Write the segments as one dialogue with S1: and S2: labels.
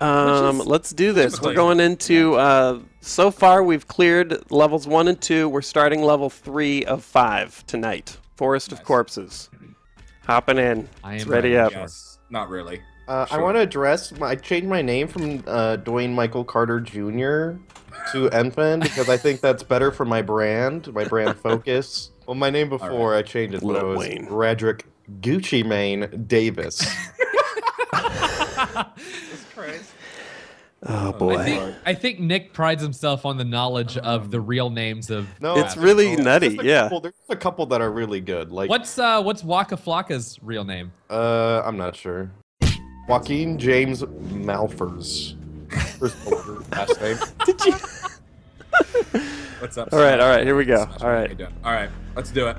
S1: Um,
S2: is
S1: let's do this. We're going into. Uh, so far, we've cleared levels one and two. We're starting level three of five tonight. Forest of Corpses. Hopping in.
S3: I
S1: It's
S3: am
S1: ready
S3: ready.
S1: up.
S2: Yes. Not really.
S4: Uh, I want to address. My, I changed my name from uh, Dwayne Michael Carter Jr. to Enfan because I think that's better for my brand, my brand focus. Well, my name before I changed it, but it was
S1: Wayne.
S4: Radric Gucci Mane Davis.
S1: Oh boy.
S3: I think, I think Nick prides himself on the knowledge of the real names of.
S4: No,
S1: It's really
S4: There's
S1: nutty.
S4: just a
S1: Yeah.
S4: couple- there's a couple that are really good. Like,
S3: What's uh what's Waka Flocka's real name?
S4: uh, I'm not sure. Juaquin James Malphurs. First last name.
S1: Did you?
S2: What's up?
S1: All right, all right, here we go.
S2: Smash,
S1: All
S2: what are
S1: right.
S2: you doing? All right. Let's do it.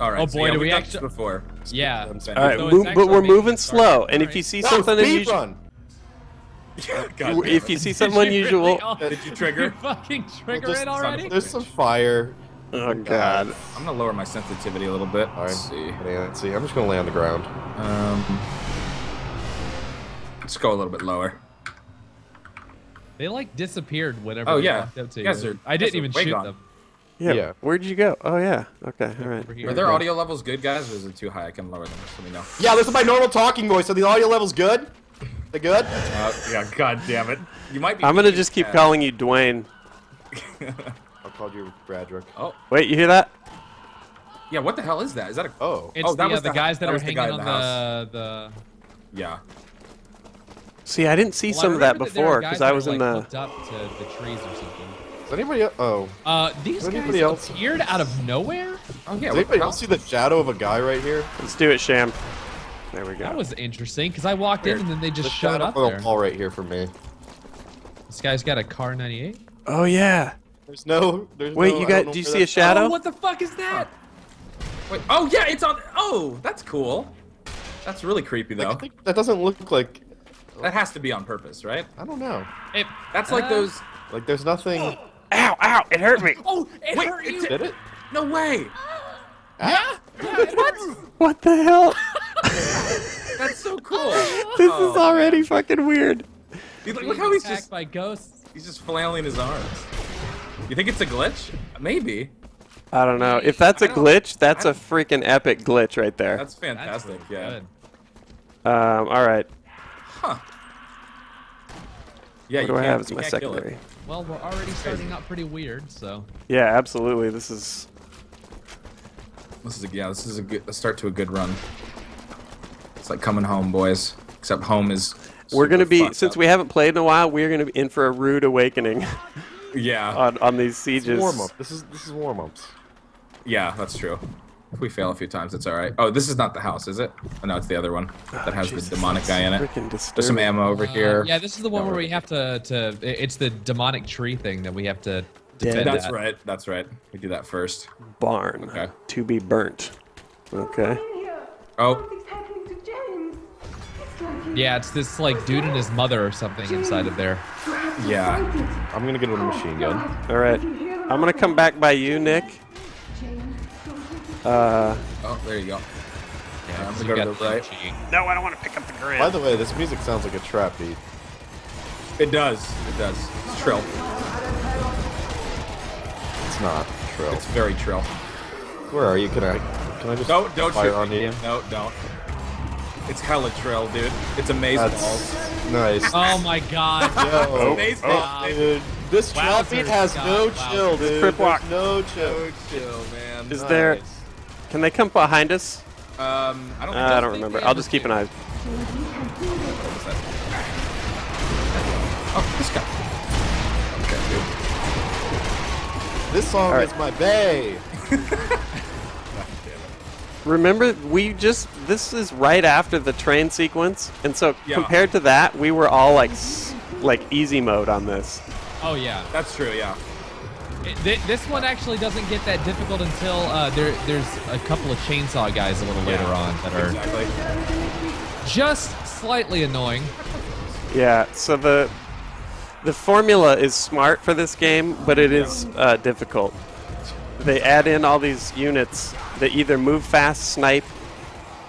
S2: All right.
S3: Oh,
S2: so
S3: boy,
S2: yeah,
S3: do
S2: we've
S3: we
S2: done this
S3: actu-
S2: before.
S3: Yeah.
S4: I'm
S1: All right,
S3: So
S1: move, but we're moving
S3: it
S1: slow.
S3: harder.
S1: And if you see
S4: No,
S1: something unusual,
S4: run.
S2: God
S1: if you see
S3: Did
S1: something
S3: you
S1: unusual,
S3: really al-
S2: Did you trigger?
S3: You fucking trigger
S4: Just
S3: it already?
S4: There's some fire.
S1: oh god.
S2: I'm gonna lower my sensitivity a little bit.
S4: All right.
S2: Let's see.
S4: Yeah, let's see. I'm just gonna lay on the ground.
S2: Um, let's go a little bit lower.
S3: They like disappeared whenever.
S2: Oh, yeah.
S3: up to
S2: You guys are-
S3: I didn't even shoot
S2: gone.
S3: them.
S1: Yeah.
S4: Yeah.
S1: Where'd you go? Oh yeah. Okay. All right.
S3: Over.
S2: Are their
S1: Okay.
S2: audio levels good, guys, or is it too high? I can lower them. Just let me know.
S4: Yeah, this is my normal talking voice. So the audio level's good. They good?
S2: Uh, yeah. God damn it. You might be.
S1: I'm gonna just keep
S2: Kat.
S1: calling you Dwayne.
S4: I called you Bradrick.
S2: Oh,
S1: Wait, you hear that?
S2: yeah. What the hell is that? Is that a?
S4: Oh.
S3: It's
S2: Oh, that
S3: the, uh, the
S2: the-
S3: guys that,
S2: that
S3: are
S2: was the
S3: hanging
S2: in
S3: on
S2: the
S3: the the.
S2: Yeah.
S1: See, I didn't see
S3: Well,
S1: some of that before because I
S3: are,
S1: was in the.
S3: up to the trees or something.
S4: Does anybody? el- Oh.
S3: Uh, these
S4: Does
S3: guys
S4: anybody else-
S3: appeared out of nowhere.
S2: Oh yeah.
S4: Does anybody else see the shadow of a guy right here?
S1: Let's do it, Sham. There we go.
S3: That was interesting because I walked
S2: Weird.
S3: in and then they just
S4: the
S3: showed up
S4: of
S3: there.
S4: the wall right here for me.
S3: This guy's got a Kar 98.
S1: Oh yeah.
S4: There's no. There's
S1: Wait,
S4: no,
S1: you got?
S4: don't know
S1: Do you
S4: where
S1: see a shadow?
S3: Oh, what the fuck is that?
S2: Wait. Oh yeah, it's on. Oh, that's cool. That's really creepy
S4: Like,
S2: though.
S4: I think that doesn't look like.
S2: That has to be on purpose, right?
S4: I don't know.
S3: It,
S2: That's like
S3: Uh,
S2: those.
S4: Like there's nothing.
S1: Ow! Ow! It hurt me.
S3: Oh, it
S2: Wait,
S3: hurt you.
S2: did-
S4: Did it?
S2: No way.
S3: What?
S1: What the hell?
S2: That's so cool.
S1: this
S2: Oh,
S1: is already fucking weird.
S2: Dude, look, look how he's
S3: attacked
S2: just
S3: by ghosts.
S2: he's just flailing his arms. You think it's a glitch? Maybe.
S1: I don't know. If that's a glitch, that's a freaking epic glitch right there.
S2: That's
S3: That's
S2: fantastic.
S3: really
S2: yeah.
S3: good.
S1: Um. All right.
S2: Huh. Yeah.
S1: What
S2: you
S1: do I
S2: can't-
S1: have as my
S2: can't it.
S1: secondary?
S3: Well, we're already starting out pretty weird, so.
S1: Yeah, absolutely. This is.
S2: This is a, yeah. This is a good a start to a good run. It's like coming home, boys. Except home is.
S1: We're gonna be since
S2: up.
S1: we haven't played in a while. We're gonna be in for a rude awakening
S2: Yeah.
S1: on on these
S4: It's
S1: sieges.
S4: warm up. This is this is warm ups.
S2: yeah, that's true. If we fail a few times, it's all right. Oh, this is not the house, is it? Oh, no, it's the other one that has
S1: Jesus,
S2: the demonic guy in it. There's some ammo over
S3: Uh,
S2: here.
S3: yeah, this is the one where we have to to. It's the demonic tree thing that we have to defend.
S2: That's
S3: that.
S2: right. That's right. We do that first.
S1: barn
S2: Okay.
S1: to be burnt. Okay.
S2: Oh,
S5: What's happening to James? It's like
S3: Yeah, it's this like dude and his mother or something inside of there.
S5: you have to
S2: Yeah.
S4: I'm gonna get a machine gun.
S1: All right. I'm gonna come back by you, Nick.
S5: James, don't you
S1: Uh.
S2: oh, there you go.
S3: Yeah,
S2: I'm gonna go to the right.
S1: No, I don't want to pick up the grid.
S4: By the way, this music sounds like a trap beat.
S2: It does. It does. It's trill.
S4: It's not. Trill.
S2: It's very trill.
S4: Where are you? Can I? Can I just
S2: No, don't
S4: fire on you?
S2: No, don't. It's hella trill, dude. It's amazing.
S4: That's nice.
S3: Oh my god.
S4: Yo,
S2: Amaze
S1: oh,
S2: balls,
S4: dude, this trap beat has
S3: God,
S4: no
S3: wow.
S4: chill, dude.
S1: Crip walk.
S4: No chill.
S2: So chill, man.
S1: Is there?
S4: Nice.
S1: Can they come behind us?
S2: Um, I don't.
S1: Uh, I don't remember. I'll just keep an eye.
S2: What's that? Oh, this guy. Okay, dude.
S4: This song
S1: All right.
S4: is my bay.
S1: Remember, we just this is right after the train sequence, and so
S2: Yeah.
S1: compared to that, we were all like like easy mode on this.
S3: Oh yeah.
S2: That's true. Yeah.
S3: It, this one actually doesn't get that difficult until uh, there there's a couple of chainsaw guys a little later on that are
S2: Exactly.
S3: just slightly annoying.
S1: Yeah. So the the formula is smart for this game, but it is uh, difficult. They add in all these units that either move fast, snipe,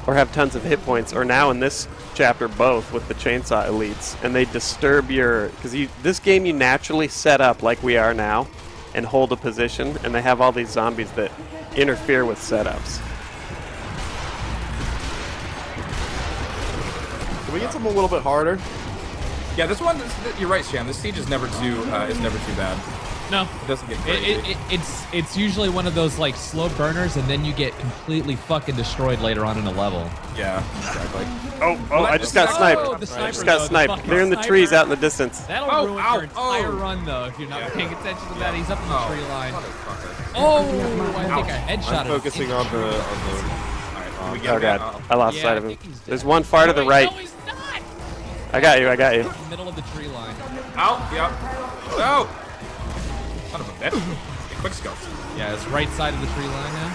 S1: or have tons of hit points. Or now in this chapter both with the chainsaw elites, and they disturb your because you this game you naturally set up like we are now, and hold a position, and they have all these zombies that interfere with setups.
S4: Can we get something a little bit harder?
S2: Yeah, this one. This, you're right, Sham. This siege is never too uh, is never too bad.
S3: No.
S2: It doesn't get
S3: It,
S2: crazy.
S3: it, it, it's it's usually one of those like slow burners, and then you get completely fucking destroyed later on in a level.
S2: yeah, exactly.
S1: Oh, oh! I just got
S3: Oh,
S1: sniped.
S3: the sniper,
S1: just got
S3: though,
S1: sniped.
S3: fucking
S1: They're in the
S3: sniper.
S1: trees out in the distance.
S3: That'll
S2: Oh,
S3: ruin
S2: ow,
S3: your entire
S2: oh.
S3: run though if you're not
S2: Yeah.
S3: paying attention to that. He's up in the
S2: Oh,
S3: tree line. Oh, I think I headshot
S4: I'm
S3: him.
S4: focusing on the on the.
S2: Alright, oh, we
S1: Oh god,
S2: out.
S1: I lost
S3: Yeah,
S1: sight of him.
S3: think he's dead.
S1: There's one far to the right.
S3: No, he's not.
S1: I got you. I got you.
S3: Middle of the tree line.
S2: Out. Yep. No. Son of a bitch. Get quick scopes.
S3: Yeah, it's right side of the tree line now.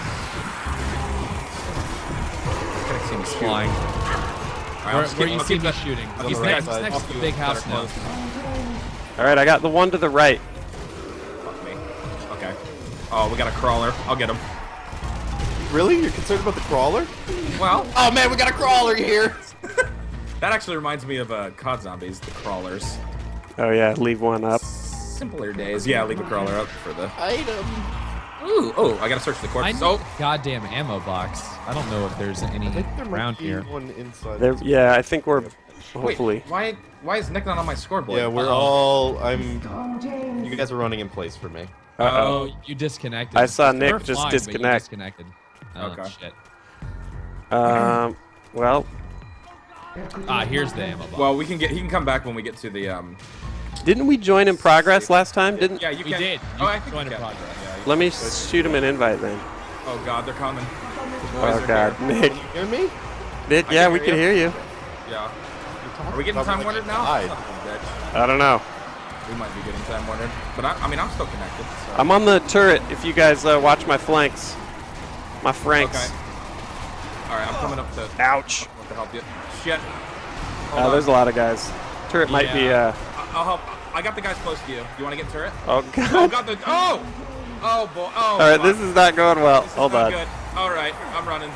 S2: Could've seen me shoot.
S3: Flying.
S2: Alright,
S3: Where,
S2: I'll
S3: where you
S2: I'll
S3: see me shooting? He's
S2: the
S3: next, he's next to the big house now.
S1: All right, I got the one to the right.
S2: Fuck me. Okay. Oh, we got a crawler. I'll get him.
S4: Really? You're concerned about the crawler?
S2: Well,
S4: Oh man, we got a crawler here.
S2: that actually reminds me of uh, COD Zombies, the crawlers.
S1: Oh yeah, leave one up.
S2: Simpler days. Yeah, leave the crawler up for the.
S4: Item.
S2: Ooh, oh, I gotta search the
S3: I need
S2: Oh,
S3: goddamn ammo box. I don't know if there's any
S4: I think there
S3: around
S4: be
S3: here.
S4: one inside.
S1: There, yeah, I think we're
S2: wait.
S1: hopefully.
S2: Why? Why is Nick not on my scoreboard?
S4: Yeah, we're
S3: Uh-oh.
S4: all. I'm. You guys are running in place for me.
S1: Uh
S3: Oh,
S1: oh.
S3: you disconnected.
S1: I saw Nick
S3: We're
S1: just
S3: flying, but you
S1: disconnect.
S3: disconnected. Oh,
S2: Okay.
S3: shit.
S1: Um. Well,
S3: Ah, here's the ammo box.
S2: Well, we can get. He can come back when we get to the. Um.
S1: Didn't we join in progress last time? Didn't?
S2: Yeah, you
S3: we
S2: can.
S3: did.
S2: Oh,
S3: You
S2: I think
S3: joined in progress.
S2: Yeah,
S1: Let me shoot him an invite then.
S2: Oh God, they're coming. The boys
S1: Oh
S2: are
S1: God,
S2: here.
S1: Nick.
S4: Can you hear me?
S1: Did,
S2: I
S1: yeah,
S2: can
S1: we
S2: hear
S1: can
S2: you.
S1: hear you.
S2: Yeah. Are we getting time wondered now?
S4: Died.
S2: Son of a bitch.
S1: I don't know.
S2: We might be getting time wondered, but I, I mean, I'm still connected. So.
S1: I'm on the turret. If you guys uh, watch my flanks, my franks.
S2: Okay. All right, I'm coming up to.
S1: Ouch.
S2: What to help you? Shit. Hold
S1: Uh, there's a lot of guys. Turret might be. Uh,
S2: I- I'll help. I got the guys close to you. You want to get turret?
S1: oh
S2: Oh,
S1: God.
S2: got the. Oh. Oh boy. Oh.
S1: All right,
S2: fuck.
S1: this is not going well.
S2: This is
S1: Hold
S2: not
S1: on.
S2: Good. All right, I'm running.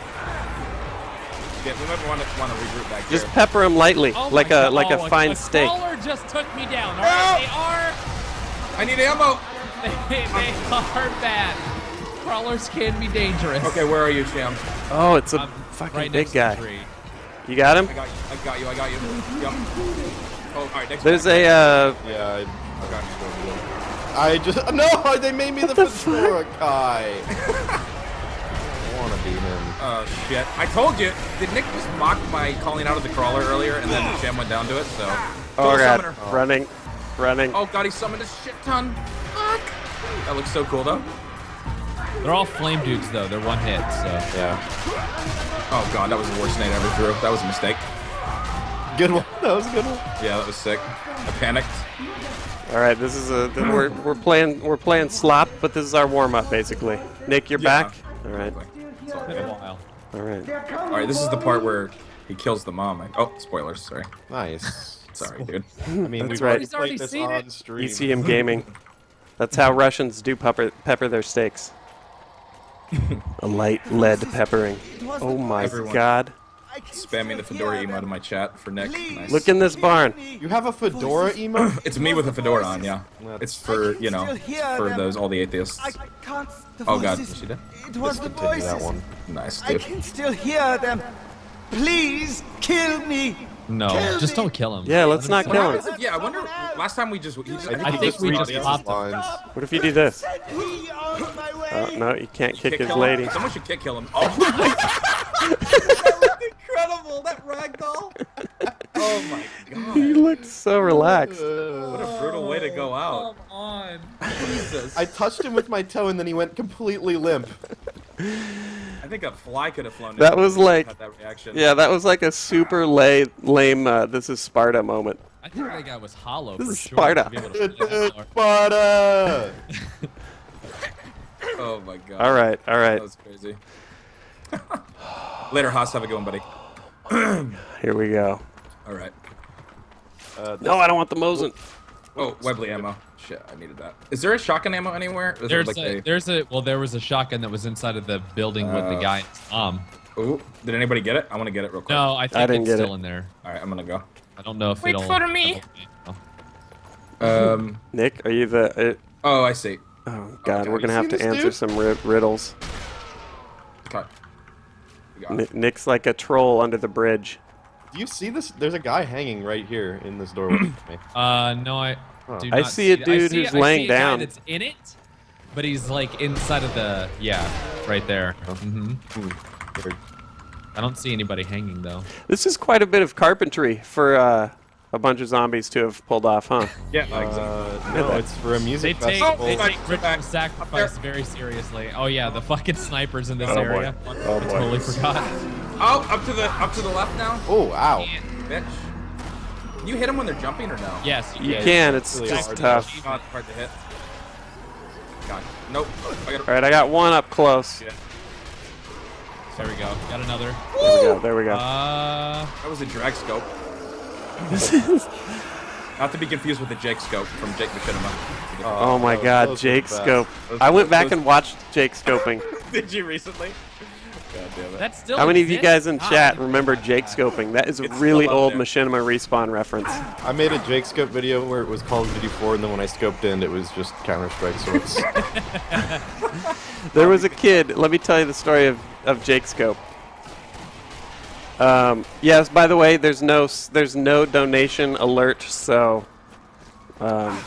S2: Yeah, we might want to want to regroup back
S1: Just
S2: here.
S1: pepper him lightly,
S3: Oh
S1: like a
S3: God.
S1: like a
S3: Oh,
S1: fine
S3: a
S1: steak.
S3: crawler just took me down. All right, they are.
S2: I need ammo.
S3: They, they are bad. Crawlers can be dangerous.
S2: Okay, where are you, Sham?
S1: Oh, it's a
S3: I'm
S1: fucking
S3: right
S1: big guy.
S3: To the tree.
S1: You got him?
S2: I got you. I got you. I got you. Yep. Oh, all right. Next.
S1: There's
S2: time.
S1: a. Uh,
S4: Yeah.
S2: Okay.
S4: I, got Scorpion. I just no. They made me the,
S1: the
S4: fedora guy. I want to be him.
S2: Oh shit! I told you. Did Nick just mock my calling out of the crawler earlier, and then Sham went down to it? So.
S1: oh
S2: Dual
S1: god,
S2: summoner.
S1: running, running.
S2: Oh god, he summoned a shit ton. Fuck. That looks so cool though.
S3: They're all flame dudes though. They're one hit. So
S4: Yeah.
S2: Oh god, that was the worst nade I ever threw. That was a mistake.
S4: Good one. That was a good one.
S2: Yeah, that was sick. I panicked.
S1: All right, this is a. We're we're playing we're playing slop, but this is our warm up basically. Nick, you're
S2: Yeah.
S1: back. All right,
S3: it's been a while.
S1: all right.
S2: All right, this is the part where he kills the mom. I, oh, spoilers. Sorry.
S4: Nice.
S2: Sorry, dude.
S4: I mean,
S1: That's
S4: we've
S1: right.
S4: already
S3: He's already
S4: played this
S3: seen
S4: on
S3: it.
S4: stream.
S1: ECM gaming. That's how Russians do pepper pepper their steaks. a light lead peppering. Oh my
S2: Everyone.
S1: god!
S2: Spamming the fedora emote in my chat for Nick. Nice.
S1: Look in this barn.
S4: You have a fedora emote?
S2: It's me with a fedora on. Yeah. It's for you know for those all the atheists.
S6: I can't. The
S2: Oh god,
S6: voices.
S2: she did.
S6: It was the
S4: Continue that one.
S2: Nice,
S6: I
S2: dude.
S6: can still hear them. Please kill me.
S3: No,
S6: Kill
S3: just
S6: me.
S3: don't kill him.
S1: Yeah, let's not kill
S3: him
S1: him.
S2: Yeah, I wonder. Last time we just, he just
S4: I think,
S3: I think we just
S4: Dance's
S3: popped him.
S4: lines.
S1: What if you do this?
S6: Send me on my way.
S1: Oh no, you can't kick
S2: kick
S1: his lady.
S2: him. Someone should kick kill him. Oh my God! incredible! That ragdoll. Oh my god!
S1: He looked so relaxed.
S2: What a brutal way to go out.
S3: Come on.
S2: Jesus.
S4: I touched him with my toe and then he went completely limp.
S2: I think a fly could have flown.
S1: That
S2: in
S1: was like-
S2: that reaction.
S1: Yeah, that was like a super lay, lame. Uh, this is Sparta moment.
S3: I think that guy was hollow
S1: This
S3: for
S1: is
S3: sure.
S1: Sparta.
S3: to be able to play that far.
S4: but uh,
S2: Oh my god.
S1: All right, all right.
S2: That was crazy. Later, Haas. Have a good one, buddy.
S1: Here we go.
S2: All right.
S4: uh,
S1: No, I don't want the Mosin.
S2: Oh, Webley ammo. Shit, I needed that. Is there a shotgun ammo anywhere? Is
S3: There's
S2: there like
S3: a, there's a well there was a shotgun that was inside of the building with the
S2: Uh,
S3: guy Um. his mom.
S2: Ooh, did anybody get it? I want to get it real quick.
S3: No, I think
S1: I didn't
S3: it's
S1: get
S3: still
S1: it.
S3: in there.
S2: All right, I'm gonna go.
S3: I don't know if
S7: Wait
S3: it'll.
S7: for me.
S2: Um.
S1: Nick, are you the? Uh,
S2: Oh, I see.
S1: oh God,
S2: Okay.
S1: we're gonna have to answer
S4: dude?
S1: some ri- riddles.
S2: Okay. We got
S1: Ni-
S2: it.
S1: Nick's like a troll under the bridge.
S4: Do you see this? There's a guy hanging right here in this doorway. with me.
S3: Uh, no, I.
S4: Huh.
S3: Do
S1: I
S3: not
S1: see a
S3: I
S1: dude
S3: see-
S1: who's
S3: I see
S1: laying
S3: a guy
S1: down.
S3: That's in it, but he's like inside of the. Yeah, right there.
S4: Mm-hmm.
S3: I don't see anybody hanging though.
S1: This is quite a bit of carpentry for uh, a bunch of zombies to have pulled off, huh?
S2: Yeah, exactly.
S4: Uh, no, it's for a
S3: They
S4: music
S3: take
S4: festival.
S3: they
S2: back,
S3: take
S2: go
S3: ritual sacrifice very seriously. Oh yeah, the fucking snipers in this
S1: Oh, boy.
S3: area.
S1: Oh,
S3: I
S1: boy.
S3: totally forgot.
S2: Oh, up to the up to the left now,
S4: Oh, ow.
S2: bitch. Can you hit them when they're jumping or no?
S3: Yes,
S1: You
S3: can.
S1: can. It's
S4: really
S1: just
S4: hard to
S1: tough.
S2: Oh, it's hard to hit. God. Nope. I got
S1: All right, I got one up close.
S2: Yeah.
S3: There we go. Got another.
S1: There we go. There we go.
S3: Uh,
S2: That was a drag scope. This is. Not to be confused with the Jake scope from Jake Machinima.
S1: oh my God, Jake. Scope. I went back
S4: those-
S1: and watched Jake scoping.
S2: Did you recently? God damn it.
S3: that's still.
S1: How many of you guys in chat
S3: I
S1: remember Jake scoping? That is a really old
S2: there.
S1: Machinima respawn reference.
S4: I made a Jake Scope video where it was Call of Duty 4, and then when I scoped in, it was just Counter Strike. So it's
S1: There was a kid. Let me tell you the story of, of Jake Scope. Um, yes. By the way, there's no there's no donation alert. So, um,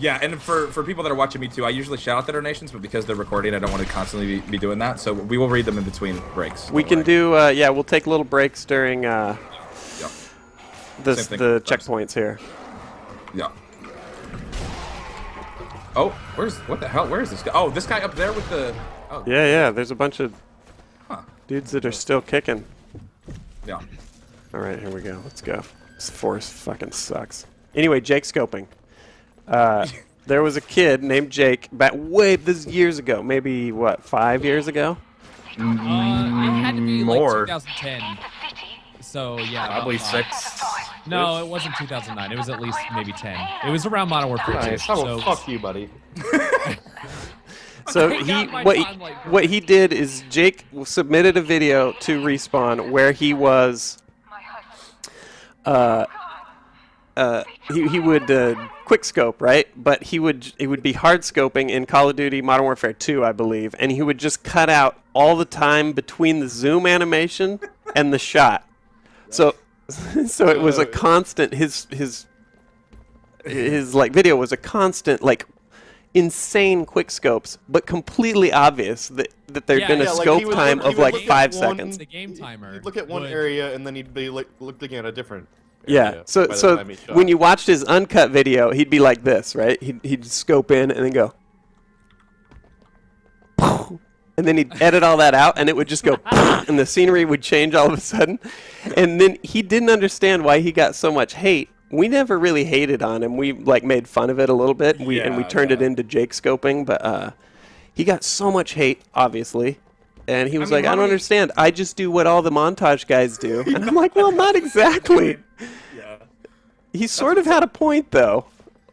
S2: Yeah, and for, for people that are watching me too, I usually shout out the donations, but because they're recording, I don't want to constantly be, be doing that. So we will read them in between breaks.
S1: we can do. Uh, yeah, we'll take little breaks during uh,
S2: Yeah.
S1: the the checkpoints here.
S2: Yeah. Oh, where's what the hell? Where is this guy? Oh, this guy up there with the. Oh,
S1: Yeah, yeah. There's a bunch of
S2: Huh.
S1: dudes that are still kicking.
S2: yeah.
S1: All right, here we go. Let's go. This force fucking sucks. Anyway, Jake scoping. Uh, there was a kid named Jake back way this is years ago, maybe what five years ago.
S3: Uh, it had to be
S2: More.
S3: like 2010. So yeah, about
S2: Probably
S3: five.
S2: six.
S3: No, it wasn't 2009. It was at least maybe 10. It was around Modern Warfare 2.
S4: nice.
S3: So
S4: fuck you, buddy.
S1: So he what he, what he did is Jake submitted a video to respawn where he was uh, uh, he, he would uh, quick scope right but he would it would be hard scoping in Call of Duty Modern Warfare 2 I believe and he would just cut out all the time between the zoom animation and the shot so so it was a constant his his his like video was a constant like insane quick scopes, but completely obvious that, that there'd
S3: Yeah,
S1: been a
S3: yeah,
S1: scope
S4: he would
S1: time
S4: look-
S1: of like
S4: look at
S1: five
S4: one-
S1: seconds.
S3: the game timer.
S4: He'd look at one
S3: would-
S4: area, and then he'd be like looking at a different.
S1: Yeah.
S4: area
S1: So so when you watched his uncut video, he'd be like this, right? He'd he'd scope in and then go. And then he'd edit all that out, and it would just go, and the scenery would change all of a sudden. And then he didn't understand why he got so much hate. We never really hated on him. We like made fun of it a little bit. We and we
S2: Yeah,
S1: turned it into Jake scoping, but uh, he got so much hate, obviously. And he was
S2: mean,
S1: like, I don't
S2: many-
S1: understand. I just do what all the montage guys do. And I'm like, well, not exactly.
S2: Yeah.
S1: He sort of had a point, though.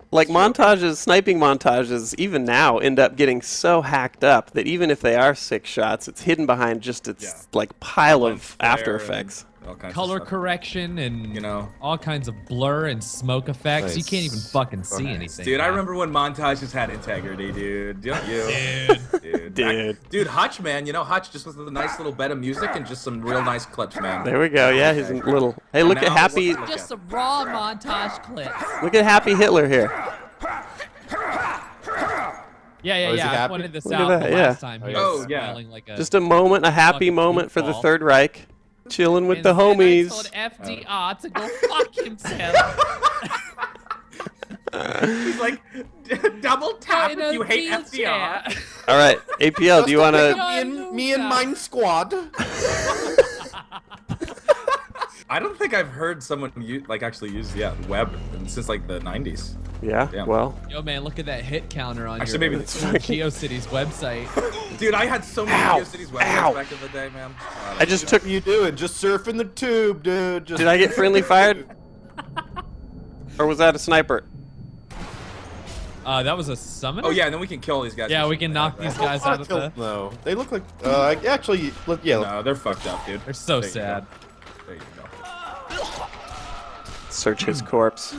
S1: Like montages, sniping montages, even now end up getting so hacked up that even if they are six shots, it's hidden behind just its
S2: Yeah.
S1: like pile of After Effects.
S2: All kinds of
S3: color
S2: stuff.
S3: correction and
S2: You know.
S3: all kinds of blur and smoke effects. You can't even
S4: Nice.
S3: fucking see
S4: Nice.
S3: anything.
S2: Dude, I remember when montages had integrity, dude. Don't you?
S3: Dude.
S2: Dude.
S1: Dude.
S2: Back- dude, Hutch, man. You know, Hutch just with a nice little bed of music and just some real nice clips, man.
S1: There we go. Yeah, he's a little. Hey, look at Happy.
S2: what's-
S3: Just some raw montage clips.
S1: Look at Happy Hitler here.
S3: Yeah, yeah,
S4: Oh,
S3: yeah. I
S4: happy?
S3: pointed this
S1: Look
S3: out
S1: that,
S3: the
S1: yeah.
S3: time. He
S2: Oh,
S3: was
S2: yeah.
S3: like a
S1: Just a moment, a happy
S3: Fucking
S1: moment for the. Third Reich, chilling with
S3: And
S1: the
S3: then I
S1: homies.
S3: told FDR oh. to go fuck himself.
S2: He's like, double tap if you hate
S3: wheelchair.
S2: FDR.
S1: All right, APL, do you want to?
S4: me and me and mine squad?
S2: I don't think I've heard someone use, like actually use yeah web since like the 90s.
S1: Yeah.
S2: Yeah.
S1: Well,
S3: Yo, man, look at that hit counter on
S2: Actually,
S3: your
S2: maybe
S1: that's fucking-
S3: GeoCities website.
S2: Dude, I had so many
S1: Ow.
S2: GeoCities
S1: Ow.
S2: websites back in the day, man. Uh,
S1: I just took.
S4: You doing? Just surfing the tube, dude. Just
S1: Did I get friendly fired? Or was that a sniper?
S3: Uh, that was a summon.
S2: Oh yeah, and then we can kill these guys.
S3: Yeah, we can knock these guys out of the.
S4: them, though. They look like. Uh, actually, look, yeah.
S2: No, they're fucked up, dude.
S3: They're so
S2: There you go.
S3: sad.
S2: There you go.
S1: Search his corpse.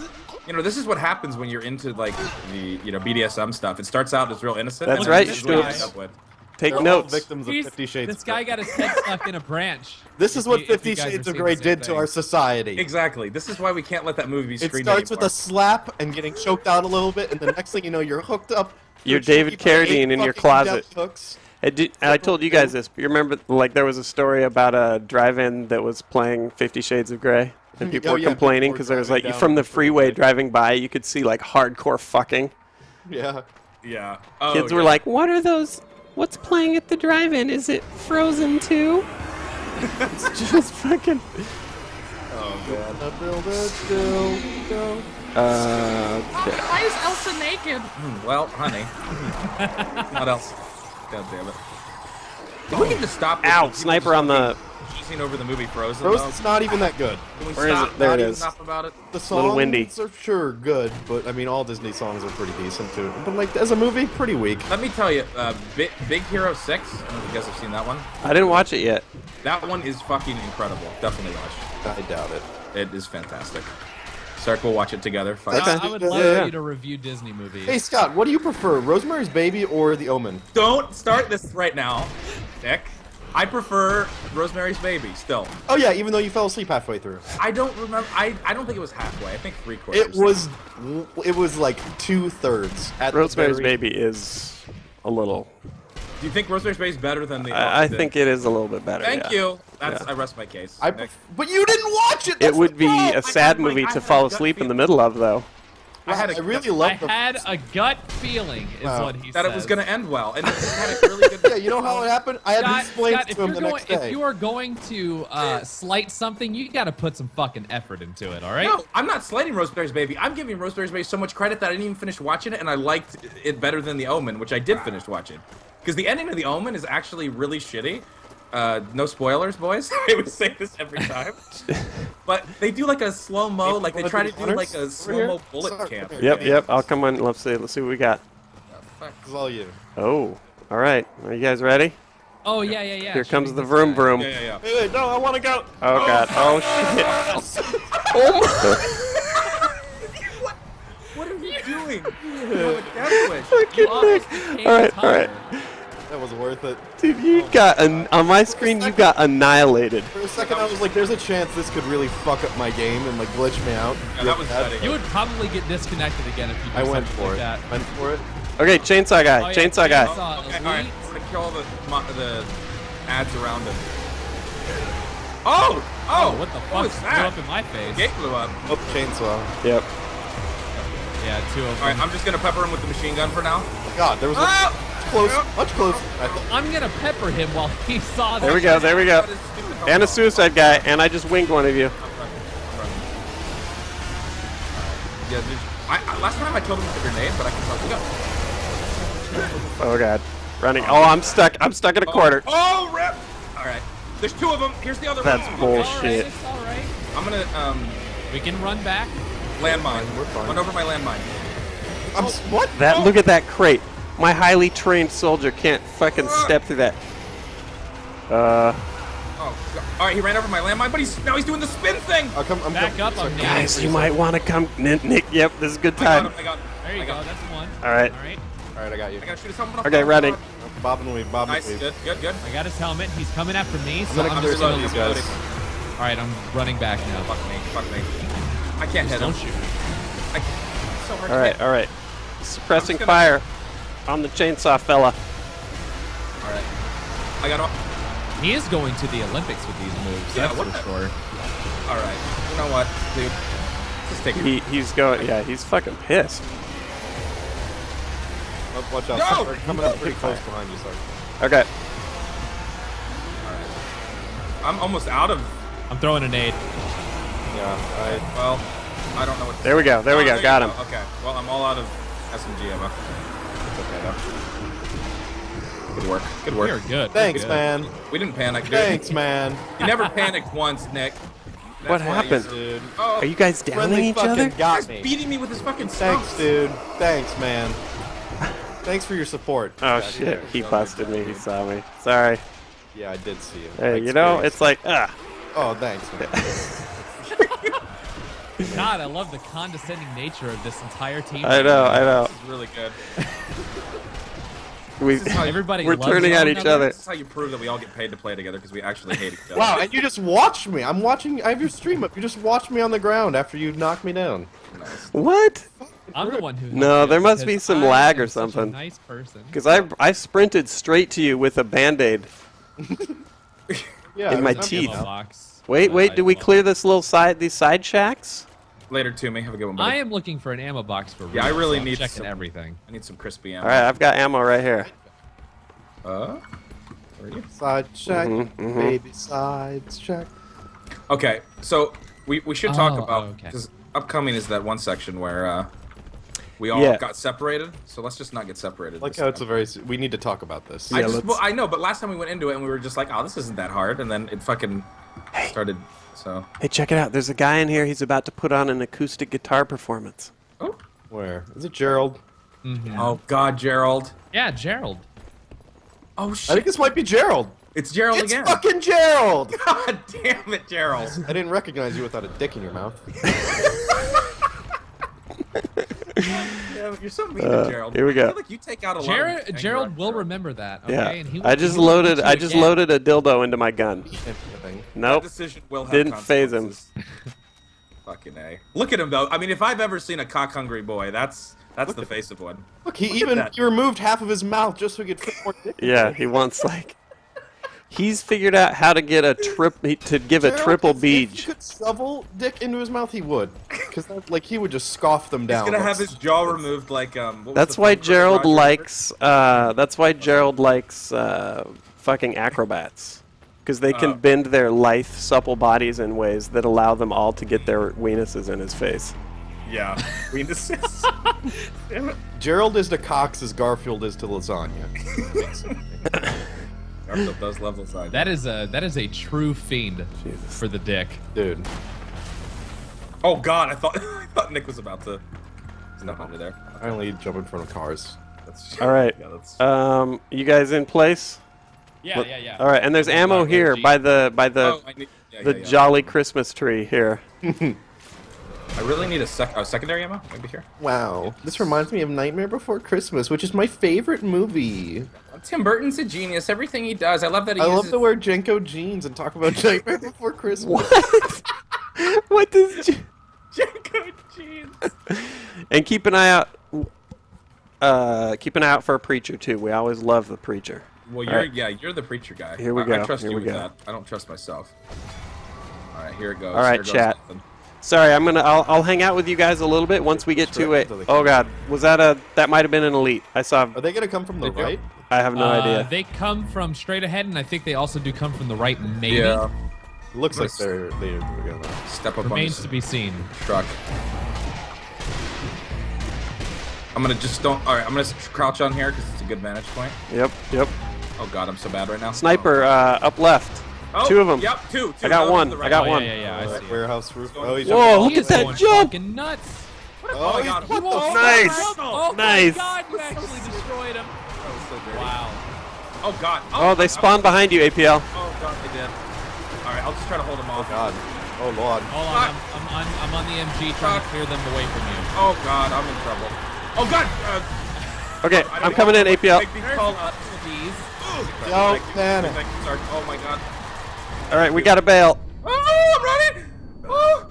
S2: You know, this is what happens when you're into like the you know BDSM stuff. It starts out as real innocent.
S1: That's
S2: and
S1: right,
S2: this is what you
S1: Stoops.
S2: end up with.
S1: Take
S4: They're
S1: notes.
S4: victims of
S3: He's-
S4: Fifty Shades.
S3: this guy got his head stuck in a branch.
S4: This is what
S3: you-
S4: Fifty Shades of Grey
S3: the same
S4: did to our society.
S2: Exactly. This is why we can't let that movie be screened.
S4: It
S2: screened
S4: starts with
S2: anymore.
S4: a slap and getting choked out a little bit, and the next thing you know, you're hooked up.
S1: You're
S4: You're
S1: David
S4: choking by eight
S1: Carradine in your closet.
S4: hooks.
S1: I, did, I told you guys this. But you remember, like, there was a story about a drive-in that was playing Fifty Shades of Grey, and people
S4: Oh,
S1: were
S4: yeah,
S1: complaining because there was like from the
S4: the
S1: freeway
S4: freeway.
S1: driving by, you could see like hardcore fucking.
S4: Yeah.
S2: Yeah. Oh,
S1: Kids were
S2: yeah.
S1: like, "What are those? What's playing at the drive-in? Is it Frozen 2?" it's just fucking.
S4: Gonna build a dildo.
S1: Uh, okay.
S3: Why is Elsa naked?
S2: Hmm, Well, honey. what else? God damn it. If we can just stop. this
S1: Ow! Sniper on the.
S2: Fucking cheesing over the movie Frozen.
S4: Rose,
S2: though?
S4: it's not even that good.
S2: Can we
S1: Where is
S2: stop
S1: it? There
S2: not
S1: it
S2: even enough about it?
S4: The songs
S1: Little windy.
S4: are sure good, but I mean, all Disney songs are pretty decent too. But like as a movie, pretty weak.
S2: Let me tell you, uh, Big, Big Hero 6, I don't know if you guys have seen that one.
S1: I didn't watch it yet.
S2: That one is fucking incredible. Definitely watch.
S4: I doubt it.
S2: It is fantastic. Sark, we'll watch it together. Fine.
S4: Okay.
S3: I, I would
S4: Yeah,
S3: love
S1: yeah.
S3: for you to review Disney movies.
S4: Hey Scott, what do you prefer, Rosemary's Baby or The Omen?
S2: Don't start this right now, Nick. I prefer Rosemary's Baby still.
S4: Oh yeah, even though you fell asleep halfway through.
S2: I don't remember. I, I don't think it was halfway. I think three quarters.
S4: It was, it was like two thirds. At
S1: Rosemary's
S4: very-
S1: Baby is a little.
S2: Do you think Rosemary's Baby is better than the?
S1: I, I think it is a little bit better.
S2: Thank
S1: yeah.
S2: you. That's.
S1: Yeah.
S2: I rest my case.
S4: I, but you didn't watch it.
S1: It would be
S4: problem.
S1: a sad movie to fall
S2: a gut
S1: asleep in the middle of, though.
S2: I had a
S4: I really
S3: I
S4: the.
S3: had a gut feeling, is
S4: Wow.
S3: what he
S2: that
S3: says.
S2: it was going to end well, and it had a really good.
S4: Yeah, you know how it happened? I had
S3: Scott,
S4: to explain
S3: Scott,
S4: it to him the
S3: going,
S4: next day.
S3: if you are going to uh, slight something, you got to put some fucking effort into it. All right.
S2: No, I'm not slating Rosemary's Baby. I'm giving Rosemary's Baby so much credit that I didn't even finish watching it, and I liked it better than The Omen, which I did finish watching. Because the ending of The Omen is actually really shitty. Uh, no spoilers, boys. I would say this every time. but they do like a slow mo, like they try to do like a slow mo bullet
S4: Sorry,
S2: camp.
S1: Yep, yep. I'll come on. Let's see. Let's see what we got.
S4: It's all you.
S1: Oh, all right. Are you guys ready?
S3: Oh yeah, yeah, yeah.
S1: Here
S3: Should
S1: comes the
S3: get
S1: vroom
S3: that?
S1: vroom.
S2: Yeah, yeah, yeah.
S4: Hey, wait, no, I want to go.
S1: Oh god. Oh shit. Oh my.
S2: What are you doing? You have a death wish.
S3: You almost became
S1: All right,
S3: a
S1: all right.
S3: Tiger.
S4: That was worth it.
S1: Dude, you oh. got an, on my screen. You got annihilated.
S4: For a second, I was like, "There's a chance this could really fuck up my game and like glitch me out."
S2: Yeah, that was
S4: Bad.
S2: betting.
S3: You would probably get disconnected again if you do
S4: I went for
S3: like
S4: it.
S3: that.
S4: Went for it.
S1: Okay, chainsaw guy.
S3: Oh, yeah,
S1: chainsaw guy.
S3: chainsaw.
S2: Okay, all right.
S3: elite.
S2: I'm gonna kill all the the ads around him. Oh! Oh!
S3: Oh, what the
S2: What
S3: fuck
S2: was
S3: blew
S2: that?
S3: up in my face?
S2: Gate blew up.
S4: Oh, chainsaw.
S1: Yep.
S3: Yeah, two of them.
S2: All right. I'm just gonna pepper him with the machine gun for now.
S4: Oh God, there was
S2: Oh! Ah!
S4: much close, much closer. I thought.
S3: I'm gonna pepper him while he saw that.
S1: There we go. There we go.
S2: That is stupid.
S1: And a suicide guy. And I just winged one of you.
S2: I'm running. I'm running. Yeah, dude. I, I, last time I killed him with a grenade, but I can tell you go.
S1: Oh god. Running. Oh, I'm stuck. I'm stuck in a corner.
S2: Oh, rip! All right. There's two of them. Here's the other
S1: That's
S2: one.
S1: bull-
S3: All right,
S1: Bullshit.
S3: it's all right.
S2: I'm gonna um
S3: We can run back.
S2: landmine.
S4: We're fine.
S2: Run over my landmine.
S4: I'm s- what?
S1: That. Look at that crate. My highly trained soldier can't fucking step through that. Uh,
S2: Oh, God. all right. He ran over my landmine, but he's now he's doing the spin thing.
S4: I'll come. I'm
S3: Back
S4: com-
S3: up, I'm
S4: sorry.
S3: nailed.
S1: guys, you might want to come. Nick, Nick, yep, this is a good
S2: I got
S1: time.
S2: him. I got him.
S3: There you
S2: I
S3: go.
S2: got him.
S3: That's one.
S1: All right.
S3: All right.
S4: All right, I got you.
S2: I gotta shoot his helmet.
S1: Okay, running.
S4: Bob and weave. Bob and
S2: Nice.
S4: weave.
S2: Good. Good. Good.
S3: I got his helmet. He's coming after me, so
S4: gonna
S3: I'm,
S4: clear
S3: just
S4: some of these guys.
S3: All right, I'm running back now.
S2: Fuck me. Fuck me. I can't hit him.
S3: Don't shoot.
S2: I, it's so hard
S1: All
S2: to
S1: right,
S2: hit.
S1: all right. Suppressing
S2: I'm
S1: fire on the chainsaw fella.
S2: All right. I got him.
S3: He is going to the Olympics with these moves.
S2: Yeah,
S3: that's
S2: what
S3: for
S2: the-
S3: sure.
S2: All right. You know what, dude? Just take it.
S1: He he's going. Yeah, he's fucking pissed.
S4: Oh, watch out.
S2: No!
S4: They're coming up pretty close behind you, sorry.
S1: Okay. All right.
S2: I'm almost out of.
S3: I'm throwing a nade.
S4: Yeah. Right.
S2: Well, I don't know what. To
S1: There we go. There we
S2: Oh,
S1: go.
S2: you
S1: Got him.
S2: go. Okay. Well, I'm all out of SMG ammo. It's okay though. Good work. Good work.
S3: You're good.
S4: Thanks,
S3: good.
S4: man.
S2: We didn't panic, dude.
S4: Thanks, man.
S2: You never panicked once, Nick.
S1: What
S2: That's why
S1: happened?
S4: Dude.
S2: Oh,
S1: Are you guys
S4: Friendly
S1: downing each other?
S4: got me.
S2: beating me with his fucking
S4: Thanks,
S2: stumps.
S4: dude. Thanks, man. Thanks for your support.
S1: Oh
S4: Jack.
S1: shit, he busted me. He saw me. Sorry.
S4: Yeah, I did see it.
S1: Hey,
S4: I
S1: you know,
S4: experienced
S1: it's like, ah.
S4: Oh, thanks, man.
S3: God, I love the condescending nature of this entire team.
S1: I know, I know.
S2: This is really good.
S1: We,
S2: is how you-
S3: Everybody
S1: we're turning
S3: one
S1: at each
S3: another.
S1: other.
S2: This is how you prove that we all get paid to play together because we actually hate each other.
S4: wow, and you just watched me. I'm watching. I have your stream up. You just watched me on the ground after you knocked me down.
S1: What?
S3: I'm the one who.
S1: No, there must be some
S3: I
S1: lag
S3: am
S1: or
S3: such a
S1: something.
S3: nice person.
S1: Because I I sprinted straight to you with a band-aid.
S4: Yeah,
S1: In my teeth.
S3: Ammo
S4: now.
S3: box,
S1: Wait, wait, Do we clear this little side, these side shacks?
S2: Later to me. Have a good one, buddy.
S3: I am looking for an ammo box for.
S2: Yeah, I really
S3: so
S2: need
S3: checking
S2: some-
S3: everything.
S2: I need some crispy ammo.
S1: All right, I've got ammo right here.
S2: Uh, where are you?
S4: Side check,
S1: Mhm, mhm.
S4: baby side check.
S2: Okay, so we, we should talk
S3: Oh,
S2: about
S3: oh, okay.
S2: because upcoming is that one section where uh, we all
S1: Yeah.
S2: got separated. So let's just not get separated.
S4: Like how it's a very. We need to talk about this.
S2: I
S1: Yeah,
S2: just
S1: let's-
S2: well, I know, but last time we went into it and we were just like, oh, this isn't that hard, and then it fucking started. So
S1: Hey, check it out. There's a guy in here. He's about to put on an acoustic guitar performance.
S2: oh,
S4: Where is it, Gerald? Mm-hmm.
S2: oh God, Gerald.
S3: Yeah, Gerald.
S2: Oh shit.
S4: I think this might be Gerald.
S2: it's Gerald
S4: It's
S2: again.
S4: fucking Gerald.
S2: God damn it, Gerald.
S4: I didn't recognize you without a dick in your mouth.
S2: Yeah, you're so mean
S1: Uh,
S2: to Gerald.
S1: here we go.
S2: I feel like you take out a lot.
S3: Gerald,
S2: of
S3: Gerald will
S2: Gerald.
S3: remember that. Okay?
S1: Yeah.
S3: And he will,
S1: I just loaded. I just
S3: again.
S1: loaded a dildo into my gun.
S4: Anything.
S2: That
S1: Nope.
S2: decision will have
S1: Didn't phase him.
S2: Fucking a. Look at him though. I mean, if I've ever seen a cock hungry boy, that's that's the face of one.
S4: Look, he
S2: Look
S4: even he removed half of his mouth just so he could fit more dick.
S1: Yeah, he wants like. He's figured out how to get a trip to give a
S4: Gerald,
S1: triple
S4: if- If he could shovel dick into his mouth, he would. Because like he would just scoff them down.
S2: He's
S4: gonna
S2: have his jaw removed like um. what
S1: That's why Gerald likes. Uh, that's why Gerald likes uh, fucking acrobats, because they can
S2: Oh.
S1: bend their lithe, supple bodies in ways that allow them all to get their weenuses in his face.
S2: Yeah. Weenuses.
S4: Gerald is to Cox as Garfield is to lasagna.
S2: Garfield does love lasagna.
S3: That is a that is a true fiend
S1: Jesus.
S3: for the dick.
S4: Dude.
S2: Oh God, I thought I thought Nick was about to. He's not under there.
S4: I only jump in front of cars.
S2: That's,
S1: All right.
S2: Yeah, that's.
S1: Um, you guys in place?
S3: Yeah, yeah, yeah.
S1: All right, and there's ammo here by the by the
S2: oh, need, yeah,
S1: the
S2: yeah, yeah.
S1: jolly Christmas tree here.
S2: I really need a sec- oh, secondary ammo. Maybe here.
S4: Wow. This reminds me of Nightmare Before Christmas, which is my favorite movie.
S2: Tim Burton's a genius. Everything he does, I love that he
S4: I
S2: uses.
S4: love to wear JNCO jeans and talk about Nightmare Before Christmas.
S1: What? what does? J-
S2: JNCO jeans.
S1: and keep an eye out. Uh, keep an eye out for a preacher too. We always love the preacher.
S2: Well, you're
S1: right.
S2: yeah, you're the preacher guy.
S1: Here we
S2: I, I trust
S1: here
S2: you with
S1: go.
S2: that. I don't trust myself. All right, here it goes.
S1: All right,
S2: Here
S1: chat.
S2: nothing.
S1: Sorry, I'm gonna. I'll, I'll hang out with you guys a little bit once we get to it. Oh. God, was that a? That might have been an elite. I saw.
S4: Are they gonna come from the
S2: Did you?
S4: right?
S1: I have no
S3: Uh,
S1: idea.
S3: They come from straight ahead, and I think they also do come from the right. Maybe
S2: Yeah.
S4: Looks like they're they're gonna.
S2: Step up on
S3: remains
S2: this
S3: to be seen.
S2: truck. I'm gonna just don't. All right, I'm gonna crouch on here because it's a good vantage point.
S1: Yep, yep.
S2: Oh God, I'm so bad right now.
S1: Sniper uh, up left.
S2: Oh,
S1: Two of them.
S2: Yep, two. two
S1: I got one,
S2: to the
S1: I got
S3: Oh,
S1: one.
S3: Yeah, yeah, yeah. I see.
S4: warehouse roof. Oh, he's
S1: Whoa, look at that
S3: going
S1: jump!
S3: fucking nuts!
S2: Oh my God.
S4: What the
S3: Oh,
S1: Nice.
S3: Oh
S1: Nice.
S3: my God! You actually destroyed him.
S2: That was so dirty.
S3: Wow.
S2: Oh God.
S1: Oh, they
S2: my
S1: spawned behind you, APL.
S2: Oh God, they did. All right, I'll just try to hold them off.
S4: Oh, God. Oh lord.
S3: Hold on, I'm, I'm, on, I'm on the MG trying to clear them away from you.
S2: Oh God, I'm in trouble. Oh God. Uh,
S1: Okay,
S2: I
S1: I'm coming in. APL.
S2: Make me call up.
S3: These.
S4: Don't
S2: Thank
S4: panic.
S2: Thank you, Sarge. Oh my God.
S1: All right, we got a bail.
S2: Oh, I'm running. Oh,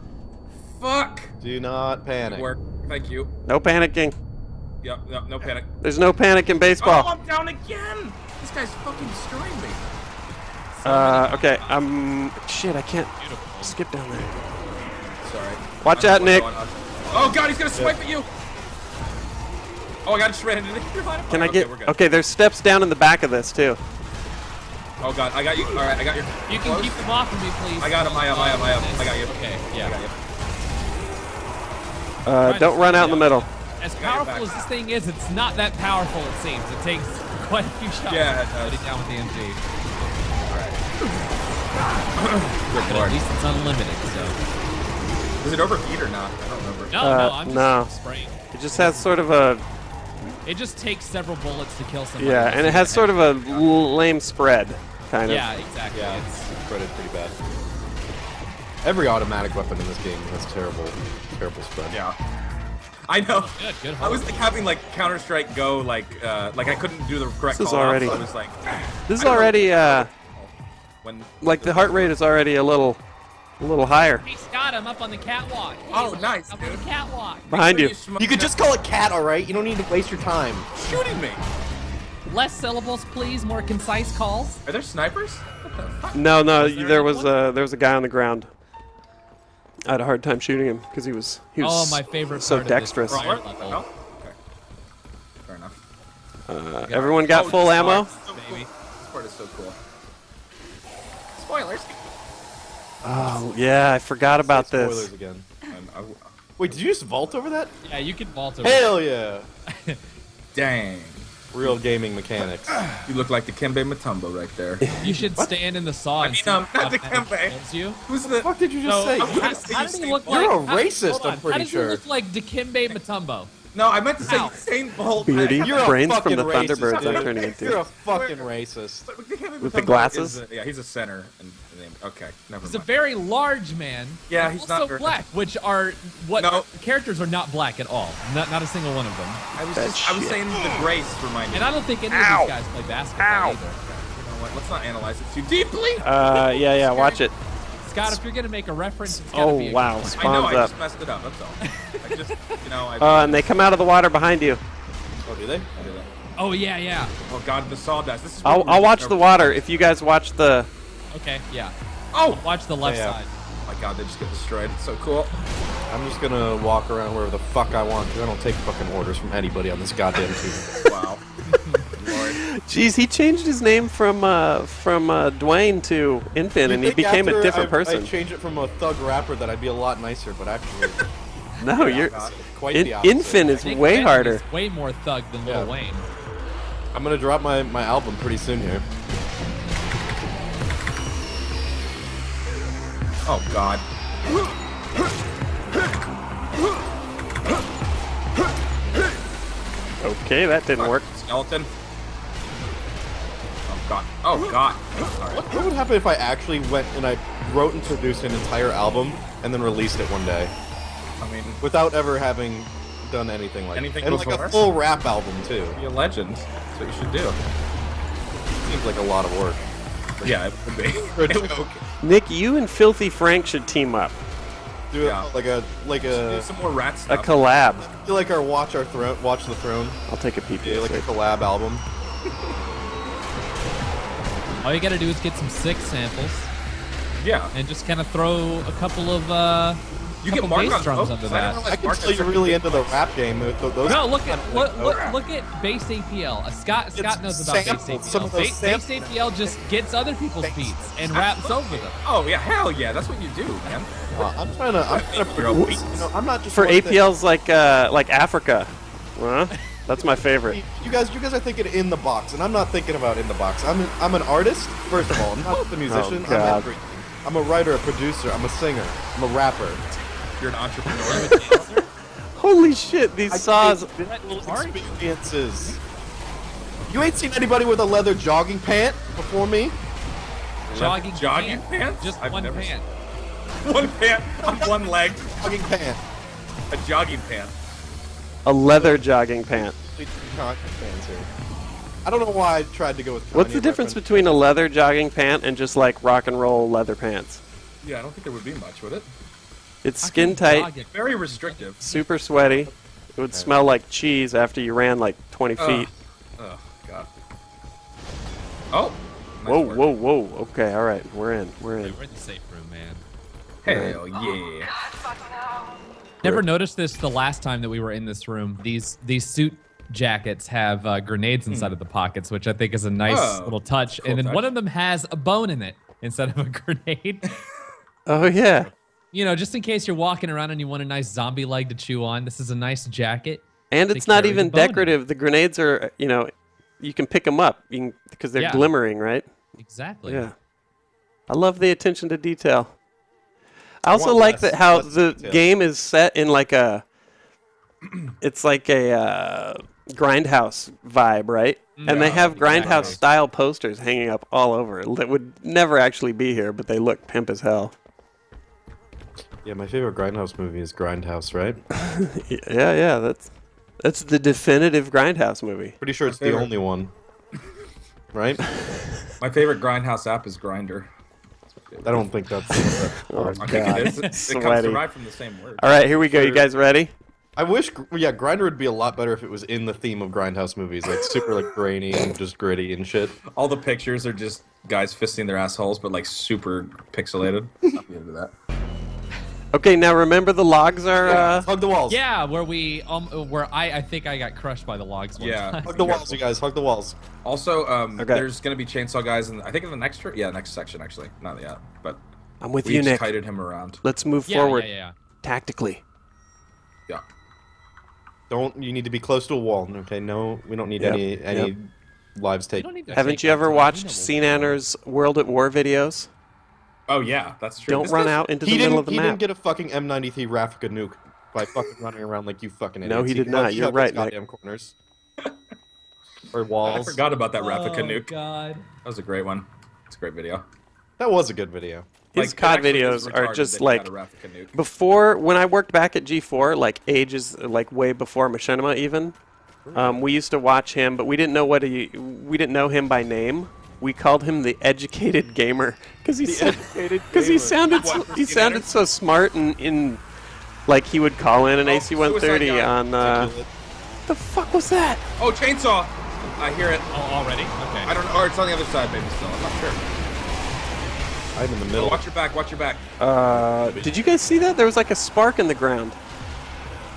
S2: fuck.
S4: Do not panic.
S2: Work. Thank you.
S1: No panicking.
S2: Yep. No, no panic.
S1: There's no panic in baseball.
S2: Oh,
S1: baseball.
S2: I'm down again. This guy's fucking destroying me.
S1: Uh, okay, I'm. Shit, I can't
S3: Beautiful.
S1: skip down there.
S2: Sorry.
S1: Watch
S2: I
S1: out, Nick.
S2: what's going on. Oh God, he's gonna swipe at you. Oh, I got just ran into the You're fine, I'm
S1: Can. I get?
S2: Okay, we're good.
S1: Okay, there's steps down in the back of this too.
S2: Oh God, I got you. All right, I got your.
S3: You can
S2: close.
S3: keep them off of me, please.
S2: I got him, I am, I am, I am. I got you.
S3: Okay, yeah.
S2: I
S3: yeah.
S2: got you.
S1: Uh, don't run out in the middle.
S3: As powerful as this thing is, it's not that powerful, it seems. It takes quite a few shots
S2: Yeah, it
S3: to put
S2: does.
S3: it down with the MG.
S2: Good
S3: But at least it's unlimited, so.
S2: Is it overheat or not? I don't remember.
S3: No,
S1: Uh,
S3: no, I'm just
S1: no.
S3: spraying.
S1: It just has sort of a
S3: It just takes several bullets to kill somebody.
S1: yeah, and it has sort of a l- lame spread, kind of.
S3: Yeah, exactly.
S4: Yeah,
S3: It's,
S4: it's spreaded pretty bad. Every automatic weapon in this game has terrible, terrible spread.
S2: Yeah. I know.
S3: good, good.
S2: I was like having like Counter Strike go like uh like I couldn't do the correct
S1: This is
S2: call out,
S1: already-
S2: so I was like
S1: This is
S2: I don't know
S1: already uh
S2: when
S1: like the heart rate is already a little a little higher.
S3: Hey, Scott, I'm up on the catwalk. Hey,
S2: Oh, nice,
S3: Up on the catwalk.
S1: Behind you.
S2: smoke
S4: You could just call it cat, all right? You don't need to waste your time.
S2: shooting me.
S3: Less syllables, please. More concise calls.
S2: Are there snipers? What the fuck?
S1: No, no,
S3: Was there
S1: there was
S3: anyone?
S1: uh, there was a guy on the ground. I had a hard time shooting him because he was he was
S3: Oh, my favorite
S1: so
S3: part of this
S1: dexterous.
S3: fire
S2: No? Okay. Fair enough.
S1: Uh, everyone got
S2: Oh,
S1: full ammo.
S2: so cool. This part is so cool. Spoilers.
S1: Oh yeah, I forgot about
S4: Say
S1: this.
S4: Spoilers again.
S2: And I-
S4: Wait, did you just vault over that?
S3: Yeah, you can vault over.
S4: Hell yeah!
S2: dang.
S4: Real gaming mechanics.
S2: You look like Dikembe Mutombo right there.
S3: You should stand in the saw and
S2: mean, um, not
S3: Dikembe. you.
S2: Who's the
S4: What did you just
S3: So,
S4: say?
S2: I'm
S3: how, how does he look like?
S4: You're a
S3: how-
S4: racist, I'm
S3: on,
S4: pretty
S3: How does
S4: sure.
S3: he look like Dikembe Mutombo?
S2: No, I meant to say
S3: Ow.
S2: Usain Bolt.
S1: Beardy
S4: You're a
S1: brains from
S4: fucking
S1: the
S4: racist,
S1: Thunderbirds I'm turning into.
S4: You're a fucking racist.
S1: With the glasses?
S2: yeah, he's a center. And, and, okay, never
S3: He's a very large man.
S2: Yeah, he's
S3: also
S2: not very-
S3: black, which are what
S2: No.
S3: characters are not black at all. Not not a single one of them.
S2: I was
S1: That
S2: just, I was saying the grace reminded
S3: And. I don't think any
S1: Ow.
S3: of these guys play basketball
S1: Ow.
S3: either.
S2: You know what? Let's not analyze it too deeply.
S1: Uh, yeah, yeah, watch it.
S3: Scott, if you're gonna make a reference, it's
S1: Oh
S3: be a
S1: wow,
S2: I know,
S1: spawns
S2: I
S1: up.
S2: just messed it up. That's all. I just, you know, I.
S1: Uh, and they come out of the water behind you.
S4: Oh, do they?
S2: I did it.
S3: Oh yeah, yeah.
S2: Oh God, the sawdust. This is.
S1: I'll, I'll watch the water if you guys watch the.
S3: Okay, yeah.
S2: Oh
S3: Watch the left
S4: Yeah.
S3: side.
S2: my God, they just get destroyed. It's so cool.
S4: I'm just gonna walk around wherever the fuck I want because I don't take fucking orders from anybody on this goddamn team.
S2: Wow. Lord.
S1: Jeez, he changed his name from uh, from uh, Dwayne to Infin, and he became a different
S4: I,
S1: person.
S4: I changed it from a thug rapper that I'd be a lot nicer, but actually,
S1: no, you're.
S4: Quite
S1: In,
S4: the opposite.
S1: Infin is way
S3: Cannon
S1: harder.
S3: is way more thug than Lil Wayne.
S4: I'm gonna drop my, my album pretty soon here.
S2: Oh God.
S1: Okay, that didn't work.
S2: Skeleton. Oh God. Oh God. All right.
S4: What would happen if I actually went and I wrote and produced an entire album and then released it one day
S2: I mean,
S4: without ever having done anything like
S2: Anything
S4: and like a full rap album too?
S2: be a legend. That's what you should do.
S4: Seems like a lot of work.
S2: Yeah, it would be.
S4: For a joke.
S1: Nick, you and Filthy Frank should team up.
S4: Do it
S2: Yeah.
S4: like a like
S2: do
S4: a
S2: some more rat stuff.
S1: A
S2: stuff.
S1: collab.
S4: do like our watch our throne watch the throne.
S1: I'll take a peep.
S4: Yeah, like a collab album.
S3: All you gotta do is get some sick samples
S2: yeah.
S3: and just kind of throw a couple of uh,
S2: You
S3: couple
S2: get Mark
S3: bass
S2: on
S3: drums
S2: vocals.
S3: under that.
S2: don't
S4: I can
S2: Mark
S4: tell you're really into the rap game. th- th- Those
S3: No, look at look,
S4: Oh,
S3: look, look at Bass APL. Uh, Scott Scott knows about Bass APL.
S4: some of those
S3: Ba- Bass. APL just gets other people's beats and raps over them.
S2: Oh yeah, hell yeah, that's what you do, man.
S4: Uh, I'm trying to. I'm trying to
S2: You're a
S4: produce.
S2: beast.
S4: You know, I'm not just
S1: For
S4: one thing.
S1: APLs like uh, like Africa. Huh? That's my favorite.
S4: You guys, you guys are thinking in the box, and I'm not thinking about in the box. I'm, an, I'm an artist. First of all, I'm not just a oh, musician. I'm
S1: God.
S4: I'm a writer, a producer. I'm a singer. I'm a rapper.
S2: You're an entrepreneur.
S1: Holy shit, these
S4: I
S1: saws.
S4: create visual
S3: Are you?
S4: experiences. You ain't seen anybody with a leather jogging pant before me.
S3: Jogging,
S2: Jogging
S3: pant.
S2: pants?
S3: Just
S2: I've
S3: one pant.
S2: one pant on one leg,
S4: Jogging pant.
S2: a jogging pant.
S1: A leather jogging pant.
S4: Complete Kanye fans here. I don't know why I tried to go with.
S1: What's the difference
S4: reference.
S1: between a leather jogging pant and just like rock and roll leather pants?
S2: Yeah, I don't think there would be much, would it?
S1: It's skin tight,
S3: it?
S2: Very restrictive.
S1: super sweaty. It would smell like cheese after you ran like 20 feet.
S2: Oh God. Oh. nice
S1: Whoa,
S2: work.
S1: whoa, whoa. Okay, all right, we're in. We're in.
S3: We're in the safe room, man.
S2: Hell yeah.
S3: Oh, I never noticed this the last time that we were in this room. These these suit jackets have uh, grenades inside of the pockets, which I think is a nice
S2: Oh,
S3: little touch.
S2: cool
S3: and then
S2: touch.
S3: one of them has a bone in it instead of a grenade.
S1: Oh yeah.
S3: you know, just in case you're walking around and you want a nice zombie leg to chew on. This is a nice jacket.
S1: And it's not even
S3: bone in
S1: decorative. The grenades are, you know, you can pick them up because they're
S3: Yeah.
S1: glimmering, right?
S3: Exactly.
S1: Yeah. I love the attention to detail. I also like
S4: less-
S1: that how
S4: less
S1: the
S4: detail.
S1: game is set in like a. It's like a uh, grindhouse vibe, right? and they
S3: Yeah,
S1: have grindhouse
S3: exactly.
S1: style posters hanging up all over that would never actually be here, but they look pimp as hell.
S4: Yeah, my favorite Grindhouse movie is Grindhouse, right?
S1: Yeah, yeah, that's that's the definitive grindhouse movie.
S4: Pretty sure it's the only one. Right?
S2: My favorite Grindhouse app is Grindr.
S4: I don't think that's.
S1: Oh,
S2: I think
S1: God.
S2: it is. It, it comes
S1: Sweaty.
S2: derived from the same word.
S1: All right, here we go. You guys ready?
S4: I wish, yeah, Grindr would be a lot better if it was in the theme of Grindhouse movies, like super like grainy and just gritty and shit.
S2: All the pictures are just guys fisting their assholes, but like super pixelated. Not be into that.
S1: Okay, now remember the logs are. Uh,
S4: Hug the walls.
S3: Yeah, where we um where I I think I got crushed by the logs. One
S2: Yeah.
S3: time.
S4: Hug the walls, you guys. Hug the walls.
S2: Also, um,
S1: Okay.
S2: there's gonna be chainsaw guys in I think in the next yeah next section actually not yet but
S1: I'm with
S2: we
S1: you,
S2: just
S1: Nick.
S2: kited him around.
S1: Let's move
S3: Yeah,
S1: forward
S3: yeah, yeah.
S1: tactically.
S2: Yeah.
S4: Don't. You need to be close to a wall. Okay. No, we don't need
S1: Yep,
S4: any any
S1: yep.
S4: lives taken.
S3: don't need to
S1: Haven't
S3: take
S1: you ever watched
S3: We know
S1: Scene
S3: what we're
S1: Anner's World at War videos?
S2: Oh yeah, that's true.
S1: Don't
S2: This
S1: run
S2: guy's-
S1: out into
S4: He
S1: the
S4: didn't.
S1: middle of the
S4: he
S1: map.
S4: didn't get a fucking M93 Raffica nuke by fucking running around like you fucking idiots.
S1: No, he did
S4: got
S1: not. You're
S4: shoved in
S1: right, Nick.
S4: Goddamn corners. or walls.
S2: I forgot about that
S3: doing.
S2: Replica
S3: Oh,
S2: nuke.
S3: God.
S2: That was a great one. It's a great video.
S4: That was a good video.
S1: His
S2: Like,
S1: COD videos are just like
S2: had a Replica nuke.
S1: before when I worked back at G4, like ages, like way before Machinima even. Um, we used to watch him, but we didn't know what he. We didn't know him by name. We called him the educated gamer because he because he sounded so, he sounded so smart and in like he would call in an
S2: Oh,
S1: AC-130 on. Uh, the fuck was that?
S2: Oh, chainsaw! I hear it.
S3: Oh, already? Okay.
S2: I don't know. Or it's on the other side, maybe still. I'm not sure.
S4: I'm in the
S2: Oh,
S4: middle.
S2: watch your back. Watch your back.
S1: Uh, did you guys see that? There was like a spark in the ground.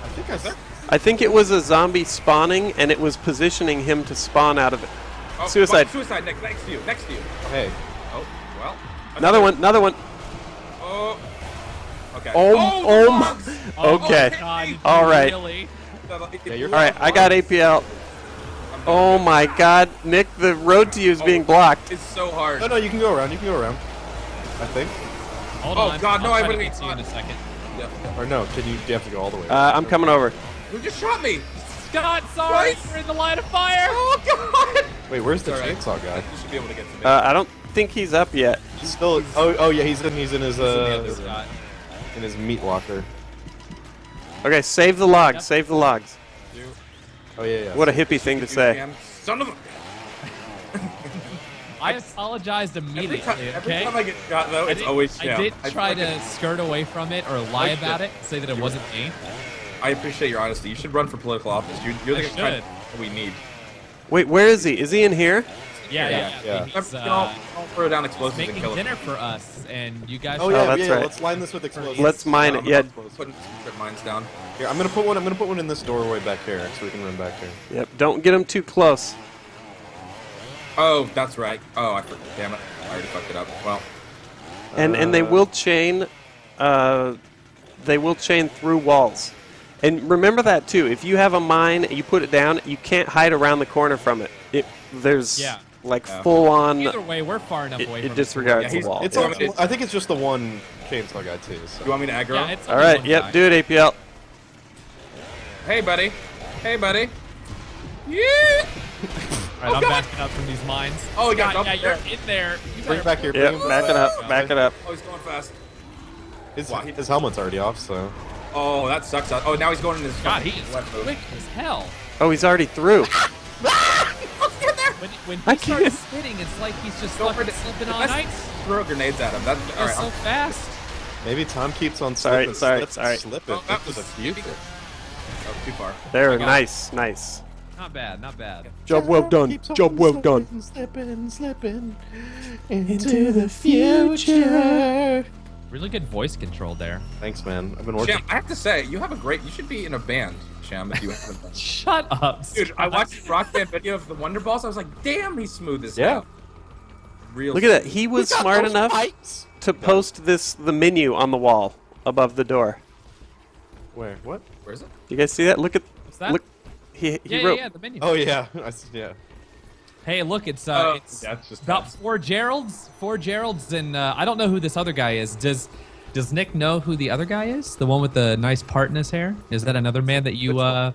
S4: I think I. s-
S1: I think it was a zombie spawning, and it was positioning him to spawn out of it.
S2: Oh,
S1: Suicide.
S2: fuck, Suicide next, next to you. Next to you.
S4: Hey.
S2: Oh, well.
S1: Another one. Another one.
S2: Oh. Okay.
S1: Oh,
S2: oh,
S1: oh my- Okay.
S2: Oh,
S3: God,
S1: All right.
S3: Really?
S4: Yeah,
S1: All right. I got APL. Oh my God, Nick, the road to you is being blocked.
S2: It's so hard.
S4: No, no, you can go around. You can go around. I think.
S3: Hold
S2: Oh,
S3: on.
S2: God, no,
S3: I'll
S2: I
S3: try to
S2: would've
S3: get to you in a second.
S2: Yeah.
S4: Or no, can you? Do you have to go all the way?
S1: Uh, I'm coming over.
S2: Who just shot me?
S3: God, sorry.
S2: What?
S3: You're in the line of fire.
S2: Oh, God!
S4: Wait, where's the
S2: It's
S4: chainsaw guy?
S2: You should be able to get to me.
S1: Uh, I don't think he's up yet.
S4: He's still. Oh, oh yeah, he's in. He's in his
S2: in
S4: uh,
S2: other room.
S3: Scott.
S4: in his meat locker.
S1: Okay, save the logs.
S3: Yep.
S1: Save the logs.
S4: Oh yeah, yeah.
S1: What a hippie thing to say.
S2: Damn Son of a.
S3: I apologized
S2: Every
S3: immediately,
S2: time, every
S3: okay?
S2: time I get shot, though,
S3: I
S2: it's
S3: did,
S2: always
S3: I did try
S2: fucking-
S3: to skirt away from it or lie about it, say that it wasn't me.
S2: I appreciate your honesty. You should run for political office. You, you're the kind of we need.
S1: Wait, where is he? Is he in here?
S3: Yeah,
S2: Yeah,
S3: yeah.
S4: yeah.
S3: He's,
S2: Don't-
S3: uh,
S2: don't throw down explosives and
S3: making
S2: kill him.
S3: dinner for us, and you guys.
S4: Oh
S3: should-
S4: yeah,
S1: that's
S4: yeah, yeah,
S1: right.
S4: Let's line this with explosives.
S1: Let's mine it.
S2: I'm
S1: Yeah.
S2: Putting secret mines down.
S4: Here, I'm gonna put one. I'm gonna put one in this doorway back here, so we can run back here.
S1: Yep. Don't get him too close.
S2: Oh, that's right. Oh, I forgot. Damn it. I already fucked it up. Well,
S1: And and they will chain. Uh, they will chain through walls. And remember that too. If you have a mine, you put it down. You can't hide around the corner from it. It there's
S3: Yeah.
S1: like
S2: Yeah.
S1: full on.
S3: Either way, we're far enough
S1: It,
S3: away
S1: it
S3: from
S1: disregards
S2: Yeah,
S1: the wall.
S4: It's.
S2: Yeah.
S4: on- I think it's just the one chainsaw guy too. So.
S2: you want me to aggro?
S3: Yeah,
S2: him?
S3: it's
S1: All
S3: only
S1: right.
S3: one
S1: Yep.
S3: guy.
S1: Do it, APL.
S2: Hey, buddy. Hey, buddy. Yeah.
S3: All right, oh, I'm
S2: God.
S3: backing up from these mines.
S2: Oh, he got
S3: God, yeah,
S2: up
S3: you're in there. You
S4: Bring it back here.
S1: Yep.
S4: bring him
S1: Back it up. Oh, back it up.
S2: Oh, he's going fast.
S4: His,
S2: Wow,
S4: his helmet's already off, so.
S2: Oh, that sucks. Oh, now he's going in his.
S3: God, he is
S2: left move.
S3: quick as hell.
S1: Oh, he's already through.
S3: When, when
S1: I
S3: he starts
S1: can't-
S3: spitting, it's like he's just
S2: Don't
S3: slipping, slipping on
S2: let's
S3: ice.
S2: Throw grenades at him. That's all
S3: so
S2: I'm-
S3: fast.
S4: Maybe Tom keeps on
S1: Sorry,
S4: slipping.
S1: sorry,
S4: slip,
S1: sorry.
S4: Slip it
S2: Oh, that
S4: into
S2: was
S4: the future.
S2: Oh, too far.
S1: There.
S3: got it.
S1: Nice. Nice.
S3: Not bad, not bad.
S1: Job well done. Job well done.
S4: Slipping, slipping into the future.
S3: Really good voice control there.
S4: Thanks, man. I've been working.
S2: Sham, I have to say, you have a great. You should be in a band, Sham, if you haven't been.
S3: Shut up,
S2: Dude, I watched Rock Band video of the Wonder Balls. I was like, damn, he's smooth as
S4: Yeah.
S2: hell. Real.
S1: Look at that. He was smart enough
S4: Pipes.
S1: to post this the menu on the wall above the door.
S4: Where? What?
S2: Where is it?
S1: You guys see that? Look at
S3: What's that?
S1: look. He he
S3: yeah, yeah,
S1: wrote
S3: yeah, the menu.
S4: Oh yeah. I s yeah.
S3: Hey, look, it's uh,
S2: Oh,
S3: it's
S2: that's just
S3: about
S2: nuts.
S3: four Geralds, four Geralds, and uh, I don't know who this other guy is. Does Does Nick know who the other guy is? The one with the nice part in his hair? Is that another man that you uh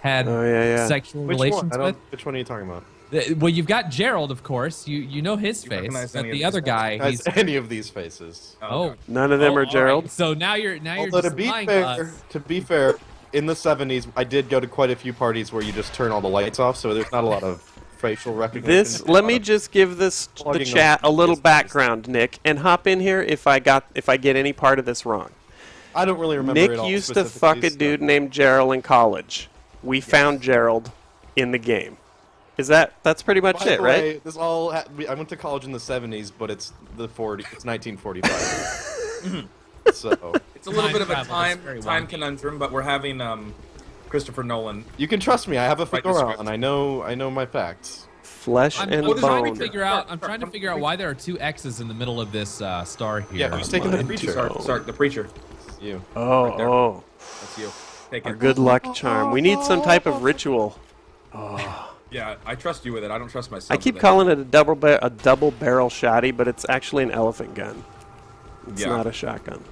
S3: had
S1: Oh, yeah, yeah.
S3: sexual
S4: Which
S3: relations
S4: one?
S3: With?
S4: which one are you talking about?
S3: The- Well, you've got Gerald, of course. You you know his
S2: You
S3: face,
S2: recognize
S3: but the other guy, he's
S4: any of these faces.
S3: oh.
S2: God.
S1: None of them
S3: Oh,
S1: are
S3: all right.
S1: Gerald.
S3: So now you're now you're
S4: Although to be
S3: lying to
S4: fair,
S3: us.
S4: to be fair, in the '70s, I did go to quite a few parties where you just turn all the lights off, so there's not a lot of facial recognition.
S1: This. Let me just give this the chat a little
S4: previous
S1: background, Nick, and hop in here if I got if I get any part of this wrong.
S4: I don't really remember.
S1: Nick
S4: it all
S1: used to fuck a
S4: specifically, so-
S1: dude named Gerald in college. We found Gerald in the game. Is that that's pretty much
S4: By
S1: it,
S4: the
S1: right?
S4: way, this all ha- I went to college in the '70s, but it's the 40. It's 1945. so
S2: It's a little
S3: Time
S2: bit of a time time
S3: wonky.
S2: conundrum, but we're having um, Christopher Nolan.
S4: you can trust me. I have a
S2: Write the
S4: fedora
S2: script.
S4: on. I know. I know my facts.
S1: Flesh
S3: I'm,
S1: and
S3: I'm trying
S1: bone.
S3: to figure out. I'm trying to figure out why there are two X's in the middle of this uh, star here.
S4: Yeah, who's taking the preacher?
S2: Sorry, sorry, the preacher.
S4: It's you.
S1: Oh,
S2: there.
S1: oh,
S2: That's you. Take
S1: our
S2: it.
S1: good luck charm. We need some type of ritual.
S2: Yeah, I trust you with it. I don't trust myself.
S1: I keep calling it a double ba- a double barrel shotty, but it's actually an elephant gun. It's
S2: Yeah.
S1: not a shotgun.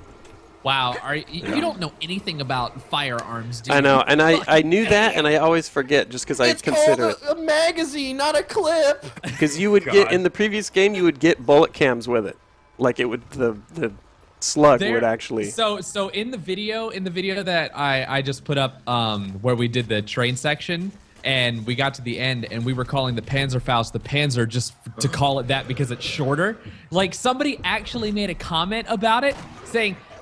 S3: Wow, are you, you don't know anything about firearms, do you?
S1: I know, and I, I knew that, and I always forget just because I consider it.
S4: a, magazine, not a clip.
S1: Because you would get in the previous game, you would get bullet cams with it, like it would the the slug
S3: There-
S1: would actually.
S3: So so in the video in the video that I I just put up um where we did the train section and we got to the end and we were calling the Panzerfaust the Panzer just to call it that because it's shorter. Like somebody actually made a comment about it saying, "Huh,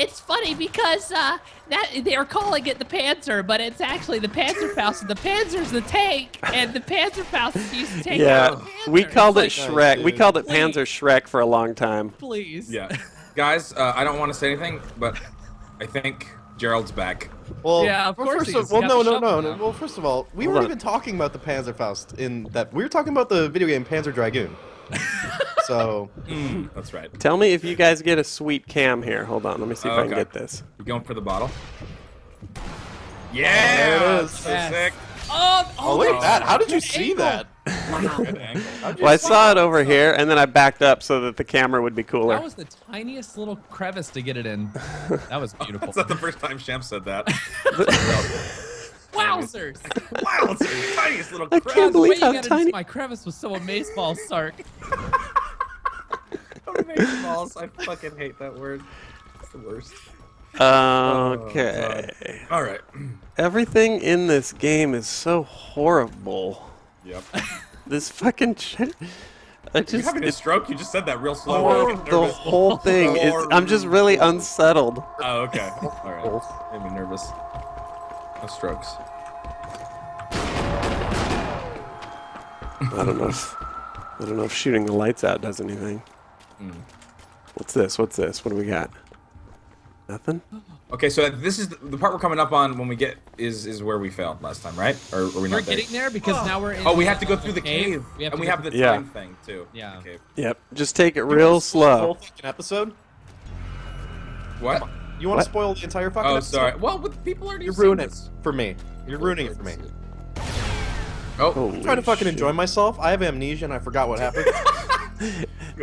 S3: it's funny because uh that they're calling it the Panzer, but it's actually the Panzerfaust and the Panzer's the tank and the Panzerfaust is used to take
S1: yeah,
S3: out the
S1: we
S3: Panzer."
S1: called it
S3: It's like,
S1: Shrek. We called it
S3: Please.
S1: Panzerschreck for a long time.
S3: Please.
S2: Yeah, guys, uh, I don't want to say anything, but I think Gerald's back.
S4: Well,
S3: Yeah, of course
S4: First
S3: he
S4: of, well, no, no, no, no. Well, first of all, we
S1: Hold
S4: weren't
S1: on.
S4: even talking about the Panzerfaust in that. We were talking about the video game Panzer Dragoon. so mm,
S2: That's right.
S1: Tell me if you guys get a sweet cam here. Hold on, let me see if I can get this.
S2: You going for the bottle? Yeah,
S4: there it is.
S2: So
S3: Yes.
S2: sick.
S3: Oh,
S4: Oh, oh look at
S2: Oh.
S4: that! How did you see
S3: angle.
S4: that?
S2: Good angle.
S4: How'd you
S1: Well, I saw it over here, and then I backed up so that the camera would be cooler.
S3: That was the tiniest little crevice to get it in. That was beautiful.
S2: That's not the first time Sham said that.
S3: Wowzers!
S2: wow, it's tiniest little
S1: I can't
S3: the way
S1: believe
S3: you
S1: how
S3: got
S1: tiny.
S3: my crevice was so amazeball, Sark.
S2: balls. I fucking hate that word. It's the worst.
S1: Okay.
S2: Oh, All right.
S1: Everything in this game is so horrible.
S2: Yep.
S1: This fucking shit. I
S2: You
S1: just
S2: having a stroke? You just said that real slow.
S1: Oh, hor-
S2: I'm
S1: the whole thing is. I'm just really unsettled.
S2: Oh, okay. All right. Made me nervous. No strokes.
S1: I don't know. If, I don't know if shooting the lights out does anything.
S2: Hmm.
S1: What's this? What's this? What do we got? Nothing.
S2: Okay, so this is the, the part we're coming up on when we get is is where we failed last time, right? Or are we
S3: We're
S2: not there?
S3: getting there because now we're in.
S2: Oh, we have to go through the cave,
S3: We
S2: and we have the
S3: through-
S1: Yeah.
S2: time thing too.
S3: Yeah.
S2: The cave.
S1: Yep. Just take it real slow.
S4: fucking episode.
S2: What?
S4: You want
S1: What?
S4: to spoil the entire fucking
S2: Oh,
S4: episode?
S2: sorry. Well, but people already
S4: You're
S2: seen
S4: ruining it for me. You're ruining it for me.
S2: Oh,
S1: Holy
S4: I'm trying to fucking
S1: shit.
S4: enjoy myself. I have amnesia and I forgot what happened.
S2: you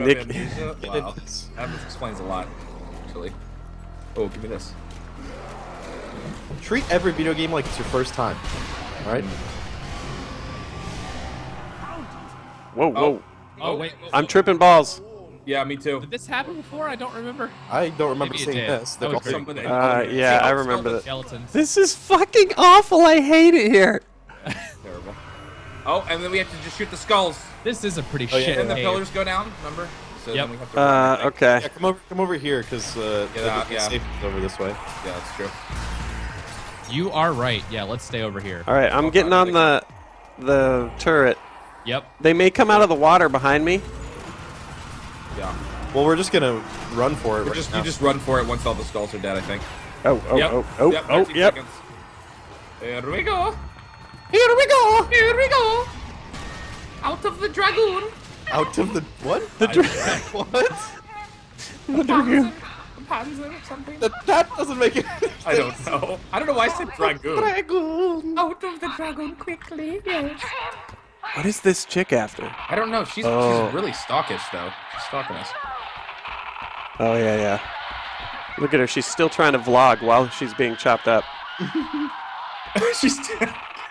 S2: have
S1: Nick-
S2: amnesia? Wow. That explains a lot, actually. Oh, give me this.
S4: Treat every video game like it's your first time. All right. Hmm.
S1: Whoa, oh. whoa.
S3: Oh wait. wait,
S1: I'm
S3: wait.
S1: tripping balls.
S2: Yeah, me too.
S3: Did this happen before? I don't remember.
S4: I don't remember
S3: Maybe
S4: seeing
S3: did.
S4: this.
S3: That was.
S2: Somebody-
S1: Uh, yeah, I remember that.
S3: Skeletons.
S1: This is fucking awful. I hate it here.
S2: Terrible. Oh, and then we have to just shoot the skulls.
S3: This is a pretty
S4: Oh, yeah,
S3: shit.
S2: And the pillars go down, remember? So
S3: Yep.
S2: then we have to
S1: Uh,
S2: think.
S1: okay.
S4: Yeah, come over, come over here, cause uh,
S2: Get
S4: the-
S2: out,
S4: the
S2: yeah.
S4: safety's over this way.
S2: Yeah, that's true.
S3: You are right. Yeah, let's stay over here.
S1: All right, I'm getting on the the turret.
S3: Yep.
S1: They may come out of the water behind me.
S2: Yeah.
S4: Well, we're just gonna run for it. Right
S2: just
S4: now.
S2: you just run for it once all the skulls are dead, I think.
S1: Oh, oh,
S2: yep.
S1: oh, oh,
S2: yep,
S1: oh, yep.
S2: seconds. Here we go. Here we go. Here we go. Out of the dragoon.
S4: out of the what?
S1: The dra-
S4: what?
S1: the dragoon.
S2: Panzer or something.
S4: That, that doesn't make it.
S2: I don't know. I don't know why I said dragoon.
S4: Dragoon.
S2: Out of the dragoon quickly. Yes.
S1: What is this chick after?
S2: I don't know. She's
S1: Oh.
S2: she's really stalkish though. She's stalking us.
S1: Oh yeah, yeah. Look at her. She's still trying to vlog while she's being chopped up.
S2: she's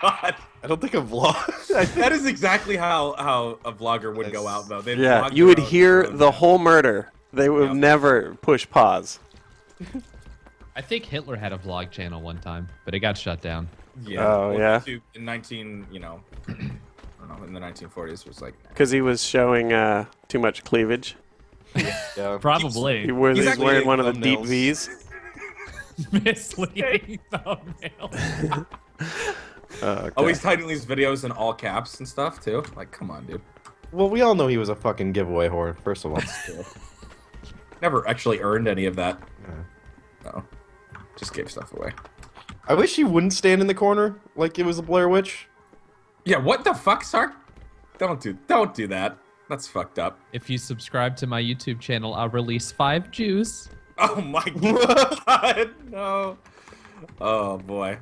S2: God.
S4: I don't think a vlog.
S2: That is exactly how how a vlogger would go out though. They'd
S1: Yeah, you would hear
S2: their own
S1: the whole murder. They would
S2: Yep.
S1: never push pause.
S3: I think Hitler had a vlog channel one time, but it got shut down.
S2: Yeah.
S1: Oh, yeah?
S2: In 19, you know, I don't know, in the 1940s was like.
S1: Because he was showing uh, too much cleavage.
S4: yeah.
S1: He was
S2: He's
S1: he's wearing one of the deep. V's.
S3: misleading thumbnail.
S1: Uh,
S2: Always
S1: okay.
S2: titling these videos in all caps and stuff too. Like, come on, dude.
S4: Well, we all know he was a fucking giveaway whore. First of all.
S2: Never actually earned any of that.
S4: Yeah.
S2: No. Just gave stuff away.
S4: I wish he wouldn't stand in the corner like it was a Blair Witch.
S2: Yeah, what the fuck, Sark? Don't do don't do that. That's fucked up.
S3: if you subscribe to my YouTube channel, I'll release five Jews.
S2: Oh my god, no. Oh boy.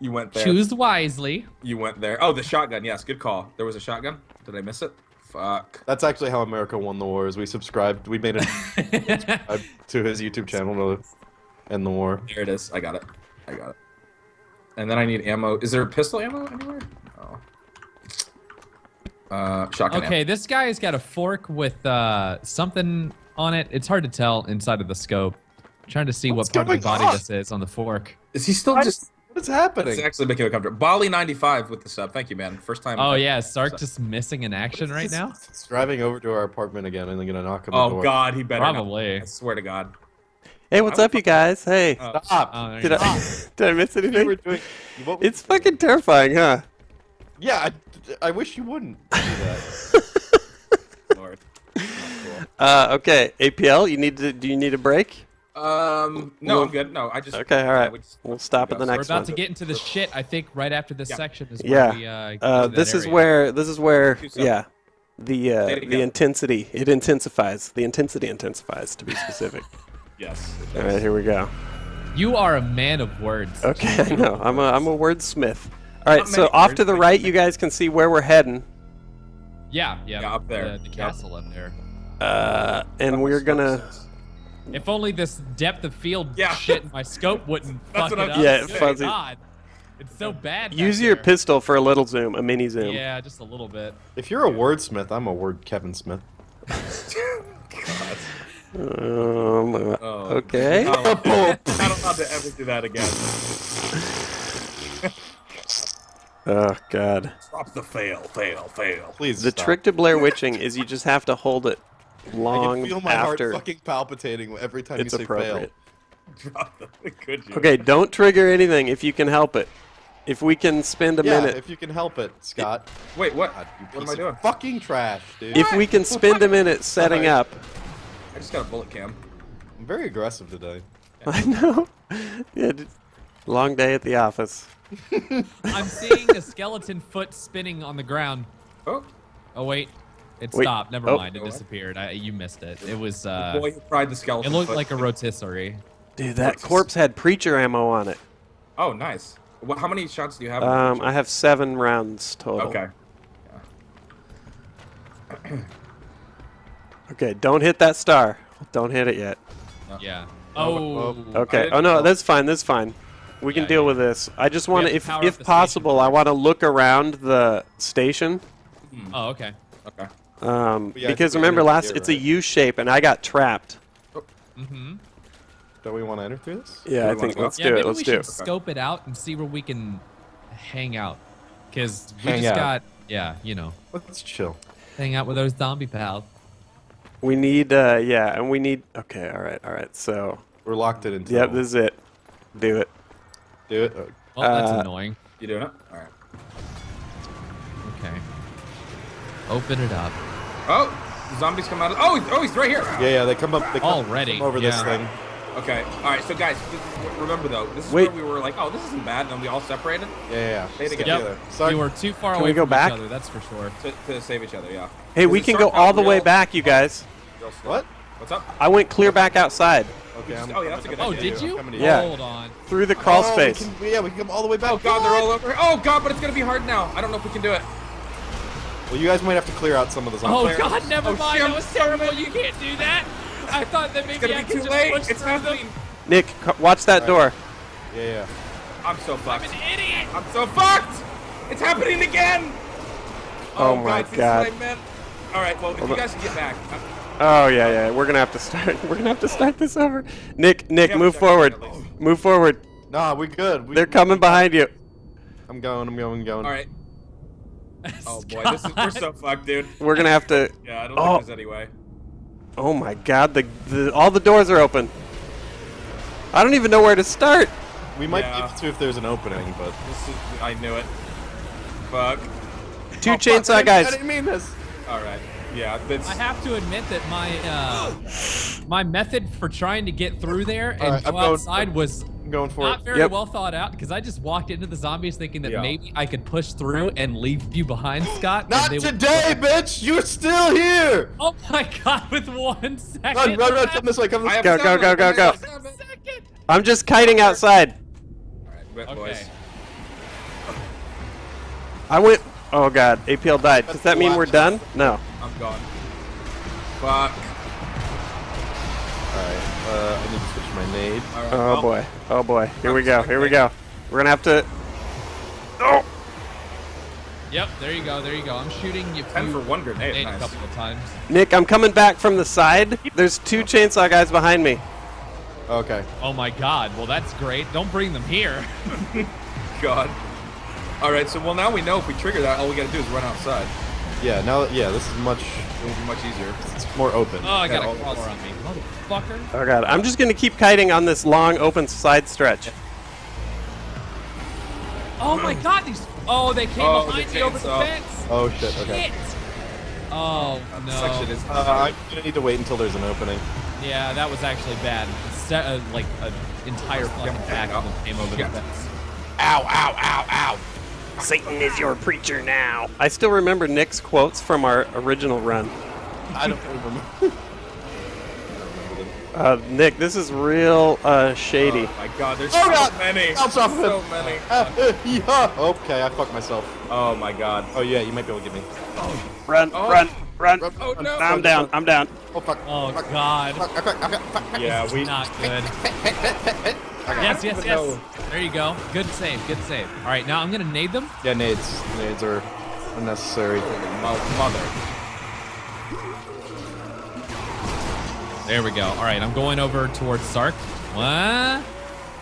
S2: You went there.
S3: Choose wisely.
S2: You went there. Oh, the shotgun. Yes, good call. There was a shotgun. Did I miss it? Fuck.
S4: That's actually how America won the war. Is we subscribed. We made it to his YouTube channel to end the war.
S2: There it is. I got it. I got it. And then I need ammo. Is there pistol ammo anywhere? Oh. Uh, shotgun
S3: Okay, this guy's got a fork with uh, something on it. It's hard to tell inside of the scope. I'm trying to see
S4: What's
S3: what part of the body
S4: on?
S3: this is on the fork.
S2: Is he still
S4: What?
S2: just?
S4: What's happening?
S2: It's actually making me comfortable. Bali ninety five with the sub. Thank you, man. First time.
S3: Oh yeah, is Sark just missing in action right now?
S4: He's driving over to our apartment again and they're gonna knock on the
S2: Oh
S4: door.
S2: God, he better. not.
S3: Probably.
S2: I swear to God.
S1: Hey, what's up, you guys? Hey,
S2: Oh,
S4: Stop!
S3: Oh,
S1: did. I did I miss
S4: You were
S1: anything?
S4: doing- what-
S1: It's fucking terrifying, huh?
S4: Yeah. I, I wish you wouldn't do that.
S2: Lord.
S1: Uh, okay, APL, you need to. Do you need a break?
S2: Um, no,
S1: Well-
S2: I'm good. No, I just.
S1: Okay, All right, yeah,
S2: we just-
S1: We'll stop at the
S2: We're
S3: We're
S1: next
S3: about
S1: one.
S3: to get into the shit. I think right after this
S2: Yeah.
S3: section is where
S1: Yeah.
S3: we uh, get
S1: Uh,
S3: to that
S1: this is
S3: area.
S1: where this is where yeah, the uh, the
S2: again.
S1: intensity it intensifies. The intensity intensifies to be specific.
S2: Yes.
S1: All right, here we go.
S3: you are a man of words.
S1: Okay, I know. I'm a I'm a wordsmith. All right, so off to the right, you guys can see where we're heading,
S3: Yeah, yeah.
S2: Yeah, up there.
S3: The, the
S2: Yep.
S3: castle up there.
S1: uh, and we're gonna.
S3: If only this depth of field
S2: Yeah.
S3: shit in my scope wouldn't fuck it up.
S1: Yeah,
S3: Good
S1: fuzzy.
S3: God. It's so bad.
S1: Use your
S3: there.
S1: pistol for a little zoom, a mini zoom.
S3: Yeah, just a little bit.
S4: If you're a wordsmith, I'm a word Kevin Smith.
S2: God.
S1: Um,
S2: Oh.
S1: okay.
S2: I don't want to ever do that again.
S1: Oh God.
S2: Stop the fail, fail, fail.
S4: Please.
S1: The
S4: stop.
S1: trick to Blair Witching is you just have to hold it
S4: I
S1: long
S4: can feel my
S1: after
S4: heart fucking palpitating every time
S1: it's
S4: you say
S1: appropriate.
S2: Drop the could you?
S1: Okay, don't trigger anything if you can help it. If we can spend a
S4: fail. Yeah,
S1: minute,
S4: if you can help it, Scott.
S2: Wait, what?
S4: God, you
S2: What am I doing?
S4: Fucking trash, dude.
S1: if we can spend a minute setting
S2: Sorry.
S1: up,
S2: I just got a bullet cam.
S4: I'm very aggressive today.
S1: I know. Yeah, d- long day at the office.
S3: I'm seeing a skeleton foot spinning on the ground.
S2: Oh,
S3: Oh wait, it
S1: Wait,
S3: stopped. Never
S1: oh.
S3: mind, it disappeared. I, you missed it. It was.
S2: the
S3: Uh,
S2: boy who tried the skeleton.
S3: it looked
S2: foot.
S3: like a rotisserie.
S1: Dude, that corpse had preacher ammo on it.
S2: Oh, nice. What, how many shots do you have?
S1: Um, I have seven rounds total.
S2: Okay.
S1: Okay, don't hit that star. Don't hit it yet.
S3: Yeah.
S2: Oh,
S3: Oh.
S1: Okay. Oh no, that's fine. That's fine. We can
S3: Yeah,
S1: deal
S3: yeah.
S1: with this. I just want to, if if possible,
S3: station
S1: I want to look around the station.
S3: Oh, okay.
S2: Okay.
S1: Um,
S4: Yeah,
S1: because remember last,
S4: here,
S1: it's a
S4: right?
S1: U shape, and I got trapped.
S3: Mm-hmm.
S4: Don't we want to enter through this?
S1: Yeah, I think let's do
S3: maybe
S1: it. Let's
S3: we
S1: do
S3: should
S1: it.
S3: scope it out and see where we can hang out. Because we
S4: Hang
S3: just
S4: out.
S3: got, yeah, you know,
S4: Let's chill.
S3: hang out with those zombie pals.
S1: We need, uh, yeah, and we need. Okay, all right, all right. So,
S4: We're locked in until.
S1: yep, this is it. Do it.
S4: Do it. Uh,
S3: Oh, that's
S1: Uh,
S3: annoying.
S2: You doing it? All right.
S3: Okay. Open it up.
S2: Oh, the zombies come out. Of, oh, oh, he's right here.
S4: yeah, yeah. They come up. They come,
S3: Already,
S4: come over this
S3: yeah.
S4: thing.
S2: Okay. All right. So guys, remember though, this is
S1: Wait.
S2: where we were like, oh, this isn't bad, and then we all separated
S4: Yeah, yeah. yeah.
S2: Stay
S4: Stick
S2: together.
S4: together. Sorry.
S3: You were too far
S1: Can
S3: away
S1: we go
S3: from
S1: back?
S3: each other, that's for sure.
S2: to, to save each other. Yeah.
S1: Hey, we can go all
S2: out
S1: the way back, you guys.
S2: real?
S4: What?
S2: What's up?
S1: I went clear back outside
S4: Okay. I'm,
S2: Oh, yeah, that's a good idea.
S3: Oh,
S2: idea.
S3: did
S4: I'm
S3: you?
S1: Yeah.
S3: Hold on.
S1: through the crawl
S4: oh,
S1: space.
S4: We can, yeah, we can come all the way back.
S2: Oh god, they're all over. Oh god, but it's gonna be hard now. I don't know if we can do it.
S4: Well, you guys might have to clear out some of the
S3: Oh
S4: zombies.
S3: God, never
S2: Oh,
S3: mind.
S2: shit,
S3: That was
S2: I'm
S3: terrible. You can't do that. I thought that maybe
S2: It's gonna
S3: I
S2: be
S3: could
S2: too
S3: just
S2: late.
S3: push
S2: It's
S3: through them.
S1: Nick, watch that door.
S4: Yeah, yeah.
S2: I'm so fucked.
S3: I'm an idiot.
S2: I'm so fucked. It's happening again.
S1: Oh, oh my
S2: God. this is
S1: God.
S2: what I meant. All right. Well, if you guys can get back. I'm-
S1: Oh yeah, yeah. We're gonna have to start. We're gonna have to start this over. Nick, Nick, move
S2: we got it
S1: forward. Move forward.
S4: Nah, we good. We,
S1: They're coming behind you.
S4: I'm going. I'm going. I'm going.
S2: All right. Oh boy, this is we're so fucked, dude.
S1: We're gonna have to.
S2: Yeah, I don't
S1: Oh.
S2: think there's any way.
S1: Oh my God! The, the all the doors are open. I don't even know where to start.
S4: We might
S2: Yeah.
S4: be able to if there's an opening, but
S2: This is. I knew it. Fuck.
S1: Two
S4: Oh,
S1: chainsaw
S4: I didn't-
S1: guys.
S4: I didn't mean this.
S2: All right. Yeah. That's.
S3: I have to admit that my uh, my method for trying to get through there and
S4: Alright,
S3: go
S4: I'm going-
S3: outside was
S4: I'm going for
S3: not
S4: it.
S3: very
S1: Yep.
S3: well thought out because I just walked into the zombies thinking that
S2: Yeah.
S3: maybe I could push through and leave you behind, Scott.
S4: Not
S3: they would-
S4: today, bitch! You're still here!
S3: Oh my god! With one second.
S4: Run, run, run! Come this way! Come this way!
S1: Go, go, go, go, go!
S3: Second.
S1: I'm just kiting outside.
S2: All right, wet
S3: Okay.
S2: boys.
S1: I went. Oh God, APL died. Does that mean we're done? No.
S2: I'm gone. Fuck.
S4: Alright, uh, I need to switch my nade.
S2: All right,
S1: Oh
S2: well,
S1: boy. Oh boy. Here we go. Here we go. We're gonna have to. Oh.
S3: Yep. There you go. There you go. I'm shooting you.
S2: Ten for one grenade.
S3: a
S2: Nice.
S3: couple of times.
S1: Nick, I'm coming back from the side. There's two chainsaw guys behind me.
S4: Okay.
S3: Oh my god. Well, that's great. Don't bring them here.
S2: God. All right. So well, now we know if we trigger that, all we gotta do is run outside.
S4: Yeah, now, yeah, this is much,
S2: It'll be much easier.
S4: it's more open.
S3: Oh, I got
S2: Yeah,
S3: a crawler on me, motherfucker.
S1: Oh God. I'm just gonna keep kiting on this long open side stretch.
S3: Oh my god, these. Oh, they came
S2: Oh,
S3: behind
S2: the
S3: me over the
S2: chainsaw.
S3: fence.
S4: Oh shit, okay.
S3: Shit. Oh
S2: This
S3: no.
S2: section is.
S4: Uh, I'm gonna need to wait until there's an opening.
S3: Yeah, that was actually bad. Se- uh, like an entire fucking
S2: Yeah,
S3: pack of them came over
S2: Yeah.
S3: the fence.
S4: Ow, ow, ow, ow!
S1: Satan is your preacher now. I still remember Nick's quotes from our original run.
S4: I don't remember.
S1: Uh, Nick, this is real uh, shady.
S2: Oh my God, there's
S4: Oh,
S2: so
S4: God.
S2: many.
S4: Bounce off
S2: so
S4: him.
S2: many.
S4: yeah. Okay, I fucked myself.
S2: Oh my God.
S4: Oh yeah, you might be able to get me.
S1: Run,
S2: Oh.
S1: run, run.
S4: Run,
S2: Oh, no.
S1: I'm down. I'm down.
S4: Oh fuck.
S3: Oh
S4: fuck,
S3: god.
S4: Fuck, fuck, fuck, fuck, fuck.
S2: Yeah, we.
S3: Not good. Yes, yes, yes.
S2: know.
S3: There you go. Good save, good save. All right, now I'm gonna nade them.
S4: Yeah, nades. Nades are unnecessary.
S2: Mo- Mother.
S3: There we go. All right, I'm going over towards Sark. What?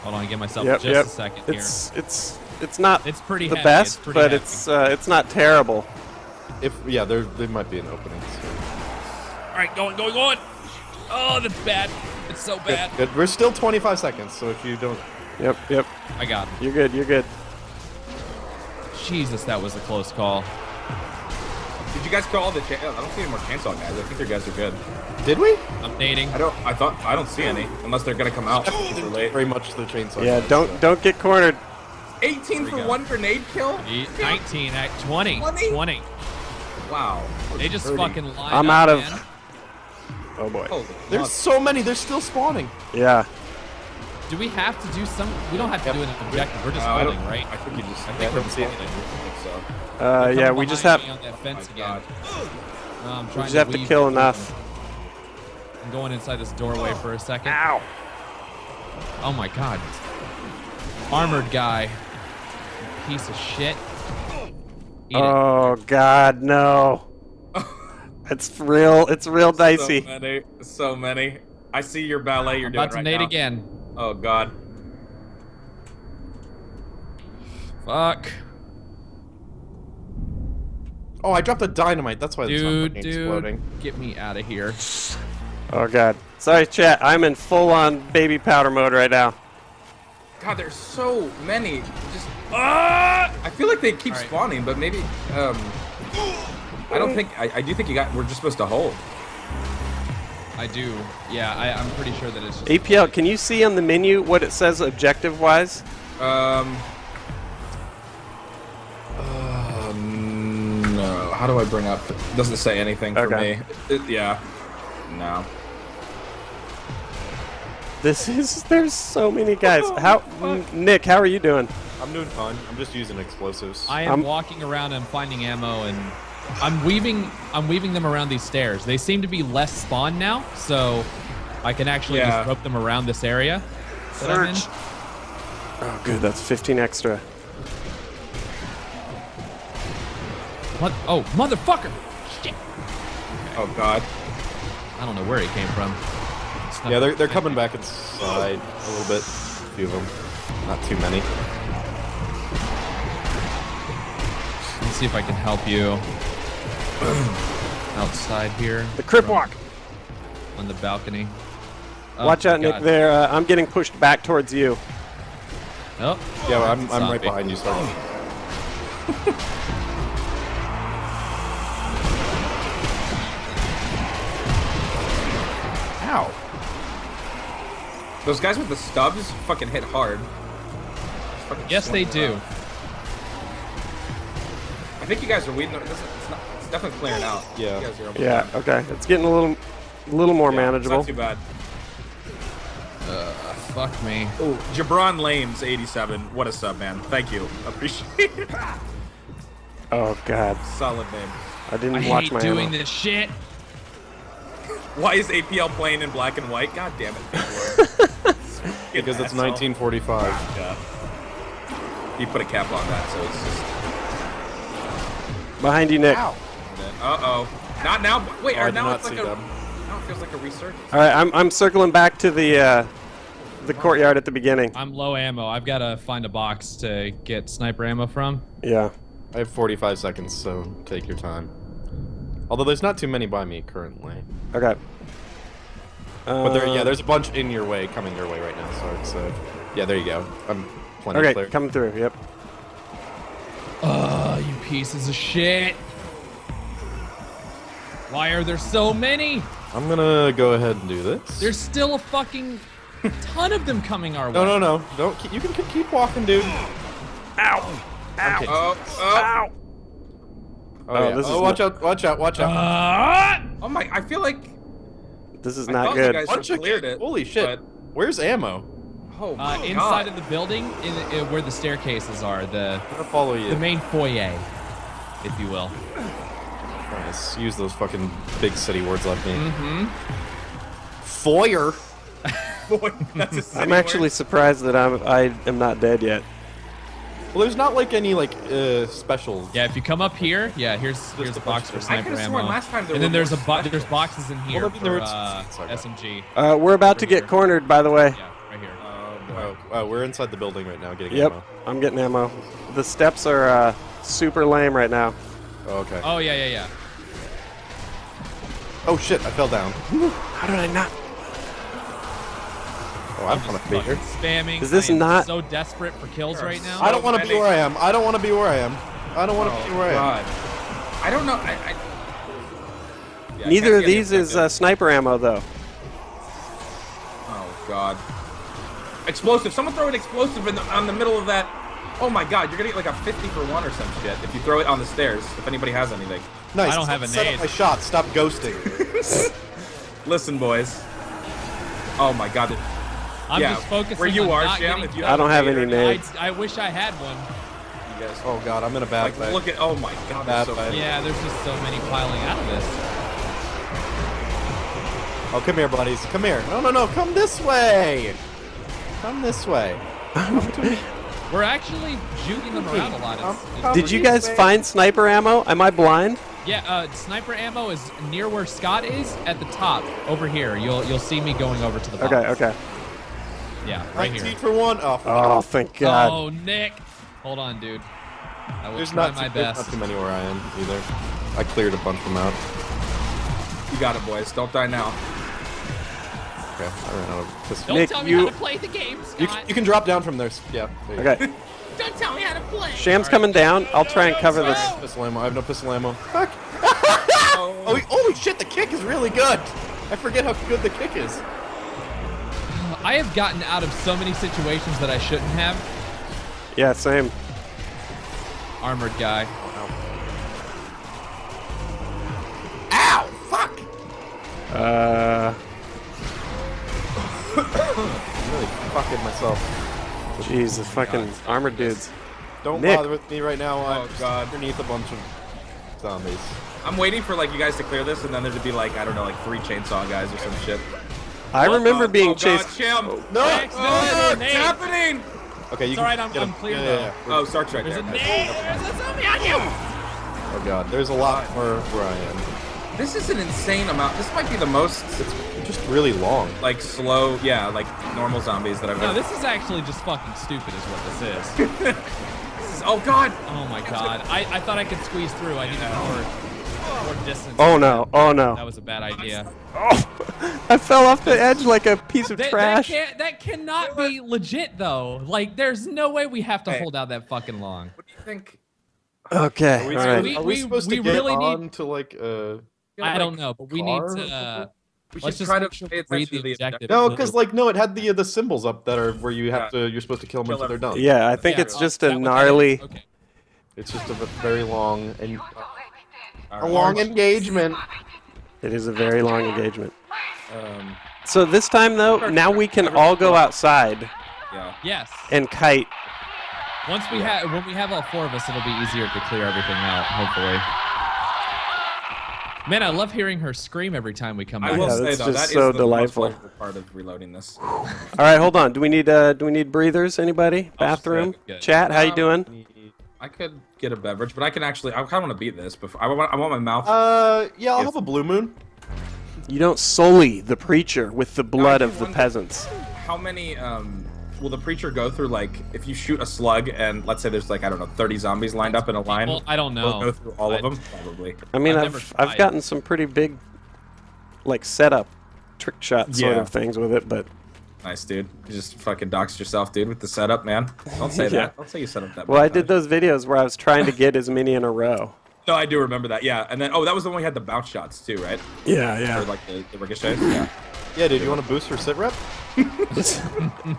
S3: Hold on, get myself
S1: Yep,
S3: just
S1: yep.
S3: a second here.
S1: It's it's it's not
S3: It's pretty
S1: the
S3: heavy,
S1: best,
S3: it's pretty
S1: but
S3: heavy.
S1: it's uh, it's not terrible.
S4: If yeah, there there might be an opening. So.
S3: All right, going, going, going. Oh, that's bad. It's so bad.
S4: good. We're still 25 seconds, so if you don't,
S1: Yep, yep.
S3: I got him.
S1: You're good. You're good.
S3: Jesus, that was a close call.
S2: Did you guys kill all the? Cha- I don't see any more chainsaw guys. I think your guys are good.
S4: did we?
S3: I'm nading.
S2: I don't. I thought. I don't see any unless they're gonna come out late.
S4: Very much the chainsaw.
S1: Yeah,
S4: guys,
S1: don't
S4: so.
S1: don't get cornered.
S2: 18 for
S3: go.
S2: one grenade kill.
S3: Eight- 19 at 20.
S2: 20?
S3: 20.
S2: Wow.
S3: They just
S2: Hurting.
S3: fucking line
S1: I'm
S3: up,
S1: out of-
S3: man.
S1: Oh boy.
S2: Holy
S4: There's
S2: mother.
S4: so many. They're still spawning.
S1: Yeah.
S3: Do we have to do some? We don't have to
S4: Yep.
S3: do an objective. We're just
S2: Uh, I
S3: holding, right?
S2: I think you just.
S3: I
S2: I
S3: think
S2: think
S3: we're
S2: seeing
S3: holding.
S2: it. I think so.
S1: Uh, yeah. We just have
S3: on that fence
S2: My
S3: again.
S2: God.
S1: We
S3: trying
S1: just have to kill enough.
S3: them. I'm going inside this doorway for a second.
S1: Ow.
S3: Oh my god. Armored guy. Piece of shit. Eat it.
S1: Oh God, no. It's real. It's real dicey.
S2: So many. So many. I see your ballet you're
S3: I'm
S2: doing
S3: about to
S2: right
S3: nade
S2: now.
S3: again.
S2: Oh God.
S3: Fuck.
S4: Oh, I dropped a dynamite. That's why it's not
S3: Dude,
S4: fucking
S3: dude.
S4: exploding.
S3: Get me out of here.
S1: Oh God. Sorry, chat. I'm in full-on baby powder mode right now.
S2: God, there's so many. Just ah! I feel like they keep
S3: All right.
S2: spawning, but maybe um. I don't think I, I do think you got. We're just supposed to hold.
S3: I do. Yeah, I, I'm pretty sure that it's just.
S1: APL, can you see on the menu what it says objective-wise?
S2: Um. um, no. How do I bring up? Doesn't say anything for
S1: Okay.
S2: me. It- yeah. No.
S1: This is. There's so many guys. How, N- Nick? How are you doing?
S4: I'm I'm doing fine. I'm just using explosives.
S3: I am
S1: I'm-
S3: walking around and finding ammo, and I'm weaving. I'm weaving them around these stairs. They seem to be less spawn now, so I can actually
S2: Yeah.
S3: just rope them around this area. that I'm in.
S1: Search. Oh, good. That's 15 extra.
S3: What? Oh, motherfucker! Shit!
S2: Oh God.
S3: I don't know where he came from.
S4: Yeah, they're, they're coming back inside a little bit. A few of them. Not too many.
S3: Let's see if I can help you. Outside here
S1: The Crip Walk.
S3: on the balcony. Oh,
S1: Watch out, Nick. There. Uh, I'm getting pushed back towards you.
S3: Oh.
S4: Yeah, well, I'm, I'm right behind you, Sergeant.
S2: Ow. Those guys with the stubs fucking hit hard. Fucking
S3: Yes, they do.
S2: around. I think you guys are weeding. This definitely clearing out.
S4: Yeah.
S2: You guys are almost
S1: Yeah.
S2: done.
S1: Okay. It's getting a little, a little more
S2: Yeah,
S1: manageable.
S2: It's not too bad.
S3: Fuck me.
S2: Oh, Jabron Lames, 87. What a sub, man. Thank you. Appreciate it.
S1: Oh God.
S2: Solid name.
S1: I didn't
S3: I
S1: watch
S3: hate
S1: my
S3: doing
S1: ammo.
S3: this shit.
S2: Why is APL playing in black and white? God damn it.
S4: Because it's
S2: Asshole.
S4: 1945.
S2: Yeah. He put a cap on that, so it's just.
S1: Behind you, Nick.
S2: Uh oh. Not now. Wait,
S4: Oh, I
S2: now it's like a.
S4: them.
S2: Now it feels like a resurgence.
S1: All right. I'm I'm circling back to the uh, the courtyard at the beginning.
S3: I'm low ammo. I've got to find a box to get sniper ammo from.
S1: Yeah.
S4: I have 45 seconds, so take your time. Although there's not too many by me currently.
S1: Okay.
S4: But there, yeah,
S1: Uh,
S4: there's a bunch in your way, coming your way right now. So it's, uh, yeah, there you go. I'm plenty
S1: Okay,
S4: clear.
S1: coming through. Yep.
S3: Oh, you pieces of shit. Why are there so many?
S4: I'm gonna go ahead and do this.
S3: There's still a fucking ton of them coming our way.
S4: no, no, no. Don't. Keep, you can keep- keep walking, dude.
S1: Ow. Ow.
S2: Oh, oh.
S1: Ow.
S4: Oh,
S1: Oh,
S4: yeah.
S1: this
S4: oh
S1: is
S4: watch
S1: not-
S4: out! Watch out! Watch out!
S3: Ah!
S2: Oh my, I feel like.
S1: This is
S2: I
S1: not
S2: thought you
S1: good.
S2: guys-
S4: Bunch of-
S2: cleared it,
S4: Holy shit!
S2: but-
S4: Where's ammo?
S2: Oh my
S3: Uh,
S2: God.
S3: inside of the building, in, in where the staircases are, the
S4: I'm follow you.
S3: the main foyer, if you will.
S4: Nice. Use those fucking big city words like me.
S3: Mm-hmm.
S4: Foyer.
S2: Boy, that's a city
S1: I'm actually
S2: word.
S1: surprised that I'm I am not dead yet.
S4: Well, there's not like any like uh specials.
S3: Yeah, if you come up here, yeah, here's here's a
S4: a
S3: box for
S4: of-
S2: I
S3: sniper
S2: could've
S3: ammo.
S2: sworn last time
S3: and then there's a bo- there's boxes in here
S4: Well,
S3: for
S4: was-
S3: uh. SMG.
S1: Uh, we're about to get cornered, by the way.
S3: Yeah, right here.
S2: Oh, boy.
S4: Oh, oh, we're inside the building right now, getting
S1: Yep.
S4: ammo.
S1: I'm getting ammo. The steps are uh, super lame right now.
S4: Oh, okay.
S3: Oh yeah, yeah, yeah.
S4: Oh shit! I fell down.
S1: How did I not?
S4: Oh, I'm kind of
S3: Fucking
S4: here.
S3: spamming.
S1: Is this
S3: I am
S1: not-
S3: so desperate for kills right now?
S4: I don't want to be where I am. I don't want to be where I am. I don't want to
S2: Oh,
S4: be where I am.
S2: I don't know. I, I... Yeah,
S1: Neither of these is uh, sniper ammo, though.
S2: Oh God. Explosive. Someone throw an explosive in the, on the middle of that. Oh my God! You're gonna get like a 50 for one or some shit if you throw it on the stairs. If anybody has anything.
S4: Nice.
S3: I don't have a
S4: Set up
S3: nade.
S4: my shot. Stop ghosting.
S2: Listen, boys. Oh my God.
S3: I'm
S2: yeah,
S3: just focusing
S2: where you
S3: on
S2: are,
S3: not
S2: Sham. If you
S1: I don't have any
S2: or
S1: nades.
S3: I, I wish I had one.
S2: you guys-
S4: oh god, I'm in a bad
S2: Like,
S4: thing.
S2: look at. Oh my God.
S4: Bad
S2: so
S4: fight.
S2: cool.
S3: Yeah, there's just so many piling out of this.
S4: Oh, come here, buddies. Come here. No, no, no. Come this way. Come this way.
S3: We're actually juking them around a lot. It's, it's-
S1: Did you guys find sniper ammo? Am I blind?
S3: Yeah, uh, sniper ammo is near where Scott is at the top over here. You'll you'll see me going over to the box.
S1: Okay, okay.
S3: Yeah, right
S4: 19
S3: here.
S4: for one. Oh,
S1: Oh, thank God.
S3: Oh, Nick. Hold on, dude. I will
S4: there's
S3: try
S4: not,
S3: my
S4: too, there's
S3: best.
S4: not too many where I am either. I cleared a bunch of them out.
S2: You got it, boys. Don't die now.
S4: Okay, I ran out of pistol.
S3: Don't
S1: Nick,
S3: tell me
S1: you-
S3: how to play the game, Scott.
S4: You, can- you can drop down from there. Yeah. there you go.
S1: Okay.
S3: Don't tell me how to play.
S1: Sham's coming down. I'll try and cover this.
S4: Pistol ammo. I have no pistol ammo. Fuck.
S2: Oh,
S4: Oh, holy shit! The kick is really good. I forget how good the kick is.
S3: I have gotten out of so many situations that I shouldn't have.
S1: Yeah, same.
S3: Armored guy.
S4: Ow! Fuck!
S1: Uh,
S4: I'm really fucking myself.
S1: Jeez, the fucking armored dudes.
S4: Don't
S1: Nick.
S4: bother with me right now. I'm
S2: Oh, God.
S4: underneath a bunch of zombies.
S2: I'm waiting for like you guys to clear this, and then there to be like I don't know, like three chainsaw guys or some shit.
S1: I
S2: Oh,
S1: remember
S2: God,
S1: being
S2: oh, God,
S1: chased.
S4: No!
S3: Thanks,
S2: Oh,
S3: no,
S2: what's oh,
S3: Nate.
S2: happening?
S4: Okay, you
S3: It's
S4: can
S3: alright, I'm-
S4: get
S3: I'm clear,
S4: yeah,
S3: though.
S4: yeah, yeah.
S2: Oh, Star Trek.
S3: There's
S2: there.
S3: a
S2: Nice.
S3: nade. There's a zombie on you.
S4: Oh god, there's a lot more where I am.
S2: This is an insane amount. This might be the most
S4: It's just really long.
S2: like slow, yeah, like normal zombies that I've
S3: No, this is actually just fucking stupid, is what this is.
S2: This is- oh God!
S3: Oh my god. I, I thought I could squeeze through. I needed more, more distance.
S1: Oh no! Oh no!
S3: That was a bad idea.
S1: Oh, I fell off the edge like a piece of
S3: That, that,
S1: trash.
S3: can't, that cannot be legit, though. Like, there's no way we have to
S2: Hey.
S3: hold out that fucking long.
S2: What do you think?
S1: Okay,
S4: Are we,
S1: all
S4: supposed.
S3: We-
S4: are we
S3: we-
S4: supposed
S3: we
S4: to get
S3: really need-
S4: to like uh
S3: I
S2: like,
S3: don't know, but we need to. Uh,
S4: something?
S2: We
S3: let's
S2: should
S3: just
S2: try to
S3: sure read the
S2: the
S3: objective.
S2: objective.
S4: No, because like no, it had the uh, the symbols up that are where you have
S2: Yeah.
S4: to you're supposed to kill them
S2: Kill
S4: until they're done.
S1: Yeah, I think
S3: Yeah,
S1: it's just a gnarly.
S3: Okay.
S4: It's just a very long and
S2: All
S4: a long engagement.
S1: It is a very long engagement.
S2: Um,
S1: So this time though, now we can all go outside
S2: yeah.
S3: Yes.
S1: and kite.
S3: Once we have, when we have all four of us, it'll be easier to clear everything out. Hopefully. Man, I love hearing her scream every time we come back.
S2: I
S3: back.
S2: will
S1: Yeah,
S2: say though,
S1: just
S2: that is
S1: so
S2: the
S1: delightful.
S2: most pleasurable part of reloading this.
S1: All right, hold on. Do we need uh do we need breathers? Anybody? Bathroom?
S3: good, good.
S1: Chat? How you
S2: Um,
S1: doing?
S2: I could get a beverage, but I can actually. I kind of want to beat this before. I want. I want my mouth.
S4: Uh, yeah, I'll
S2: If-
S4: have a blue moon.
S1: You don't sully the preacher with the blood of the
S2: wonder-
S1: peasants.
S2: how many um will the preacher go through? Like, if you shoot a slug and let's say there's like I don't know, 30 zombies lined up in a line.
S3: Well, I don't
S2: Will
S3: know.
S2: go through all of them? Probably.
S1: I mean,
S3: I've
S1: I've I've, gotten some pretty big, like setup, trick shot sort
S2: Yeah.
S1: of things with it, but
S2: Nice, dude. You just fucking doxed yourself, dude, with the setup, man. Don't say
S1: Yeah.
S2: that. Don't say you set up that.
S1: well, I did those videos where I was trying to get as many in a row.
S2: No, I do remember that. Yeah, and then oh, that was the one we had the bounce shots too, right?
S1: Yeah,
S2: Or like the, the ricochets. Yeah.
S4: Yeah, dude, you want to boost her sit rep?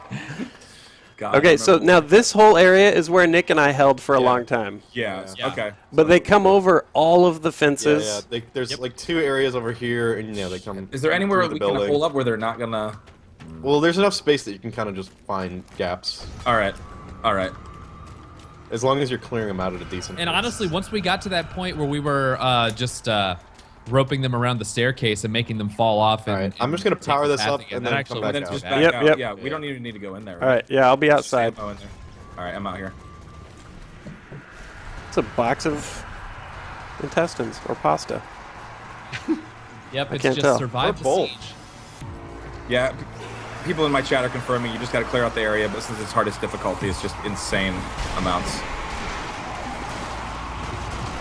S2: God,
S1: okay, so
S2: remember-
S1: now this whole area is where Nick and I held for a
S4: Yeah.
S1: long time.
S2: Yeah.
S3: Yeah.
S2: Okay.
S1: But they come over all of the fences.
S4: yeah. They, there's like two areas over here, and yeah, they come.
S2: Is there anywhere
S4: through the
S2: we can
S4: building.
S2: hold up where they're not gonna?
S4: Well, there's enough space that you can kind of just find gaps,
S2: All right. All right.
S4: as long as you're clearing them out at a decent.
S3: And
S4: pace.
S3: honestly, once we got to that point where we were uh, just uh, roping them around the staircase and making them fall off, and,
S4: All right, I'm just gonna
S3: take
S4: power this up
S3: again,
S4: and
S3: that
S4: then
S3: actually
S4: come
S2: And
S4: back
S2: then just
S4: Yeah.
S2: back
S1: Yep,
S2: out.
S1: yep.
S2: Yeah, we don't even need to go in there.
S1: All right, yeah, I'll be outside.
S2: In there. All right, I'm out here.
S1: It's a box of intestines or pasta.
S3: Yep, it's just
S1: tell.
S3: survive the
S4: both.
S3: siege.
S2: Yeah, people in my chat are confirming you just got to clear out the area, but since it's hardest difficulty, it's just insane amounts.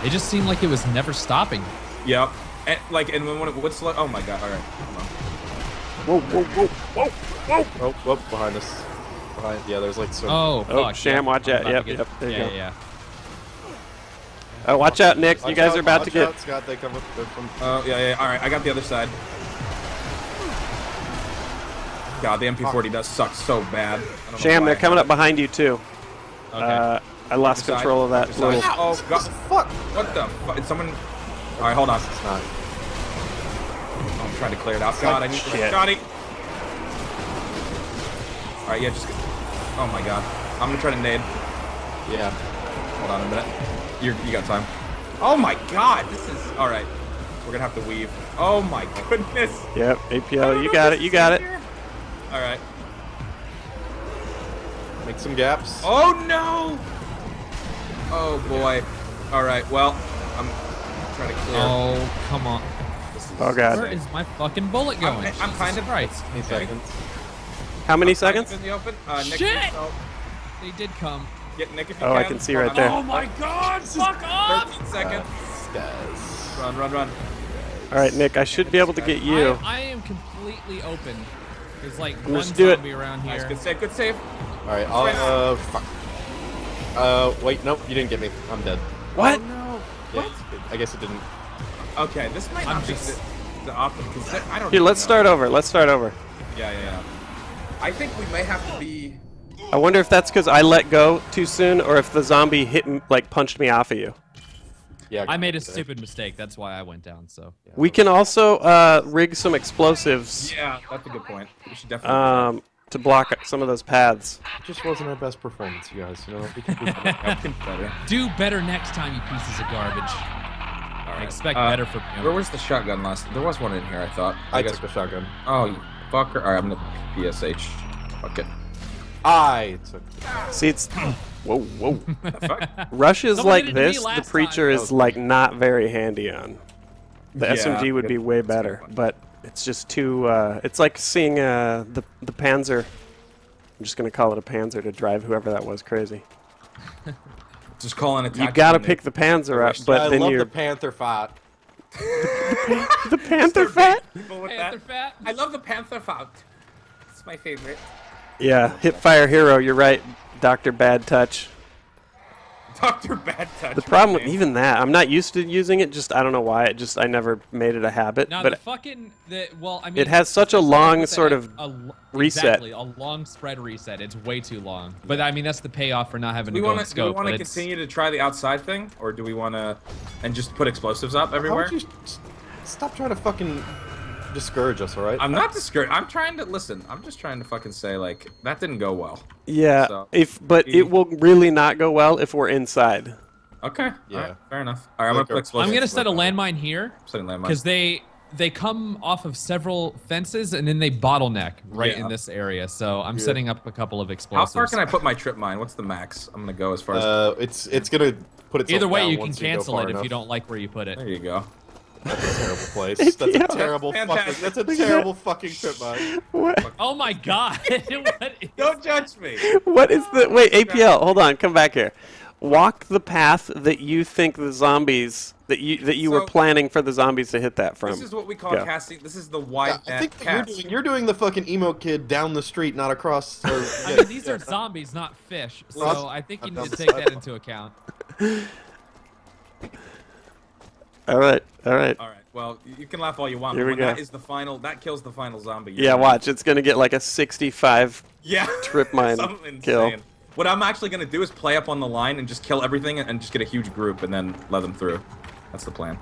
S3: It just seemed like it was never stopping.
S2: Yep. And like, and when, when it, what's like? Oh my god! All right. Hold on.
S1: Whoa, whoa, whoa, whoa, whoa!
S4: Oh, whoop, behind us. Behind, yeah, there's like some.
S3: Oh,
S1: Oh,
S3: fuck,
S1: Sham,
S3: yeah.
S1: watch out. Yep,
S3: get-
S1: yep, there you
S3: yeah,
S1: go.
S3: Yeah, yeah.
S1: Oh, watch out, Nick. You guys
S4: out,
S1: are about to get.
S4: out, Scott, they come up they're from.
S2: Oh yeah, yeah. All right, I got the other side. God, the MP40 does suck so bad. I don't know
S1: Sham, they're coming up behind you too.
S2: Okay.
S1: Uh, I lost control of that little.
S2: Oh god!
S4: Fuck!
S2: What the? fuck? Did someone? All right, hold on.
S4: It's not.
S2: I'm trying to clear it out. God, I need to.
S1: Shit.
S2: Scotty. All right, yeah, just. Oh my god. I'm gonna try to nade.
S4: Yeah.
S2: Hold on a minute. You you got time. Oh my god, this is all right. We're gonna have to weave. Oh my goodness.
S1: Yep, APL. You got it. You got it.
S2: All right.
S4: Make some gaps.
S2: Oh no. Oh boy. All right. Well, I'm trying to clear.
S3: Oh, come on.
S1: Oh, God.
S3: Where is my fucking bullet going?
S2: I'm, I'm kind of.
S3: Christ.
S4: Eight seconds.
S1: How many
S2: kind of
S1: seconds?
S2: In the open. Uh, Nick,
S3: Shit!
S2: oh,
S3: They did come.
S2: Get Nick if you
S1: Oh,
S2: can.
S1: I can see
S2: Hold
S1: right
S2: on.
S1: there.
S3: Oh my god, fuck off!
S2: 13 seconds.
S4: Guys.
S2: Run, run, run.
S1: All right, Nick. I should be able to get you.
S3: I, I am completely open. There's like one
S1: Let's
S3: one
S1: do it.
S3: zombie around
S2: Nice,
S3: here.
S2: good save, good save.
S4: All right. I'll. Uh. Fuck. Uh. Wait. Nope. You didn't get me. I'm dead.
S1: What?
S2: no.
S4: Yeah, I guess it didn't.
S2: Okay, this might
S3: I'm
S2: not be
S3: just-
S2: the, the optimum. Cause that- I don't.
S1: Here, let's
S2: know.
S1: start over. Let's start over.
S2: Yeah, yeah, yeah. I think we may have to be.
S1: I wonder if that's because I let go too soon, or if the zombie hit, m- like punched me off of you.
S4: Yeah.
S3: I made a
S4: okay.
S3: stupid mistake. That's why I went down. So
S1: We can also uh, rig some explosives
S2: Yeah, that's a good point. We should definitely.
S1: um, to block some of those paths.
S4: It just wasn't our best performance, you guys. You know, we could do better.
S2: I think better.
S3: Do better next time, you pieces of garbage.
S2: All
S3: I expect
S2: Uh,
S3: better from you.
S2: Where was the shotgun last? There was one in here. I thought.
S4: I
S2: guess.
S4: took the shotgun.
S2: Oh, you fucker! All right, I'm gonna PSH. Fuck it.
S4: I took.
S1: See, it's whoa, whoa.
S2: The fuck?
S1: Rushes
S3: Someone
S1: like
S3: did it to me
S1: this, the preacher
S3: time.
S1: is like not very handy on. The
S2: Yeah,
S1: SMG would be way
S2: it's gonna be
S1: better, but it's just too. Uh, it's like seeing uh, the the Panzer. I'm just gonna call it a Panzer to drive whoever that was crazy.
S2: Just calling it.
S1: You gotta pick the Panzer up, but
S4: I
S1: then
S4: love
S1: you're
S4: the Panther fight.
S1: the Panther fat.
S3: Panther fat.
S2: I love the Panther Fout. It's my favorite.
S1: Yeah, Hipfire Hero. You're right, Doctor Bad Touch.
S2: Doctor Bad Touch.
S1: The problem with even that, I'm not used to using it. Just I don't know why. It just I never made it a habit.
S3: Now
S1: but
S3: the fucking the well, I mean,
S1: It has such a long
S3: with
S1: sort
S3: a-
S1: of
S3: a l-
S1: reset.
S3: Exactly, a long spread reset. It's way too long. But I mean, that's the payoff for not having
S2: Do
S3: to
S2: we
S3: go
S2: want
S3: in
S2: to do we want to
S3: but it's-
S2: continue to try the outside thing, or do we want to and just put explosives up
S4: How
S2: everywhere?
S4: would you s- stop trying to fucking discourage us, all right?
S2: I'm not discouraged. I'm trying to listen. I'm just trying to fucking say like that didn't go well.
S1: yeah,
S2: So-
S1: if but it will really not go well if we're inside.
S2: Okay.
S4: Yeah.
S2: alright, fair enough. All right, I'm gonna put explosives.
S3: I'm gonna set a
S2: like that.
S3: landmine here
S2: Setting landmine.
S3: because they they come off of several fences and then they bottleneck right
S2: Yeah.
S3: in this area. So I'm
S4: Yeah.
S3: setting up a couple of explosives.
S2: How far can I put my trip mine? What's the max? I'm gonna go as far as.
S4: Uh, it's it's gonna put it.
S3: Either way,
S4: down
S3: you can cancel
S4: far
S3: it if you don't like where you put it.
S2: there you go.
S4: That's a terrible place. That's a terrible
S2: That's
S4: fucking.
S2: fantastic.
S4: That's a terrible fucking trip mine.
S1: What?
S3: Oh my god! what is-
S2: Don't judge me.
S1: What is the wait? APL, hold on, come back here. Walk the path that you think the zombies that you that you were planning for the zombies to hit that from.
S2: This is what we call
S1: Go.
S2: casting. This is the wide
S4: I think that you're doing, you're doing the fucking emo kid down the street, not across. Or,
S3: I mean, these are zombies, not fish.
S4: Well,
S3: So I think you need to take that into account.
S1: all right, all right.
S2: All right. Well, you can laugh all you want.
S1: Here
S2: but
S1: we
S2: when
S1: go.
S2: is the final. That kills the final zombie.
S1: Yeah, watch. It's gonna get like a 65.
S2: Yeah.
S1: Trip mine
S2: Something
S1: kill.
S2: insane. What I'm actually gonna do is play up on the line and just kill everything and just get a huge group and then let them through. That's the plan.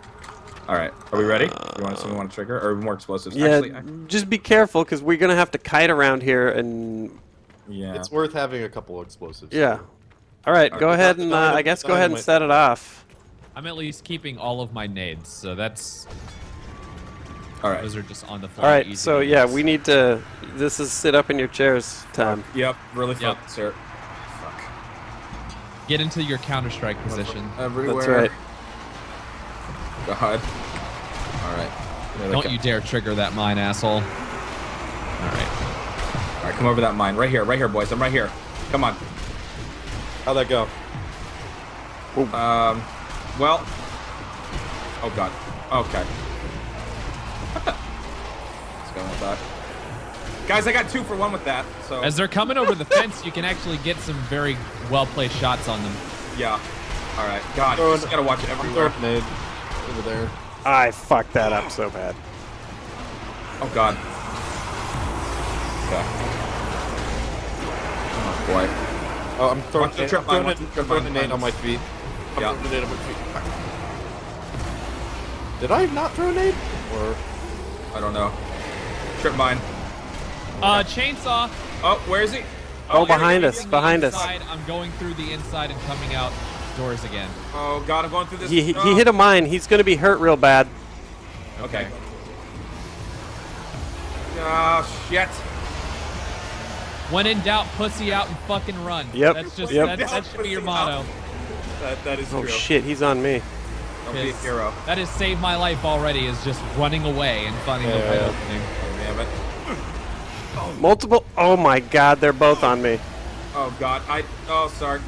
S2: All right. Are we ready? you want to? want to trigger or more explosives?
S1: Yeah,
S2: Actually, I,
S1: just be careful because we're gonna have to kite around here and
S2: yeah.
S4: It's worth having a couple explosives.
S1: yeah. All right, go
S2: Okay.
S1: ahead and uh, I guess go ahead and set it off.
S3: I'm at least keeping all of my nades, so that's
S2: All right.
S3: those are just on the
S1: All
S3: fly.
S1: right,
S3: easy
S1: so
S3: to
S1: yeah, we need to. This is sit up in your chairs time.
S2: Yep. Really
S3: Yep.
S2: focus here. Fuck.
S3: get into your counter strike position.
S2: Everywhere.
S1: That's right.
S2: God. All right. There
S3: Don't
S2: come.
S3: you dare trigger that mine, asshole. All right.
S2: All right. Come over that mine. Right here. Right here, boys. I'm right here. Come on.
S4: How'd that go?
S2: Um. Well. Oh God. Okay. Let's go with that. Guys, I got two for one with that. So
S3: As they're coming over the fence, you can actually get some very well placed shots on them.
S2: yeah. All right. God, you just gotta watch it
S4: I'm
S2: everywhere.
S4: throwing over there.
S1: I fucked that up so bad.
S2: Oh God. Okay. Oh boy.
S4: Oh, I'm throwing,
S2: Watch the
S4: I'm
S2: trip
S4: throwing,
S2: mine,
S4: a,
S2: watch the trip
S4: I'm throwing a nade on my feet. I'm
S2: Yeah.
S4: throwing a nade on my feet. Did I not throw a nade? Or
S2: I don't know. Trip mine.
S3: Uh, chainsaw.
S2: Oh, where is he?
S1: Oh,
S2: here he
S1: behind us,
S3: From the
S1: behind us.
S3: I'm going through the inside and coming out doors again.
S2: Oh God, I'm going through this.
S1: He, he
S2: oh.
S1: hit a mine. He's gonna be hurt real bad.
S2: Okay. Oh shit.
S3: When in doubt, pussy out and fucking run.
S1: Yep,
S3: That's just
S1: yep.
S3: That, that should be your motto.
S2: That, that is
S1: Oh
S2: true.
S1: shit, he's on me.
S2: Don't be a hero.
S3: That has saved my life already. Is just running away and finding the
S4: Yeah,
S3: right opening.
S2: Oh, damn it.
S1: Multiple. Oh my god, they're both on me.
S2: Oh God. I. Oh, sorry.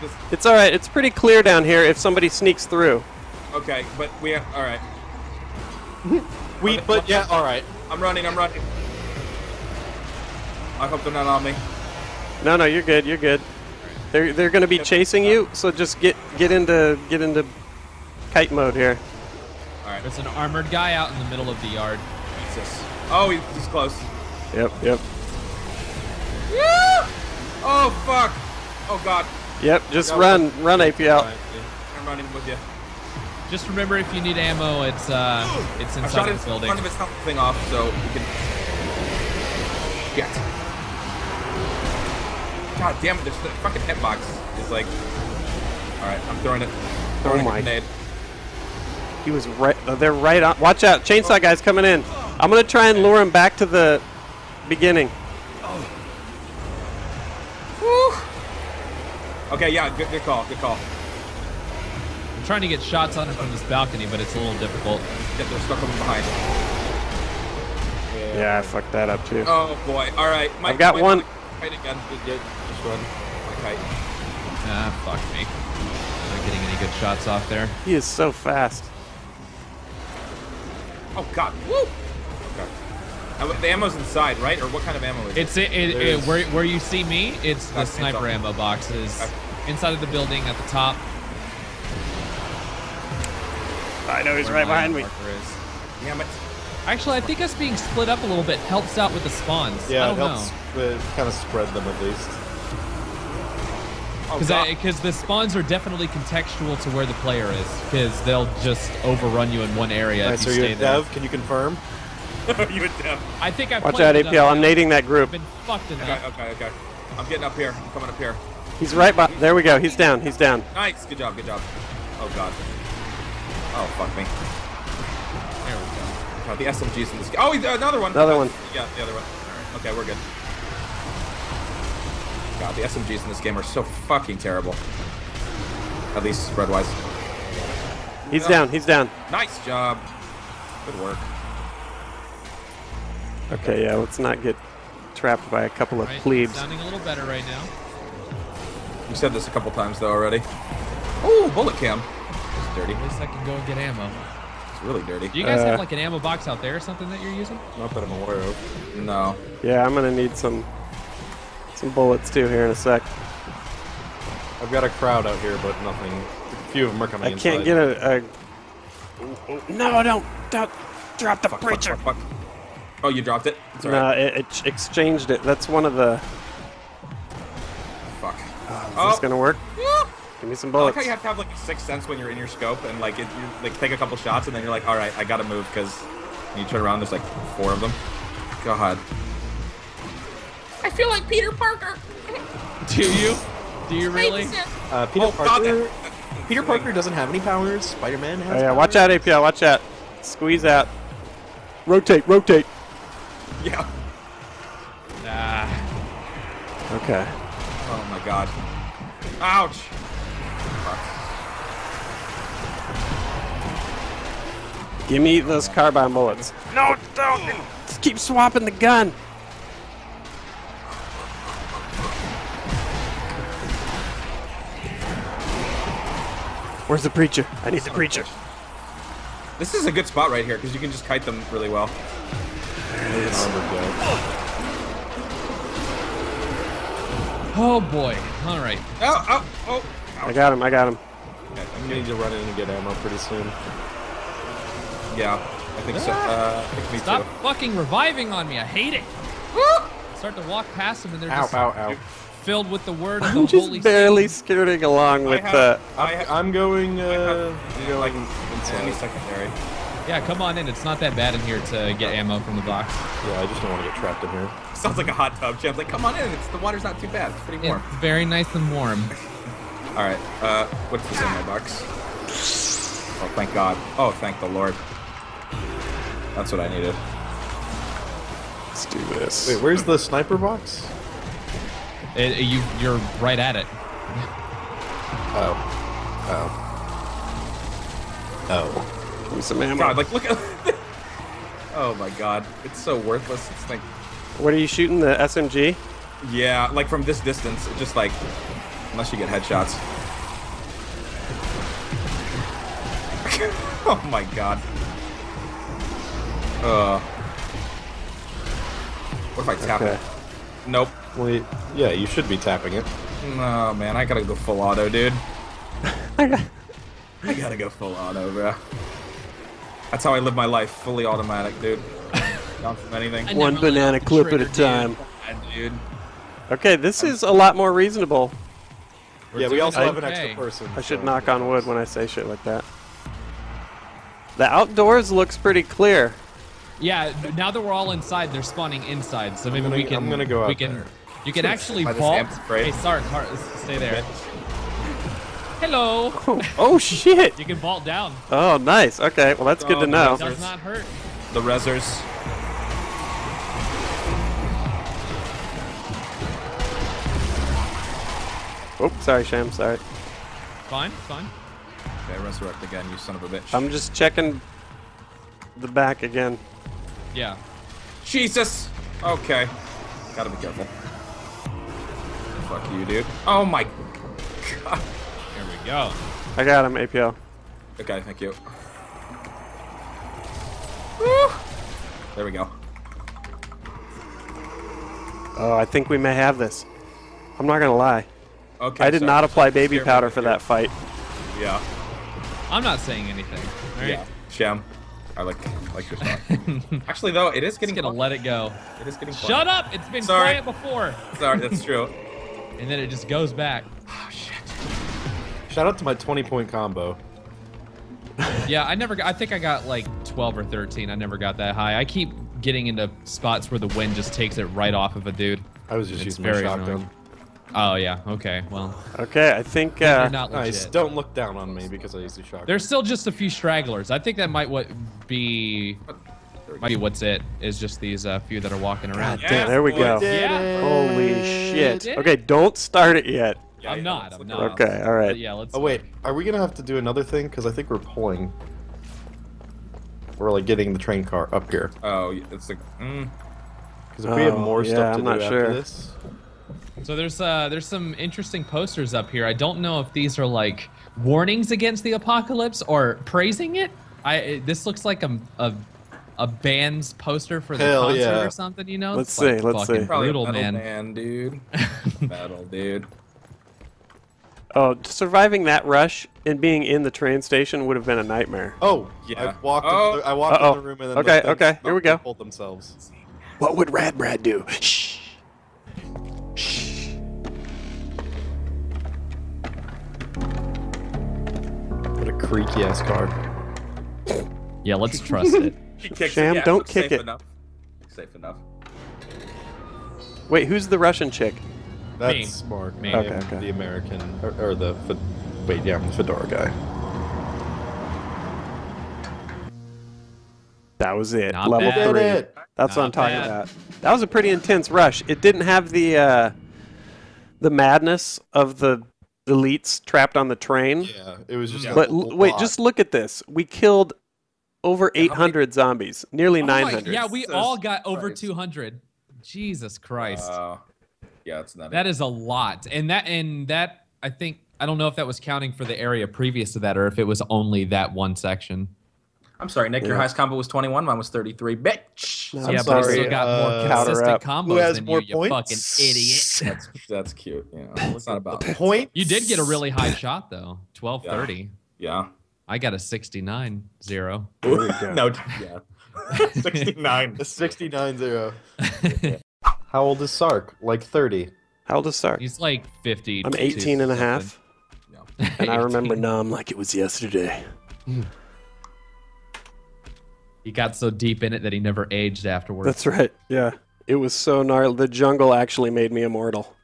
S2: This,
S1: It's all right. It's pretty clear down here if somebody sneaks through.
S2: okay, but we. Have, all right.
S4: we, but yeah, all right.
S2: I'm running. I'm running. I hope they're not on me.
S1: No, no, you're good. You're good. They're they're gonna be chasing you, so just get get into get into kite mode here.
S2: All right.
S3: There's an armored guy out in the middle of the yard.
S2: Jesus. Oh, he's close.
S1: Yep, yep,
S2: Oh fuck. Oh God.
S1: yep. Just
S2: That
S1: run,
S2: was-
S1: run, APL.
S2: I'm running with you.
S3: Just remember, if you need ammo, it's uh, it's
S2: I
S3: inside
S2: shot
S3: of
S2: his
S3: the building.
S2: front of his helmet thing off, so we can. Shit. God damn it! This the fucking hitbox is like. All right, I'm throwing it. Throwing
S1: Oh my-
S2: a grenade.
S1: He was right. uh, They're right on. Watch out! Chainsaw guy's coming in. I'm gonna try and lure him back to the beginning.
S2: Okay, yeah, good, good call, good call.
S3: I'm trying to get shots on him from this balcony, but it's a little difficult.
S2: Yeah, they're stuck on behind.
S1: Yeah, I fucked that up too.
S2: Oh boy! All right, Mike,
S1: I've got
S2: Mike,
S1: one.
S2: Mike, Kite again.
S4: Yeah, just run.
S2: My kite.
S3: Ah, fuck me. Not getting any good shots off there.
S1: He is so fast.
S2: Oh God! Woo! Okay. The ammo's inside, right? Or what kind of ammo is it?
S3: It's it, it, it
S4: There's-
S3: where where you see me. It's the
S2: That's
S3: sniper
S2: inside.
S3: ammo boxes
S2: Okay.
S3: inside of the building at the top.
S1: I know he's
S3: where
S1: right
S3: my
S1: behind me.
S3: marker is.
S2: Damn it!
S3: Actually, I think us being split up a little bit helps out with the spawns. I
S4: Yeah, it
S3: don't
S4: helps
S3: know.
S4: kind of spread them at least.
S2: Oh
S3: Because the spawns are definitely contextual to where the player is. Because they'll just overrun you in one area
S4: Alright,
S3: if
S4: so
S3: you
S4: you're
S3: stay
S4: a
S3: there.
S4: dev. Can you confirm?
S2: you would down.
S3: I think I've
S1: Watch
S3: played
S1: out,
S3: with
S1: APL. I'm
S3: them.
S1: nading that
S3: I've
S1: group.
S3: been fucked in
S2: Okay,
S3: that.
S2: okay, okay. I'm getting up here. I'm coming up here.
S1: He's right by. There we go. He's down. He's down.
S2: Nice. Good job. Good job. Oh God. Oh fuck me.
S3: There we go.
S2: God, the SMGs in this. Oh, another one.
S1: Another one.
S2: Yeah, the other one. All right. Okay, we're good. God, the SMGs in this game are so fucking terrible. At least spread-wise.
S1: He's down. He's down.
S2: Nice job. Good work.
S1: Okay, yeah. Let's not get trapped by a couple of
S3: Right,
S1: plebes.
S3: sounding a little better right now.
S2: You said this a couple times though already. Ooh, bullet cam. It's dirty.
S3: At least I can go and get ammo.
S2: It's really dirty.
S3: Do you guys
S1: Uh,
S3: have like an ammo box out there or something that you're using?
S4: Not that I'm aware of.
S2: No.
S1: Yeah, I'm gonna need some some bullets too here in a sec.
S4: I've got a crowd out here, but nothing. A few of them are coming
S1: I can't
S4: inside.
S1: get a, a. No, don't don't drop the
S2: Fuck,
S1: preacher.
S2: fuck, fuck. Oh, you dropped it? It's
S1: No, it, it exchanged it. That's one of the.
S2: Fuck.
S1: Oh, is
S2: Oh.
S1: this gonna work? Give me some bullets.
S2: I like how you have to have like a sixth sense when you're in your scope and like it, you like take a couple shots and then you're like, all right, I gotta move because you turn around, there's like four of them. God. I feel like Peter Parker.
S3: Do you? Do you really?
S4: Uh, Peter
S2: Oh,
S4: Parker. Peter Parker doesn't have any powers. Spider-Man has.
S1: Oh, yeah,
S4: powers.
S1: watch out, API. Watch out. Squeeze out. Rotate, rotate.
S2: Yeah.
S3: Nah.
S1: Okay.
S2: Oh my God. Ouch. Fuck.
S1: Give me those carbine bullets. No, don't. Just keep swapping the gun. Where's the preacher? I need the preacher.
S2: This is a good spot right here because you can just kite them really well.
S4: There's an.
S3: Oh boy. All right.
S2: Oh, oh, oh.
S1: I got him. I got him.
S2: Okay,
S4: I'm
S2: I'm
S4: gonna need to run in and get ammo pretty soon.
S2: yeah, I think so. Uh, I think me
S3: Stop
S2: too.
S3: fucking reviving on me. I hate it. Start to walk past them and they're
S4: Ow!
S3: just
S4: Ow! Ow!
S3: Filled with the word of
S1: I'm
S3: the
S1: just
S3: holy
S1: barely
S3: Saints.
S1: skirting along with
S2: have-
S1: the.
S2: I
S4: I'm, going. Uh,
S2: have-
S4: I'm going
S2: like,
S4: inside.
S2: Any secondary.
S3: Yeah, come on in. It's not that bad in here to get ammo from the box.
S4: Yeah, I just don't want to get trapped in here.
S2: Sounds like a hot tub. Champs like, come on in. It's the water's not too bad. It's pretty warm.
S3: It's very nice and warm.
S2: All right. Uh, what's this in my box? Oh, thank God. Oh, thank the Lord. That's what I needed.
S1: Let's do this.
S4: Wait, where's the sniper box?
S3: It, it- you, you're right at it.
S4: Oh. Oh. Oh.
S1: Give me some ammo.
S2: God, like look at. oh my God, it's so worthless. It's like,
S1: What are you shooting? The SMG?
S2: yeah, like from this distance, just like, unless you get headshots. oh my God. Uh. What if I tap
S1: Okay.
S2: it? Nope.
S4: Wait. Yeah, you should be tapping it.
S2: No, man, I gotta go full auto, dude. I gotta go full auto, bro. That's how I live my life, fully automatic, dude. Not from anything.
S1: One banana
S3: off the
S1: clip at a
S3: trigger, dude.
S1: time.
S2: Yeah, dude.
S1: Okay, this is a lot more reasonable.
S3: We're
S4: yeah, we
S3: doing
S4: also have an extra person.
S1: I should
S4: so-
S1: knock on wood when I say shit like that. The outdoors looks pretty clear.
S3: Yeah, now that we're all inside, they're spawning inside. So maybe
S4: gonna-
S3: we can.
S4: I'm gonna go
S3: We
S4: out
S3: can
S4: there.
S3: You can actually
S2: By
S3: vault. Hey, Sark, Har- stay there. Hello.
S1: Oh, oh shit!
S3: You can vault down.
S1: Oh, nice. Okay, well that's good
S2: Oh,
S1: to know.
S3: It does not hurt.
S2: The Rezzers.
S1: Oh, sorry, Sham. Sorry.
S3: Fine, fine.
S2: Okay, resurrect again, you son of a bitch.
S1: I'm just checking the back again.
S3: Yeah.
S2: Jesus! Okay. Gotta be careful. Fuck you, dude. Oh my god.
S3: Here we go.
S1: I got him, APL.
S2: Okay, thank you. Woo! There we go.
S1: Oh, I think we may have this. I'm not gonna lie.
S2: Okay.
S1: I did
S2: sorry.
S1: not apply baby
S2: Scare
S1: powder for that fight.
S2: Yeah.
S3: I'm not saying anything. All right.
S2: Yeah. Sham. I like like your thought. Actually, though, it is
S3: Just
S2: getting
S3: gonna
S2: fun.
S3: let it go.
S2: It is getting fun.
S3: Shut up! It's been
S2: Sorry.
S3: quiet before.
S2: Sorry, that's true.
S3: And then it just goes back.
S4: Shout out to my 20 point combo.
S3: Yeah, I never. Got, I think I got like 12 or 13. I never got that high. I keep getting into spots where the wind just takes it right off of a dude.
S4: I was just
S3: It's
S4: using my
S3: very
S4: shotgun.
S3: annoying. Oh yeah. Okay. Well,
S1: Okay, I think
S3: they're
S1: uh,
S3: not
S4: Nice.
S3: legit.
S4: Don't look down on me because I used the shotgun.
S3: There's still just a few stragglers. I think that might what be might be what's it is just these uh, few that are walking around.
S1: God damn, there we
S2: boy,
S1: go.
S3: Yeah.
S1: Holy shit. Okay, don't start it yet.
S2: Yeah,
S3: I'm not. I'm not.
S1: Okay, all right.
S3: But yeah. Let's.
S4: Oh wait, are we gonna have to do another thing? Because I think we're pulling. We're like getting the train car up here.
S2: Oh, it's like. Mm,
S4: Because if we had
S1: Oh,
S4: more
S1: yeah,
S4: stuff to
S1: I'm
S4: do
S1: not
S4: after
S1: sure.
S4: this,
S3: So there's uh there's some interesting posters up here. I don't know if these are like warnings against the apocalypse or praising it. I this looks like a a, a band's poster for the
S4: Hell
S3: concert
S4: yeah.
S3: or something. You know?
S1: Let's
S3: It's, like,
S1: see, let's
S3: fucking
S1: see.
S2: probably
S3: brutal,
S2: metal
S3: man.
S2: man, dude. metal, dude.
S1: Oh, surviving that rush and being in the train station would have been a nightmare.
S4: oh
S2: Yeah.
S4: I walked.
S2: Oh.
S4: The, I walked
S1: Uh-oh.
S4: in the room and then
S1: Okay,
S4: the things
S1: okay, here we go.
S4: Pulled themselves.
S1: What would Rad Brad do? Shh. Shh.
S4: What a creaky ass car.
S3: Yeah, let's trust it.
S2: He kicks
S1: Sham,
S2: it. Yeah,
S1: don't
S2: looks
S1: kick
S2: safe
S1: it.
S2: Enough. Safe enough.
S1: Wait, who's the Russian chick?
S4: That's
S3: Me.
S4: smart.
S3: Me.
S1: Okay, okay.
S4: The American or, or the wait, yeah, I'm the fedora guy.
S1: That was it.
S3: Not
S1: Level
S3: bad.
S1: three.
S4: It.
S1: That's what I'm talking
S3: bad.
S1: about. That was a pretty intense rush. It didn't have the uh, the madness of the elites trapped on the train.
S4: Yeah, it was just.
S2: Yeah.
S4: a
S1: But
S4: whole
S1: l- wait,
S4: lot.
S1: just look at this. We killed over
S2: Yeah,
S1: 800 zombies, nearly
S3: Oh my-
S1: 900.
S3: yeah, we
S2: Jesus
S3: all got over
S2: Christ.
S3: 200. Jesus Christ.
S2: Uh, yeah, it's not.
S3: That is a lot. And that and that I think I don't know if that was counting for the area previous to that or if it was only that one section.
S2: I'm sorry, Nick. Your highest combo was 21. Mine was 33. Bitch.
S1: No,
S4: I'm
S3: yeah, but I still got
S4: uh,
S3: more
S1: Powder
S3: consistent combos
S4: Who has
S3: than
S4: more
S3: you, you
S4: points?
S3: fucking idiot.
S2: That's that's cute. You know, it's not about.
S4: point.
S3: You did get a really high shot though. 1230.
S2: Yeah.
S3: I got a 69 0.
S2: no. Yeah. 69.
S4: 69 0. How old is Sark? Like 30.
S1: How old is Sark?
S3: He's like 50.
S1: I'm 18 and a half,
S2: Yeah.
S1: and I remember numb like it was yesterday.
S3: He got so deep in it that he never aged afterwards.
S1: That's right. Yeah. It was so gnarly. The jungle actually made me immortal.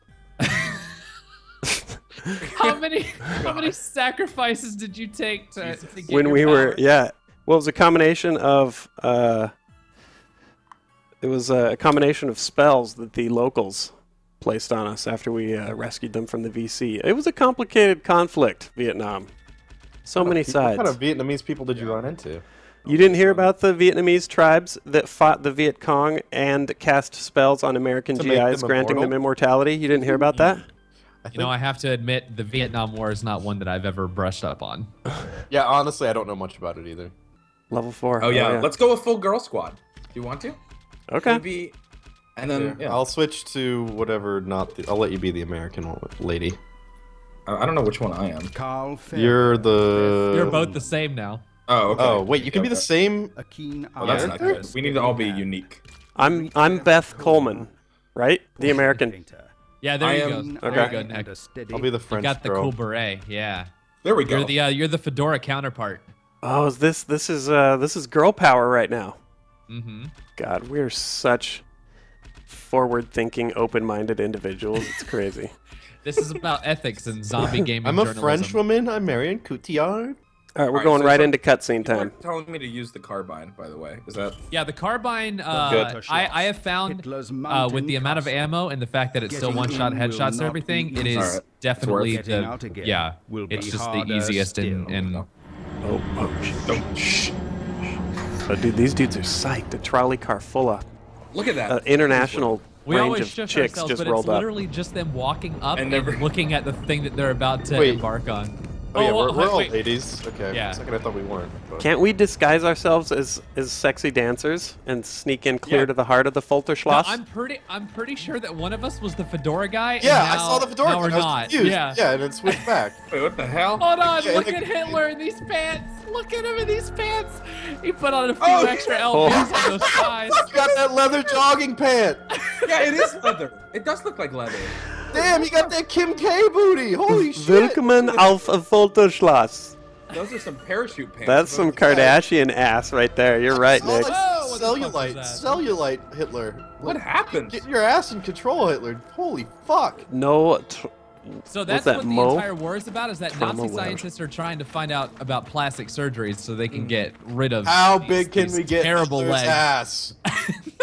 S3: how many how many sacrifices did you take to, to get
S1: when
S3: your
S1: we were yeah. Well it was a combination of uh it was a combination of spells that the locals placed on us after we uh, rescued them from the vc it was a complicated conflict vietnam. So many
S4: What
S1: sides
S4: kind of Vietnamese people did you run into?
S1: you didn't hear about the vietnamese tribes that fought the viet cong and cast spells on american
S4: To
S1: gis
S4: them
S1: granting them immortality? You didn't hear about that?
S4: I
S3: You know, I have to admit, the Vietnam War is not one that I've ever brushed up on.
S4: yeah, honestly, I don't know much about it either.
S1: level four.
S2: Oh yeah. Oh, Let's go with full girl squad. Do you want to?
S1: okay
S2: Maybe. And then yeah.
S4: I'll switch to whatever. Not the. I'll let you be the American lady.
S2: I I don't know which one I am.
S6: Carl
S4: You're the.
S3: You're both the same now.
S2: Oh, okay.
S4: Oh wait, you can be the same.
S6: A keen
S2: Oh, that's
S6: eye
S2: not
S6: for
S2: good. We need to all be unique.
S1: i'm i'm beth coleman right the american
S6: painter.
S3: Yeah, there
S2: I
S3: you
S2: am-
S3: go.
S6: Keen
S3: There
S1: Okay.
S3: you go, Nick.
S6: and a steady
S4: I'll be the French
S3: You
S4: French
S3: got the
S4: girl.
S3: cool beret. Yeah,
S2: There we go.
S3: you're the uh, you're the fedora counterpart.
S1: Oh, is this this is uh this is girl power right now.
S3: Mm-hmm.
S1: God, we're such forward-thinking, open-minded individuals. It's crazy.
S3: This is about ethics and zombie gaming
S4: I'm a
S3: journalism.
S4: French woman. I'm Marion Cotillard.
S1: All right, we're
S2: Alright,
S1: going
S2: so-
S1: right
S2: so-
S1: into cutscene
S2: People are
S1: time.
S2: telling me to use the carbine, by the way. Is that
S3: Yeah, the carbine. Uh,
S2: Good.
S3: I, I have found uh, with the amount of ammo and the fact that it's still one-shot headshots and everything, it is
S6: easy.
S2: Alright.
S3: definitely
S2: It's
S3: the
S6: Getting out again
S3: yeah.
S6: will
S3: It's just the easiest and,
S6: still.
S3: and
S2: No.
S1: Oh, oh, shh. Oh, dude, these dudes are psyched. A trolley car full of
S2: Look at that.
S1: uh, international
S3: we
S1: range
S3: always
S1: of chicks
S3: ourselves,
S1: just
S3: but
S1: rolled
S3: it's
S1: up.
S3: literally just them walking up
S2: And
S3: and,
S2: never-
S3: looking at the thing that they're about to
S4: Wait.
S3: embark on.
S4: Oh, yeah, we're, we're all
S3: wait.
S4: ladies. Okay.
S3: Yeah.
S4: For a second, I thought we weren't. but-
S1: Can't we disguise ourselves as, as sexy dancers and sneak in clear
S2: Yeah.
S1: to the heart of the
S3: No, I'm pretty. I'm pretty sure that one of us was the fedora guy. and
S4: Yeah, I saw the fedora.
S3: Now we're
S4: and I was
S3: not.
S4: confused.
S3: Yeah.
S4: Yeah, and then switched back.
S2: Wait, what the hell?
S3: Hold on,
S4: Yeah,
S3: look
S4: like-
S3: at Hitler in these pants. Look at him in these pants. He put on a few
S2: Oh,
S3: extra
S2: yeah.
S3: LBs on oh. those thighs.
S4: You got that leather jogging pant.
S2: Yeah, it is leather. It does look like leather.
S4: Damn, you got that Kim K booty. Holy shit.
S1: Willkommen auf Folterschloss.
S2: Those are some parachute pants.
S1: That's some Kardashian ass right there. You're right,
S4: All
S1: Nick.
S4: that oh,
S3: Whoa, what the fuck was
S4: cellulite, cellulite Hitler.
S2: What happened?
S4: Get your ass in control, Hitler. Holy fuck.
S1: No. Tr-
S3: So that's
S1: that,
S3: what the
S1: Mo?
S3: entire war is about. Is that
S1: Trauma,
S3: Nazi
S1: whatever.
S3: scientists are trying to find out about plastic surgeries so they can mm. get rid of
S4: How
S3: these-
S4: big can
S3: these
S4: we get
S3: terrible
S4: Hitler's
S3: legs.
S4: ass?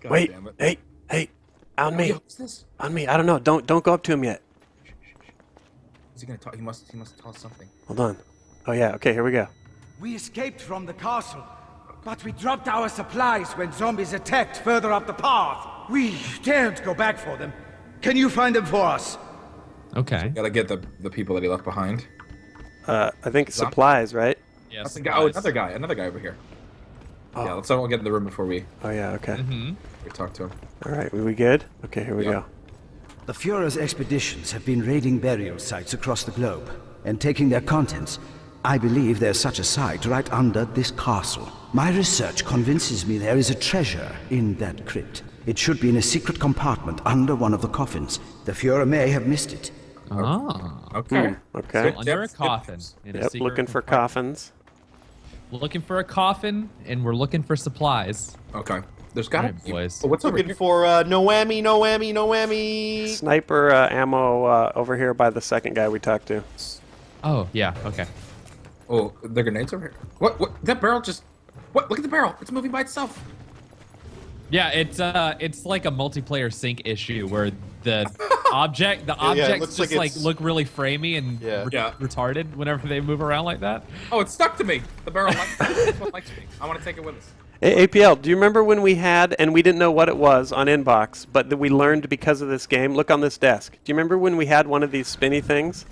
S2: God
S1: Wait,
S2: damn it.
S1: hey, hey, on me,
S2: Yo,
S1: on me. I don't know. Don't don't go up to him yet.
S2: Is he gonna talk? He must. He must tell us something.
S1: Hold on. Oh yeah. Okay, here we go.
S6: We escaped from the castle, but we dropped our supplies when zombies attacked further up the path. We daren't go back for them. Can you find them for us?
S3: Okay.
S2: Gotta get the the people that he left behind.
S1: Uh, I think supplies, right?
S3: Yes.
S2: That's guy. Oh, another guy. Another guy over here. Yeah, let's all get in the room before we,
S1: Oh yeah. Okay.
S3: Mm-hmm.
S2: we talk to him.
S1: All right. We, we good? Okay. Here we
S2: Yeah.
S1: go.
S7: The Fuhrer's expeditions have been raiding burial sites across the globe and taking their contents. I believe there's such a site right under this castle. My research convinces me there is a treasure in that crypt. It should be in a secret compartment under one of the coffins. The Fuhrer may have missed it.
S3: Oh.
S2: Okay.
S1: Okay.
S2: So-
S3: Under a
S2: Yep, yep.
S3: coffin. in a
S1: Yep.
S3: secret
S1: Looking for coffins.
S3: Looking for a coffin, and we're looking for supplies.
S2: Okay. There's gotta
S3: Alright,
S2: be.
S3: boys.
S2: Oh, what's over
S4: Looking
S2: here?
S4: for uh, no whammy, no whammy, no whammy.
S1: Sniper uh, ammo uh, over here by the second guy we talked to.
S3: Oh yeah. Okay.
S2: Oh, the grenades over here. What? What? That barrel just. What? Look at the barrel. It's moving by itself.
S3: Yeah, it's uh, it's like a multiplayer sync issue where the object, the
S4: yeah,
S3: objects
S4: looks
S3: just
S4: like
S3: like, look really framey and
S4: Yeah.
S3: re-
S2: Yeah.
S3: retarded whenever they move around like that.
S2: Oh, it's stuck to me. The barrel likes me. This one likes me. I want to take it with us.
S1: A- APL, do you remember when we had, and we didn't know what it was on Inbox, but that we learned because of this game? Look on this desk. Do you remember when we had one of these spinny things?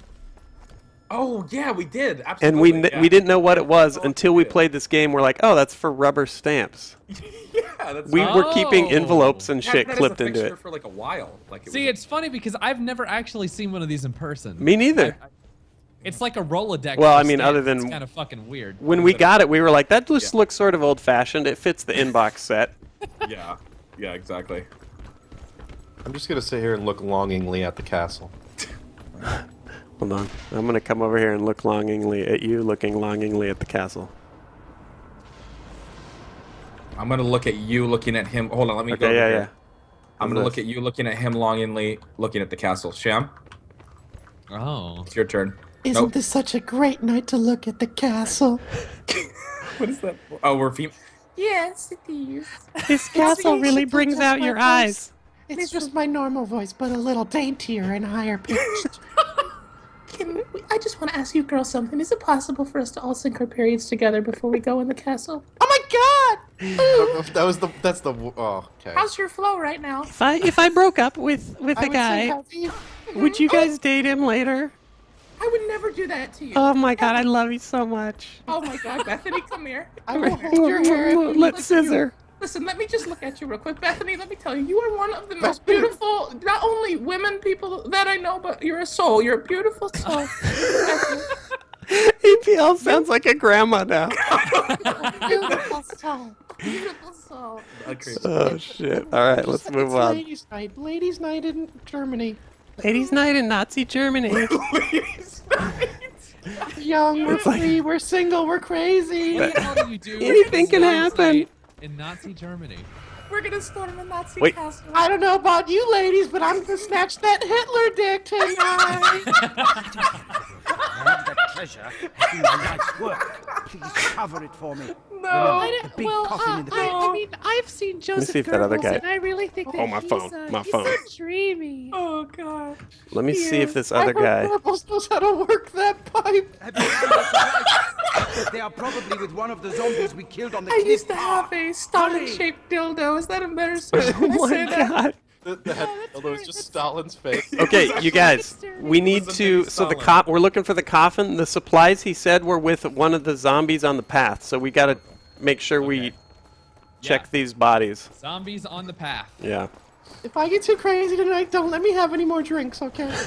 S2: Oh yeah, we did.
S1: And we, kn-
S2: yeah.
S1: we didn't know what it was
S2: Oh,
S1: until we
S2: yeah.
S1: played this game. We're like, oh, that's for rubber stamps.
S2: Yeah, that's.
S1: We
S2: right.
S1: were keeping
S3: Oh.
S1: envelopes and
S2: Had
S1: shit
S2: that as a
S1: clipped into it.
S2: for like a while. Like it
S3: See,
S2: was
S3: it's funny because I've never actually seen one of these in person.
S1: Me neither.
S3: I- I- it's like a Rolodex.
S1: Well, I mean,
S3: stamps.
S1: other than-
S3: it's kind of fucking weird.
S1: When we got it, we were like, that just
S2: Yeah.
S1: looks sort of old fashioned. It fits the Inbox set.
S2: yeah. Yeah. Exactly.
S4: I'm just gonna sit here and look longingly at the castle.
S1: Hold on. I'm going to come over here and look longingly at you, looking longingly at the castle.
S2: I'm gonna look at you looking at him. Hold on. Let me go.
S1: Okay,
S2: over
S1: yeah,
S2: here.
S1: yeah.
S2: I'm
S1: What's
S2: gonna look at you looking at him longingly, looking at the castle. Sham,
S3: Oh.
S2: it's your turn.
S4: Isn't
S2: Nope.
S4: this such a great night to look at the castle?
S2: What is that? Oh, we're female.
S8: Yes, it is.
S1: This castle really brings out your eyes.
S4: It's just my normal voice, but a little daintier and higher pitched.
S8: Can we, I just want to ask you girls something. Is it possible for us to all sync our periods together before we go in the castle?
S4: oh my god! that was the. That's the. Oh, okay.
S8: How's your flow right now?
S1: If I if I broke up with with
S4: I
S1: a
S4: would say
S1: guy, would you mm-hmm. guys date him later?
S8: I would never do that to you.
S1: Oh my god, I love you so much.
S8: oh my god, Bethany, come here.
S4: I will hold your hair.
S1: Let's scissor.
S8: Listen, let me just look at you real quick. Bethany, let me tell you, you are one of the most beautiful, not only women people that I know, but you're a soul. You're a beautiful soul. Bethany,
S1: APL sounds like a grandma now.
S8: beautiful soul. Beautiful soul.
S1: Oh shit! All right, let's move on.
S4: Ladies' night. Ladies' night in Germany.
S1: Ladies' night in Nazi Germany.
S4: Young, we're
S1: It's like-
S4: free, we're single, we're crazy.
S3: What the do you do?
S1: Anything can happen.
S3: night In Nazi Germany.
S8: We're gonna storm a Nazi
S1: Wait.
S8: castle.
S4: I don't know about you ladies, but I'm gonna snatch that Hitler dick tonight.
S6: I have the treasure has been my life's work. Please cover it for me.
S8: No.
S6: Remember, the big coffin in the
S9: I. I mean, I've seen Joseph
S1: see if that other
S9: Goebbels,
S1: guy-
S9: and I really think that
S1: Oh, my
S9: he's,
S1: phone,
S9: uh,
S1: my
S9: he's
S1: phone.
S9: so dreamy.
S8: Oh god.
S1: Let me see if this other
S4: I
S1: guy.
S4: heard Goebbels knows how to work that pipe.
S6: Have you found the supplies? They are probably with one of the zombies we killed on the
S8: I
S6: cliff
S8: used to have a Stalin-shaped dildo. Is that embarrassing?
S1: Oh
S8: I say
S1: my
S8: that?
S1: god.
S4: The, the head dildo was just Stalin's face.
S1: Okay, you guys, we need to. So the cop, we're looking for the coffin. The supplies he said were with one of the zombies on the path. So we got to make sure we check
S3: Yeah.
S1: these bodies.
S3: Zombies on the path.
S1: Yeah.
S4: If I get too crazy tonight, don't let me have any more drinks, okay?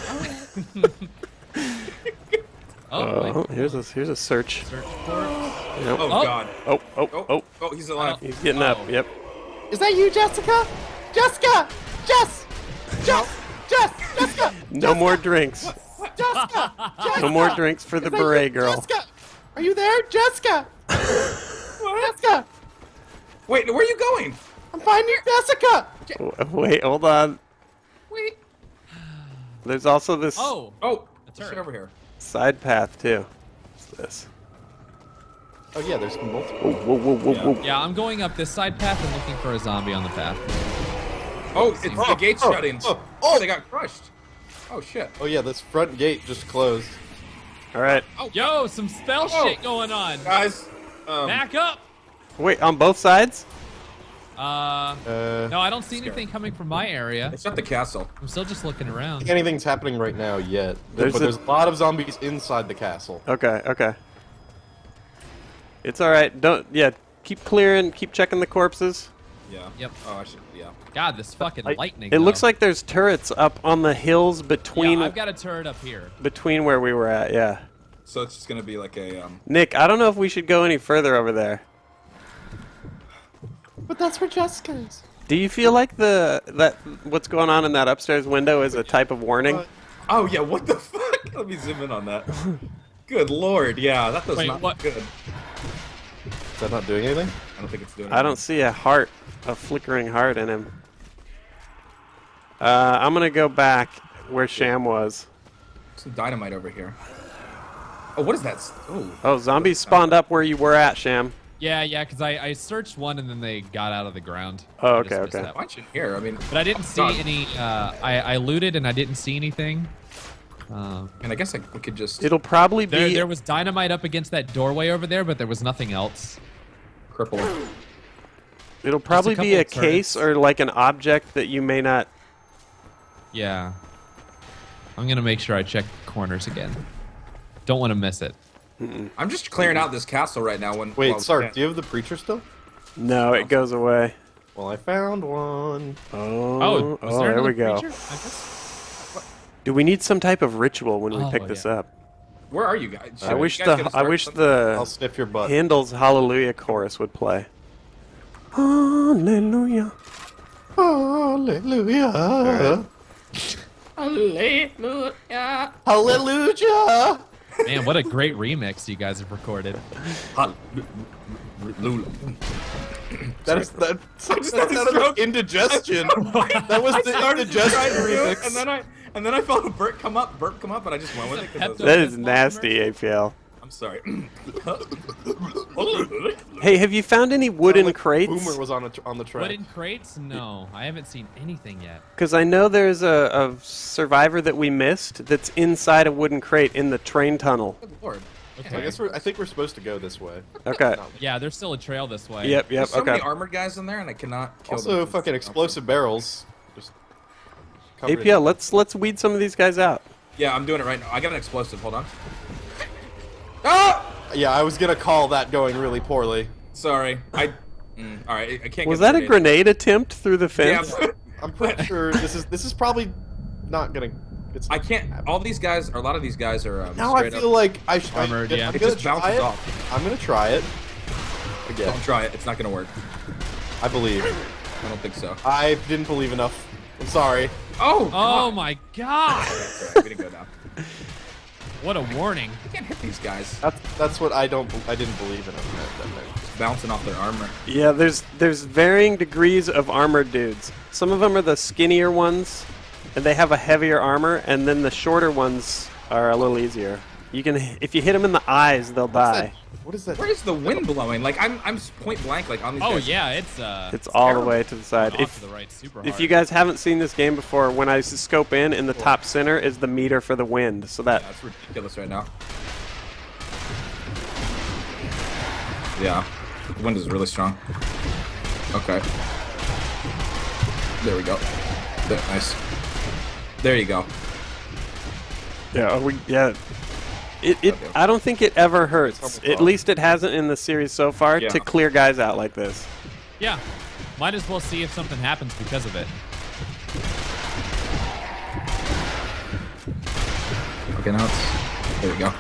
S3: Oh,
S1: Oh, here's a here's a search.
S3: Search corpse.
S2: Oh,
S3: Oh.
S2: god.
S1: Oh, oh,
S2: Oh,
S1: oh.
S2: oh, he's alive. Oh.
S1: He's getting up.
S3: Oh.
S1: Yep.
S4: Is that you, Jessica? Jessica! Jess! Jess! Jess! Jessica!
S1: No more drinks.
S4: Jessica! Jessica!
S1: No more drinks for the
S4: Is you?
S1: beret girl.
S4: Jessica! Are you there? Jessica! Jessica!
S2: Wait, where are you going?
S4: I'm finding Jessica!
S1: Wait, hold on.
S8: Wait.
S1: There's also this
S3: Oh,
S2: Oh,
S3: A
S2: sit
S3: turret.
S2: over here.
S1: side path too. What's this?
S4: Oh yeah, there's multiple.
S1: Whoa, whoa, whoa, whoa, whoa.
S3: yeah, I'm going up this side path and looking for a zombie on the path.
S2: Oh, it's the gate's
S4: oh,
S2: shutting.
S4: oh,
S2: Oh,
S4: oh.
S2: they got crushed. Oh shit.
S4: Oh yeah, this front gate just closed.
S1: All right. Oh.
S3: Yo, some spell
S2: Oh.
S3: shit going on.
S2: Guys, um,
S3: Back up.
S1: Wait, on both sides?
S3: Uh,
S4: Uh,
S3: no, I don't see anything coming from my area.
S2: it's not the castle.
S3: I'm still just looking
S4: I
S3: around.
S4: think anything's happening right now yet.
S1: There's
S4: but
S1: a-
S4: there's a lot of zombies inside the castle.
S1: Okay, okay. It's all right. Don't yeah. Keep clearing. Keep checking the corpses.
S2: Yeah.
S3: Yep.
S2: Oh, I should. Yeah.
S3: God, this fucking
S1: I-
S3: lightning.
S1: It looks like there's turrets up on the hills between
S3: Yeah, I've got a turret up here.
S1: between where we were at. Yeah.
S2: So it's just gonna be like a um.
S1: Nick, I don't know if we should go any further over there.
S4: But that's where Jessica is.
S1: Do you feel like the that what's going on in that upstairs window is a type of warning?
S2: Oh yeah. What the fuck? Let me zoom in on that. Good lord. Yeah, that does
S3: Wait,
S2: not
S3: what?
S2: look good.
S4: Is that not doing anything?
S2: I don't think it's doing.
S1: I don't see a heart, a flickering heart in him. Uh, I'm gonna go back where Sham was.
S2: Some dynamite over here. Oh, what is that? s- Oh.
S1: Oh, zombies spawned up where you were at, Sham.
S3: Yeah, yeah, because I, I searched one and then they got out of the ground.
S1: Oh, okay,
S3: missed
S1: okay.
S3: that.
S2: Bunch in here. I mean,
S3: But I didn't see
S2: God.
S3: any. Uh, I, I looted and I didn't see anything. Um,
S2: and I guess I, we could just
S1: It'll probably be.
S3: there was dynamite up against that doorway over there, but there was nothing else.
S2: cripple.
S1: It'll probably be a case or like an object that you may not.
S3: Yeah. I'm gonna make sure I check corners again. Don't want to miss it.
S2: I'm just clearing out this castle right now. When
S4: Wait,
S2: while-
S4: Sark, do you have the preacher still?
S1: No, it oh. goes away.
S4: Well, I found one.
S1: Oh,
S3: Oh, was
S1: oh,
S3: there
S1: there we go.
S3: creature? I guess-
S1: Do we need some type of ritual when we
S3: Oh,
S1: pick this up?
S2: Where are you guys?
S1: I wish
S2: guys
S1: the I wish
S2: something?
S4: I'll
S1: the
S4: sniff your butt.
S1: Handel's Hallelujah chorus would play. Hallelujah.
S4: Hallelujah.
S8: Hallelujah.
S4: Hallelujah.
S3: Man, what a great remix you guys have recorded.
S2: Lula.
S4: That is that. That
S2: just had stroke.
S4: indigestion. that was the
S2: started to try
S4: indigestion
S2: to do it,
S4: remix.
S2: and then I and then I felt a burp come up, burp come up, and I just went with it. 'cause I was
S3: Pepto-
S1: That is nasty, APL.
S2: I'm sorry.
S1: Hey, have you found any wooden
S4: Like
S1: crates?
S4: Boomer was on a tr- on the track.
S3: Wooden crates? No, I haven't seen anything yet.
S1: Because I know there's a, a survivor that we missed that's inside a wooden crate in the train tunnel.
S2: Good lord. Okay.
S4: I guess we're. I think we're supposed to go this way.
S1: Okay.
S3: Yeah, there's still a trail this way.
S1: Yep, yep,
S2: There's so
S1: okay.
S2: many armored guys in there, and I cannot kill them.
S4: Also, fucking explosive barrels. Just. covered
S1: APL, let's let's weed some of these guys out.
S2: Yeah, I'm doing it right now. I got an explosive. Hold on. Ah!
S4: Yeah, I was gonna call that going really poorly.
S2: Sorry. I. Mm, all right. I I can't.
S1: Was
S2: get
S1: that a
S2: the
S1: grenade attempt through the
S2: Yeah.
S1: fence?
S2: but
S4: I'm pretty sure this is this is probably not gonna. It's
S2: I can't. All these guys, or a lot of these guys, are um,
S4: now I feel
S2: up.
S4: like I should.
S3: Armored,
S4: I,
S3: yeah.
S4: I'm
S2: It just
S4: try
S2: bounces
S4: it.
S2: off.
S4: I'm gonna try it. Again,
S2: Don't try it. It's not gonna work.
S4: I believe.
S2: I don't think so.
S4: I didn't believe enough. I'm sorry.
S2: Oh.
S3: Oh
S2: God.
S3: my god!
S2: That's all right. We didn't go down.
S3: What a warning.
S2: I can't hit these guys.
S4: That's that's what I don't. I didn't believe in them. That, that.
S2: Just bouncing off their armor.
S1: Yeah, there's there's varying degrees of armored dudes. Some of them are the skinnier ones, and they have a heavier armor, and then the shorter ones are a little easier. You can if you hit them in the eyes, they'll die.
S4: What is that?
S2: Where is the wind blowing? Like I'm, I'm point blank, like on these.
S3: Oh
S2: guys.
S3: yeah, it's uh.
S1: It's all the way to the side. If
S3: to the right, super hard.
S1: if you guys haven't seen this game before, when I scope in, in the top center is the meter for the wind. So that
S2: That's ridiculous right now. Yeah, the wind is really strong. Okay. There we go. There, nice. There you go.
S1: yeah, are we yeah. It, it
S2: Okay.
S1: I don't think it ever hurts. At least it hasn't in the series so far
S2: Yeah.
S1: to clear guys out like this.
S3: yeah, might as well see if something happens because of it.
S2: Okay, now it's. There we go.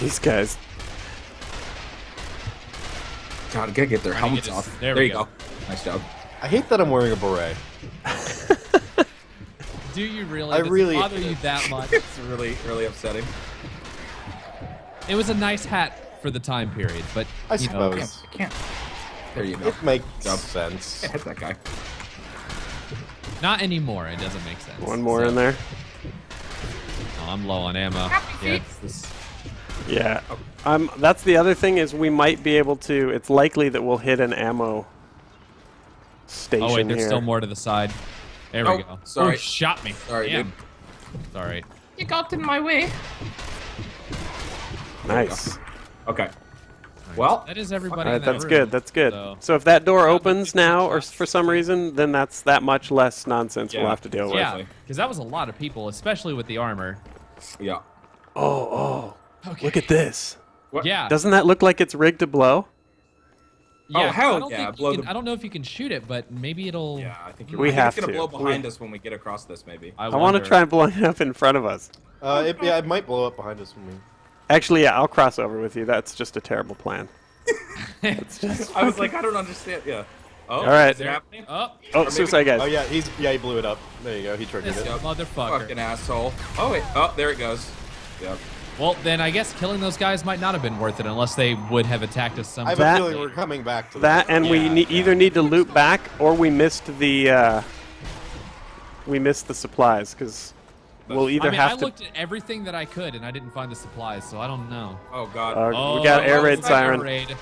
S1: These guys.
S2: God, I gotta get their helmets
S3: get his-
S2: off.
S3: there
S2: There,
S3: we
S2: you
S3: go.
S2: go. Nice job.
S4: I hate that I'm wearing a beret.
S3: Do you really?
S4: I
S3: Does it bother you that much?
S2: It's really, really upsetting.
S3: it was a nice hat for the time period, but
S4: I
S3: you know,
S4: suppose
S2: I can't. There you go.
S4: it makes
S2: Job.
S4: sense.
S2: Can't hit that guy.
S3: not anymore. It doesn't make sense.
S1: One more
S3: So-
S1: in there.
S3: Oh, I'm low on ammo. Yeah,
S8: feet.
S3: it's this-
S1: Yeah. Um, that's the other thing is we might be able to. It's likely that we'll hit an ammo station
S3: Oh wait, there's
S1: here.
S3: still more to the side. There we
S2: Oh,
S3: go.
S2: sorry.
S3: Oh, shot me.
S2: Sorry,
S3: Damn.
S2: dude.
S3: Sorry.
S8: You got in my way.
S1: Nice.
S2: Okay. Well,
S3: That is everybody.
S1: All right,
S3: in that
S1: that's
S3: room,
S1: good. That's good.
S3: so-
S1: So if that door opens now, or for some reason, then that's that much less nonsense we'll have to deal with.
S3: Yeah, because that was a lot of people, especially with the armor.
S2: yeah.
S1: Oh, oh. Okay. Look at this.
S2: What?
S3: Yeah.
S1: Doesn't that look like it's rigged to blow?
S3: Yeah,
S2: Oh, hell
S3: I don't
S2: yeah,
S3: think
S2: blow
S3: can-
S2: the-
S3: I don't know if you can shoot it, but maybe it'll.
S2: Yeah, I think you're
S1: We
S2: right. I think
S1: have
S2: it's gonna
S1: to.
S2: blow behind
S1: We-
S2: us when we get across this, maybe.
S3: I,
S1: I want to try and blow it up in front of us.
S4: Uh, it, yeah, it might blow up behind us when we.
S1: Actually, yeah, I'll cross over with you. That's just a terrible plan. it's just.
S2: I was like, I don't understand. Yeah. Oh,
S1: All right.
S2: Is it happening?
S3: Oh,
S1: Oh, suicide guys.
S4: Oh yeah, he's yeah he blew it up. There you go. He triggered
S3: this
S4: it.
S3: motherfucker.
S2: Fucking asshole. Oh wait. Oh, there it goes. Yep.
S3: Well, then I guess killing those guys might not have been worth it unless they would have attacked us
S4: I
S3: some.
S4: have
S1: That-
S4: a feeling we're coming back to
S1: That and we
S3: Yeah,
S1: ne-
S3: yeah.
S1: either need to loop back or we missed the uh, we missed the supplies because we'll either
S3: I mean,
S1: have
S3: I
S1: to.
S3: looked at everything that I could and I didn't find the supplies, so I don't know.
S2: Oh god.
S1: Uh,
S3: Oh,
S1: we got air
S3: oh,
S1: raid
S3: it's
S1: siren.
S3: Air raid.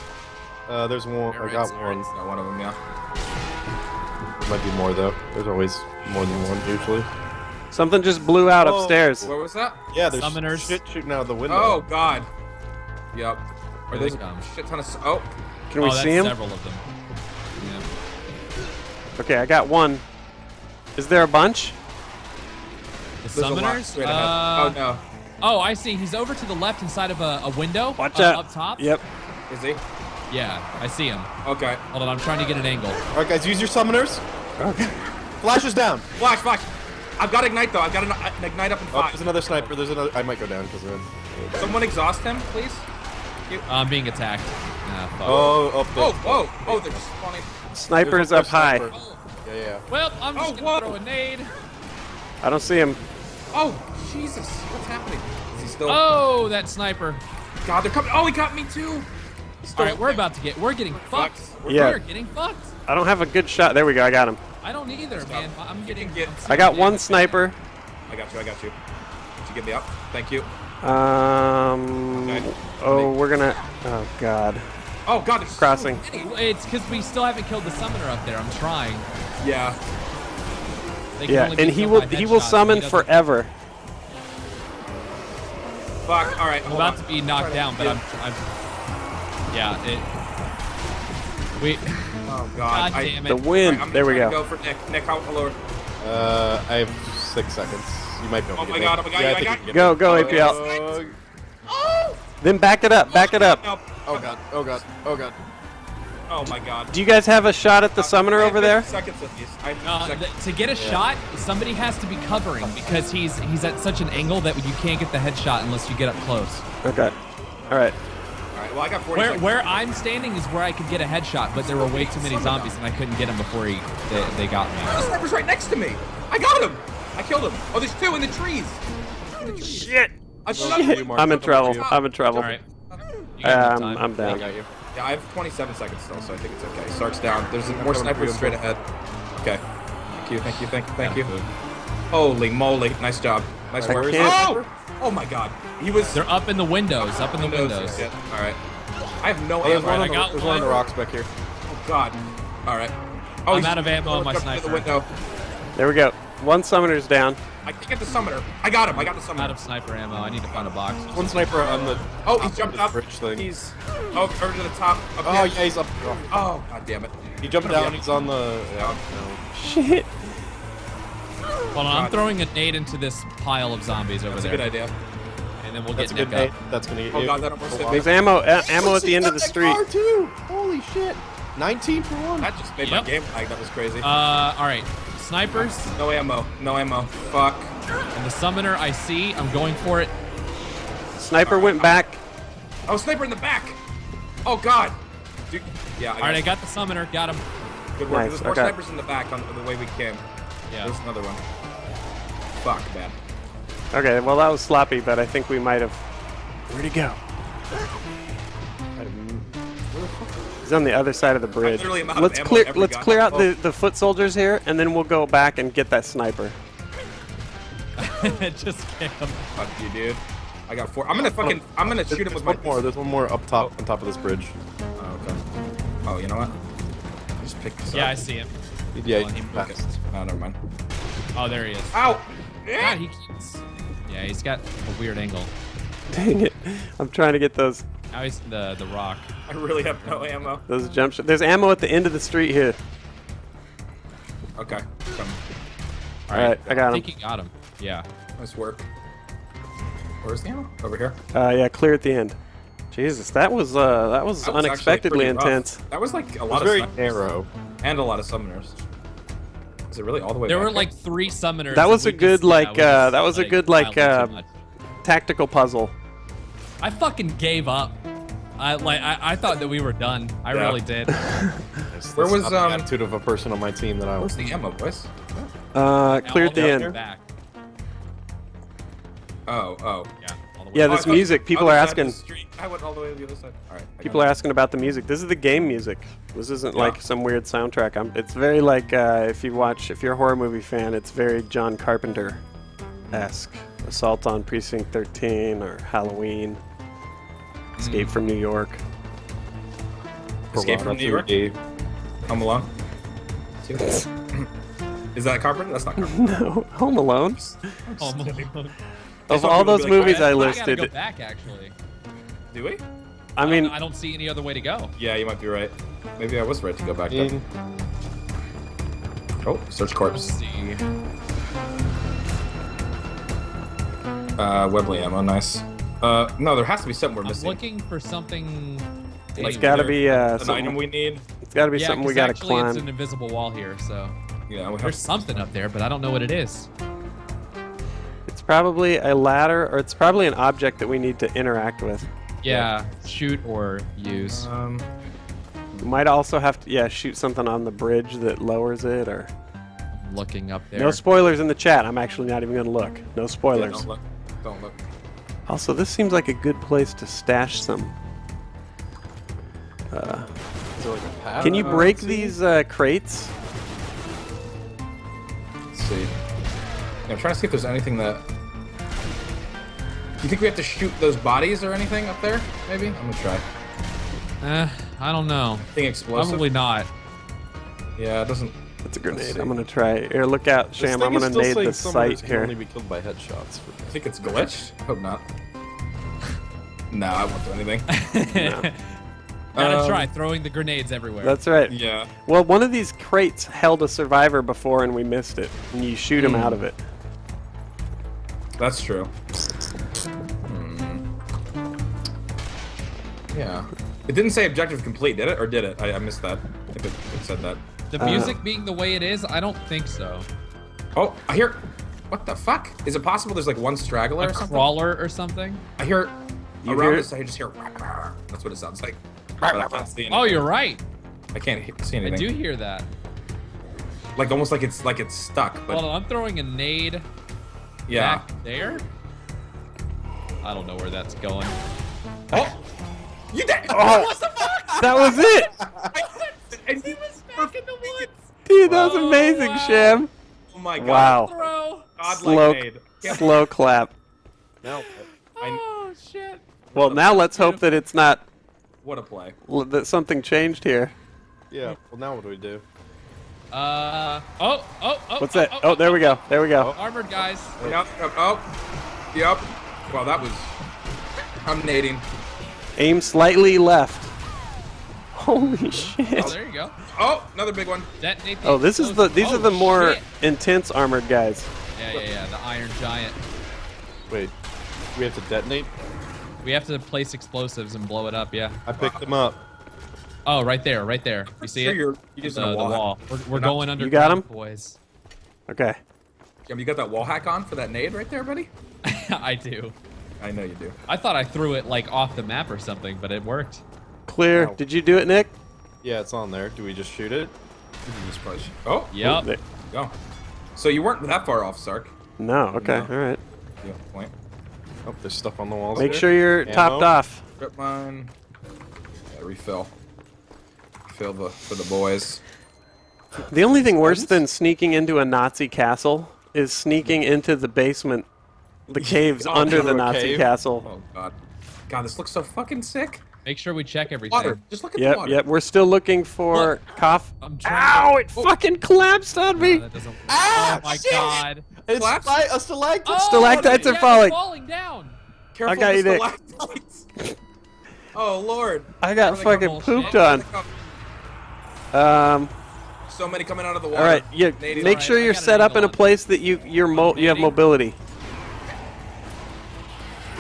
S4: Uh, there's one.
S3: Air
S4: I got one.
S2: Got one of them. Yeah.
S4: There might be more though. There's always more than one usually.
S1: Something just blew out
S4: Whoa.
S1: upstairs.
S2: What was that?
S4: Yeah, there's
S3: Summoners.
S4: shit shooting out of the window.
S2: Oh god. Yep.
S3: Where
S2: There's
S3: they come.
S2: a shit ton of. Oh.
S1: Can we
S3: oh, that's
S1: see him?
S3: several of them. Yeah.
S1: Okay, I got one. Is there a bunch?
S3: The
S2: There's
S3: summoners?
S2: straight ahead.
S3: Uh,
S2: oh no.
S3: Oh, I see. He's over to the left inside of a, a window.
S1: Watch
S3: uh,
S1: out.
S3: Up top.
S1: Yep.
S2: Is he?
S3: Yeah, I see him.
S2: Okay.
S3: Hold on, I'm trying to get an angle.
S4: All right, guys, use your summoners.
S1: Okay.
S4: Flash is down.
S2: Flash, flash. I've got ignite though. I've got an, an ignite up in
S4: Oh,
S2: five.
S4: there's another sniper. There's another. I might go down because.
S2: Someone exhaust him, please.
S3: I'm being attacked. Ah, fuck.
S4: Oh, up there.
S2: Oh, whoa. Oh, they're just spawning.
S1: Sniper's
S4: There's
S1: up high.
S4: sniper. Yeah, yeah.
S3: Well, I'm just
S2: Oh,
S3: gonna
S2: whoa.
S3: throw a nade.
S1: I don't see him.
S2: Oh, Jesus. What's happening? Is he still?
S3: Oh, that sniper.
S2: God, they're coming. Oh, he got me too. Still
S3: All right, we're about to get. We're getting fucked. We're,
S1: Yeah.
S3: we're getting fucked.
S1: I don't have a good shot. There we go. I got him.
S3: I don't either, man. I'm getting.
S2: get-
S3: I'm
S1: I got one sniper.
S2: I got you. I got you. Did you get me up? Thank you.
S1: Um.
S2: Okay.
S1: Oh, we're gonna. Oh God.
S2: Oh God, there's so
S1: Crossing.
S2: many.
S3: It's because we still haven't killed the summoner up there. I'm trying.
S2: Yeah.
S1: Yeah, and he will. He will summon
S3: he
S1: forever.
S2: Fuck. All right.
S3: I'm about
S2: on.
S3: to be knocked down, but
S2: yeah.
S3: I'm. I'm. Yeah. It. We.
S2: Oh God.
S3: God
S2: I,
S3: damn it.
S1: The
S2: All
S1: wind.
S2: right, I'm
S1: there we go.
S2: Go for Nick. Nick, how lower?
S4: Uh, I have six seconds. You might be able
S2: Oh
S4: to
S2: my God,
S4: me.
S2: oh my God,
S4: yeah,
S2: I
S4: I think
S2: got
S4: you can
S1: Go,
S4: me.
S1: go, APL.
S2: Oh.
S1: Then back it up. Back it up.
S2: No.
S4: Oh god. Oh god. Oh god.
S2: Oh my God.
S1: Do you guys have a shot at the summoner over there?
S2: Seconds at least. I have
S3: Uh,
S2: seconds.
S3: to get a shot, somebody has to be covering because he's he's at such an angle that you can't get the headshot unless you get up close.
S1: Okay. All right.
S2: All right. Well, I got 40
S3: Where
S2: seconds.
S3: where I'm standing is where I could get a headshot, but there were way too many zombies and I couldn't get him before he they, they got me.
S2: The sniper's right next to me. I got him. I killed him. Oh, there's two in the trees. In the trees.
S1: Shit!
S2: I shot him.
S1: I'm in trouble. I'm in trouble.
S3: All right.
S1: Um. I'm down.
S2: Yeah, I have 27 seconds still, so I think it's okay. Sark's down. There's more snipers straight ahead. Okay. Thank you, thank you, thank you, thank you. Holy moly. Nice job. Nice work.
S4: where's the
S2: Oh! Oh my god. He was...
S3: They're up in the windows. Up in the windows.
S2: Yeah, Alright. I have no
S4: Oh, there's
S2: ammo.
S4: one,
S3: I
S4: the,
S3: got
S4: there's one on the rocks back here.
S2: Oh god. Alright. Oh,
S3: I'm out of ammo on my sniper.
S2: The window.
S1: There we go. One summoner's down.
S2: I can't get the summoner. I got him. I got the summoner.
S3: Out of sniper ammo. I need to find a box.
S4: One sniper on the.
S2: Oh,
S4: top
S2: he jumped
S4: this
S2: up.
S4: Bridge thing.
S2: He's oh, over to the top. Up
S4: Oh
S2: there.
S4: yeah, he's up. Oh,
S2: Oh, god damn it.
S4: he jumped down. He's on the. Yeah,
S1: Shit.
S3: Hold on, I'm throwing a nade into this pile of zombies over
S2: That's a
S3: there.
S2: good idea.
S3: And then we'll
S4: That's a
S3: get
S4: good
S3: Nick
S4: nade.
S3: up.
S4: That's gonna get
S2: Oh
S4: you.
S2: god, that almost hit me.
S1: There's ammo a- ammo at the end of the street.
S4: Car too. Holy shit. 19 for one.
S2: That just made
S3: Yep.
S2: my game lag. That was crazy.
S3: Uh, all right. Snipers
S2: no ammo. No ammo. Fuck.
S3: and the summoner I see. I'm going for it.
S1: Sniper went back.
S2: Oh, sniper in the back. Oh god. Dude, yeah. I
S3: All right, I
S2: got
S3: got the summoner. Got him.
S2: good work.
S1: Nice,
S2: There's more
S1: okay.
S2: snipers in the back on the way we came.
S3: Yeah.
S2: There's another one. Fuck, man.
S1: Okay, well that was sloppy, but I think we might have. Where'd he go? He's on the other side of the bridge.
S2: literally am out of
S1: Let's clear. Let's clear out
S2: Oh.
S1: the, the foot soldiers here, and then we'll go back and get that sniper.
S3: Just kick him.
S2: Fuck you, dude. I got four. I'm gonna fucking. I'm gonna shoot him
S4: There's
S2: with my.
S4: one more. There's one more up top, oh. on top of this bridge.
S2: Oh, okay. Oh, you know what? Just pick this
S3: Yeah, I see him.
S4: Yeah,
S3: Hold on,
S4: he
S3: he
S4: passed.
S2: Oh, never mind.
S3: Oh, there he is.
S2: Ow!
S3: God, he keeps. Yeah, he's got a weird angle.
S1: Dang it! I'm trying to get those
S3: Now he's the the rock.
S2: I really have no ammo.
S1: those jump. shots. There's ammo at the end of the street here.
S2: Okay. Come.
S1: All right, I got
S3: I
S1: him.
S3: think he got him. Yeah.
S2: Nice work. Where's the ammo? Over here.
S1: Uh, yeah, clear at the end. Jesus, that was uh, that was
S2: That was
S1: unexpectedly
S2: pretty rough.
S1: intense.
S2: That was like a lot
S4: was
S2: of
S4: very
S2: snipers.
S4: narrow.
S2: and a lot of summoners. Is it really all the way
S3: There
S2: back
S3: were like three summoners.
S1: That was a good, like,
S3: we
S1: uh,
S3: just,
S1: that was a good, like, uh. Tactical puzzle.
S3: I fucking gave up. I like I, I thought that we were done. I
S2: Yeah.
S3: really did.
S4: That's-
S2: Where was,
S4: the
S2: um,
S4: attitude of a person on my team that I
S2: Where's
S4: was?
S2: the ammo, boys?
S1: Uh,
S3: Now
S1: clear
S3: all
S1: at the end.
S3: Back.
S2: Oh, oh.
S3: Yeah. All the way
S1: Yeah,
S3: back.
S2: Oh,
S1: this music. People
S2: other
S1: are
S2: side of the
S1: asking.
S2: I went all the way to the other side. All right. I
S1: People are
S2: it.
S1: asking about the music. This is the game music. This isn't
S2: Yeah.
S1: like some weird soundtrack. I'm, it's very like uh, if you watch, if you're a horror movie fan, it's very John Carpenter esque. Assault on Precinct 13 or Halloween. Escape from New York.
S2: Escape from New York.
S4: Dave.
S2: Home Alone. See that? Is that Carpenter? That's not Carpenter.
S1: No, Home Alone.
S3: Home Alone.
S1: Of all those
S2: like,
S1: movies
S3: I,
S1: I
S3: I gotta
S1: listed,
S3: go back actually.
S2: Do we?
S1: I mean,
S3: I don't see any other way to go.
S2: Yeah, you might be right. Maybe I was right to go back then. Oh, search corpse.
S3: see.
S2: Uh, Webley ammo, nice. Uh, no, there has to be something we're
S3: I'm
S2: missing.
S3: looking for something.
S1: It's got to be uh,
S2: An item
S1: something.
S2: we need.
S1: It's got to be
S3: yeah,
S1: something we got to
S3: actually it's an invisible wall here, so
S2: Yeah, we have.
S3: there's something up there, but I don't know what it is.
S1: It's probably a ladder, or it's probably an object that we need to interact with.
S3: Yeah, shoot or use.
S2: Um,
S1: We might also have to, yeah, shoot something on the bridge that lowers it, or
S3: I'm looking up there.
S1: no spoilers in the chat. I'm actually not even gonna look. No
S2: yeah,
S1: spoilers.
S2: don't look. Don't look.
S1: Also, this seems like a good place to stash some. Uh,
S4: Is there like a path?
S1: can you
S2: Uh,
S1: break these uh, crates?
S2: Let's see. Yeah, I'm trying to see if there's anything that. You think we have to shoot those bodies or anything up there? Maybe. I'm gonna try.
S3: Eh, I don't know.
S2: Thing explosive.
S3: Probably not.
S2: Yeah, it doesn't.
S1: That's a grenade. I'm gonna try. Here, look out,
S4: This
S1: Sham. I'm gonna
S4: still
S1: nade
S4: saying
S1: the
S4: summoners
S1: site
S4: can only
S1: here.
S4: be killed by headshots.
S2: I think it's glitched. Hope not. no, I won't do anything.
S3: Gotta
S2: Um,
S3: try throwing the grenades everywhere.
S1: That's right.
S2: Yeah.
S1: Well, one of these crates held a survivor before, and we missed it. And you shoot him
S2: Hmm.
S1: out of it.
S2: That's true. Hmm. Yeah. It didn't say objective complete, did it? Or did it? I, I missed that. If it, it said that.
S3: the
S1: uh,
S3: music being the way it is, I don't think so.
S2: Oh, I hear. What the fuck? Is it possible there's like one straggler
S3: A
S2: or something?
S3: crawler or something?
S2: I hear.
S1: You
S2: around
S1: hear
S2: this, I just hear. That's what it sounds like. But I can't see
S3: Oh, you're right.
S2: I can't see anything.
S3: I do hear that.
S2: like almost like it's like it's stuck. But
S3: Hold on, I'm throwing a nade
S2: yeah.
S3: back there. I don't know where that's going.
S2: Oh, you did.
S1: Oh.
S2: What the fuck?
S1: That was it,
S2: And he was
S3: Back in the woods.
S1: dude. That was
S3: Oh,
S1: amazing,
S3: wow.
S1: Sham.
S2: Oh my god.
S1: Wow.
S3: Throw.
S2: Godlike
S1: Slow, slow clap.
S4: No.
S3: Oh shit.
S1: Well, now let's hope that it's not
S2: What a play.
S1: that something changed here.
S4: Yeah. Well, now what do we do?
S3: Uh oh oh oh.
S1: What's that? Oh, there we go. There we go.
S3: Armored guys.
S2: Yep. yep, Oh. Yep. Well, that was. I'm nading.
S1: Aim slightly left. Holy shit.
S3: Oh, there you go.
S2: Oh, another big one.
S3: Detonate the
S1: Oh, this is the these
S3: Oh,
S1: are the more
S3: shit.
S1: intense armored guys.
S3: Yeah, yeah, yeah. The Iron Giant.
S4: Wait. We have to detonate.
S3: We have to place explosives and blow it up. Yeah.
S4: I picked them up.
S3: Oh, right there, right there. You see
S2: Sure
S3: it?
S2: you're using
S3: the,
S2: a
S3: the
S2: wall. hack.
S3: wall. We're, we're
S2: You're not-
S3: going under.
S1: You got him,
S3: boys.
S1: Okay.
S2: Jim, you got that wall hack on for that nade right there, buddy?
S3: I do.
S2: I know you do.
S3: I thought I threw it like off the map or something, but it worked.
S1: Clear.
S4: Wow.
S1: Did you do it, Nick?
S4: Yeah, it's on there. Do we just shoot it?
S2: Just probably Oh,
S3: Yep.
S1: There-
S2: go. So you weren't that far off, Sark.
S1: No. Okay.
S2: No.
S1: All right.
S2: You have a point.
S4: Oh, there's stuff on the walls.
S1: Make
S4: here.
S1: sure you're
S4: Ammo.
S1: topped off.
S2: Rip mine. Yeah, refill. Refill the for the boys.
S1: The only thing worse than sneaking into a Nazi castle is sneaking into the basement, the caves
S4: Oh,
S1: under the Nazi
S4: cave?
S1: castle.
S2: Oh god. God, this looks so fucking sick.
S3: Make sure we check everything.
S2: Water. Just look at the
S1: Yep,
S2: water.
S1: yep. We're still looking for cough.
S3: I'm trying.
S1: Ow! It fucking collapsed on
S3: To...
S1: me.
S3: that doesn't...
S4: Ah,
S3: oh my
S4: shit!
S3: god.
S4: It's
S2: Collapse?
S4: sti- a stalactite.
S3: Oh,
S1: Stalactites
S3: yeah,
S1: are falling.
S3: falling down.
S2: Careful
S1: got you,
S2: the
S1: Nick.
S2: oh lord.
S1: I got
S3: Really
S1: fucking
S3: bullshit.
S1: pooped on. Um.
S2: So many coming out of the water.
S1: All right. Yeah.
S2: Nading.
S1: Make sure
S3: I
S1: you're set up in a place that you you're mo- you have mobility.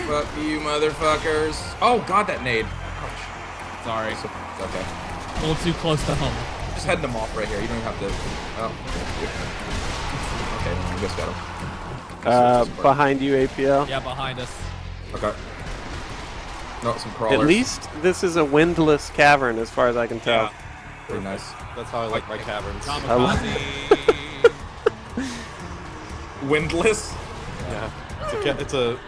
S2: Fuck you, motherfuckers. Oh god, that nade.
S3: Sorry.
S2: It's okay.
S3: A little too close to home.
S2: Just heading them off right here. You don't even have to. Oh. Okay, I guess got him.
S1: Uh, behind you, APL.
S3: Yeah, behind us.
S2: Okay. Not some crawlers.
S1: At least this is a windless cavern, as far as I can tell.
S2: Yeah. Pretty nice.
S4: That's how I like my caverns.
S1: I
S2: Windless.
S4: Yeah. It's a, ca- it's a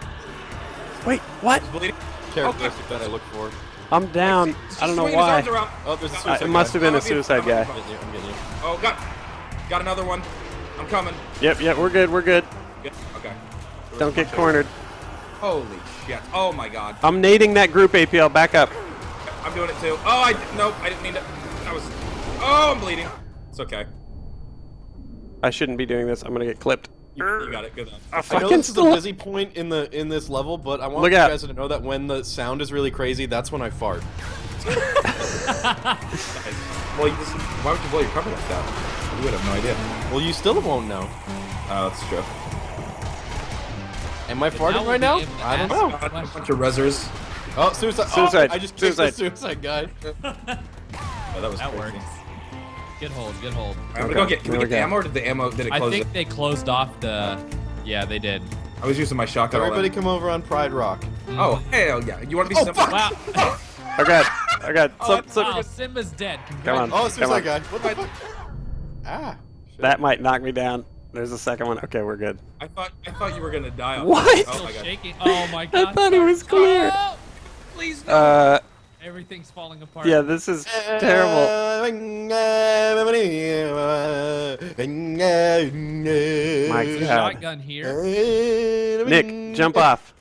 S1: Wait, what?
S2: Bleeding.
S4: characteristic that I look for.
S1: I'm down.
S2: Just
S1: I don't know
S2: swinging his arms
S1: why.
S4: Oh, there's a
S1: Uh, it must
S4: guy.
S1: have been a
S2: I'm
S1: suicide
S2: I'm
S1: guy.
S4: I'm getting you. I'm getting you.
S2: Oh, got, got another one. I'm coming.
S1: Yep, yep, we're good, we're good.
S2: Yeah, okay.
S1: Don't get cornered.
S2: Holy shit! Oh my god.
S1: I'm nading that group, APL. Back up.
S2: I'm doing it too. Oh, I nope. I didn't mean to. That was. Oh, I'm bleeding. It's okay.
S1: I shouldn't be doing this. I'm gonna get clipped.
S2: You, you got it. Good enough.
S1: I
S4: I know this is a busy point in the in this level, but I want
S1: Look
S4: you
S1: out.
S4: guys to know that when the sound is really crazy, that's when I fart.
S2: Well, you why would you blow your cover like that? You would have no idea.
S4: Well, you still won't know.
S2: Oh, that's true.
S4: Am I
S3: Now
S4: farting
S3: we'll
S4: right now? I don't know.
S2: A bunch of rezzers.
S4: Oh, suicide! oh,
S1: Suicide.
S4: I just kicked
S1: Suicide.
S4: the suicide guy.
S2: Oh, that was
S3: That
S2: crazy.
S3: works. Good hold, good hold.
S2: I'm gonna
S1: Okay,
S2: go get. Can
S1: there
S2: we
S1: we
S2: get the
S1: go.
S2: ammo, or did the ammo did it close?
S3: I think
S2: it?
S3: they closed off the. Yeah, they did.
S2: I was using my shotgun.
S4: Everybody come over on Pride Rock.
S2: Oh hell yeah! You want to be
S4: Oh,
S2: simple?
S4: fuck!
S3: Wow.
S1: I got, I got. Some, some,
S3: wow, Simba's dead.
S1: Come on.
S4: Oh,
S1: Come
S4: suicide
S1: on.
S4: guy. What the fuck? Ah. shit.
S1: that might knock me down. There's a second one. Okay, we're good.
S2: I thought I thought you were gonna die.
S1: What?
S2: Oh
S3: Still
S2: my god.
S3: shaking. Oh my god.
S1: thought it was clear.
S3: Oh,
S2: Please no.
S1: Uh,
S3: everything's falling apart.
S1: yeah, this is terrible. My
S3: There's a
S1: God.
S3: shotgun here.
S1: Nick, jump off.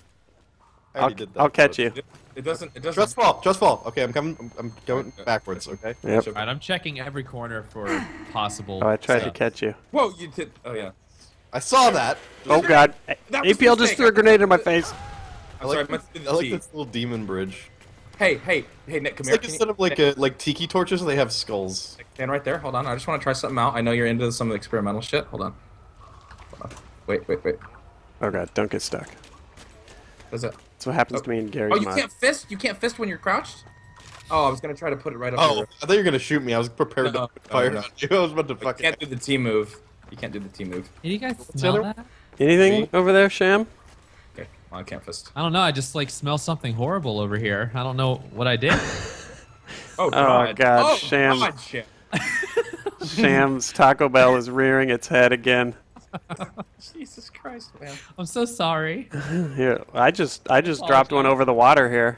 S4: I
S1: I'll,
S4: did that.
S1: I'll catch you.
S2: It, it doesn't. It doesn't.
S4: Just fall. Just fall. Okay, I'm coming. I'm- I'm going backwards. Okay.
S1: Yep.
S3: All right, I'm checking every corner for possible.
S1: Oh, I tried to catch you.
S2: Whoa! You did. Oh yeah.
S4: I saw that.
S1: Oh God!
S2: That
S1: APL just threw a grenade in my face.
S2: I'm
S4: I
S2: sorry.
S4: like,
S2: I meant to do
S4: I like this little demon bridge.
S2: Hey, hey, hey, Nick, come
S4: It's
S2: here.
S4: like instead
S2: you-
S4: of like a, like tiki torches, they have skulls.
S2: Stand right there. Hold on. I just want to try something out. I know you're into some of the experimental shit. Hold on. Hold on. Wait, wait, wait.
S1: Oh God! Don't get stuck.
S2: What's that?
S1: That's what happens to me in Garry.
S2: Oh, you
S1: mod.
S2: can't fist. You can't fist when you're crouched. Oh, I was gonna try to put it right up.
S4: Oh,
S2: your-
S4: I thought you were gonna shoot me. I was prepared
S2: No,
S4: to fire
S2: no, no.
S4: at you. I was about to
S2: You can't do the T move. You can't do the T move.
S3: Did you guys
S4: the
S3: smell that?
S1: Anything over there, Sham?
S2: Okay, well, I can't fist.
S3: I don't know. I just like smell something horrible over here. I don't know what I did.
S2: Oh God!
S1: God,
S2: oh,
S1: Sham.
S2: God, shit.
S1: Shams Taco Bell is rearing its head again.
S2: Jesus Christ, man.
S3: I'm so sorry.
S1: Here, I just I just dropped one over the water here.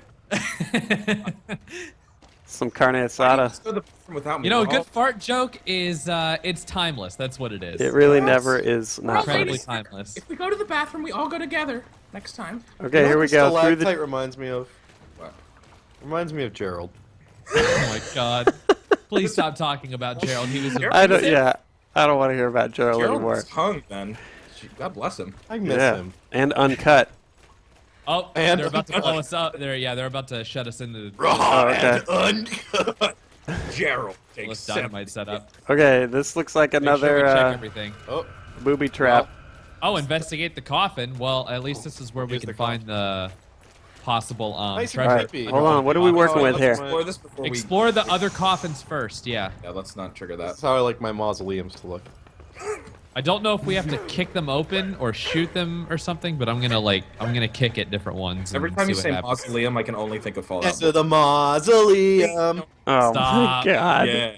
S1: Some carne asada.
S2: Let's go to the without me.
S3: You know, a good fart joke is uh, it's timeless. That's what it is.
S1: It really never is not
S3: Incredibly timeless.
S8: If we go to the bathroom, we all go together next time.
S1: Okay,
S4: You know
S1: here we
S4: this
S1: go through
S4: stalactite
S1: the.
S4: reminds me of.
S2: What?
S4: Reminds me of Gerald.
S3: Oh my god. Please stop talking about Gerald. He was.
S1: I don't. Yeah, I don't want to hear about Gerald,
S2: Gerald
S1: anymore.
S2: was hung then. God bless him.
S4: I miss
S1: Yeah,
S4: him.
S1: and uncut.
S3: Oh,
S4: And-
S3: they're about to blow us up. There, yeah, they're about to shut us into.
S1: Oh, okay.
S2: Uncut. Gerald takes
S3: Let's
S2: seven.
S3: dynamite setup.
S1: Okay, this looks like
S3: Make sure
S1: another
S3: check
S1: uh,
S3: everything.
S4: Oh,
S1: booby trap.
S3: Oh, investigate the coffin. Well, at least this is where we
S4: Here's
S3: can
S4: the
S3: find the possible um,
S4: Nice and
S3: treasure.
S1: All right,
S4: creepy.
S1: hold on. What are we working
S2: Oh,
S1: with here?
S2: Explore this before we.
S3: Explore the other coffins first. Yeah.
S2: Yeah, let's not trigger that.
S4: that's how I like my mausoleums to look.
S3: I don't know if we have to kick them open or shoot them or something, but I'm gonna like I'm gonna kick at different ones.
S2: Every
S3: and
S2: time
S3: see
S2: you
S3: what
S2: say
S3: happens.
S2: mausoleum, I can only think of Fallout.
S4: Enter the mausoleum.
S1: Oh
S3: Stop.
S1: my god.
S2: Yeah.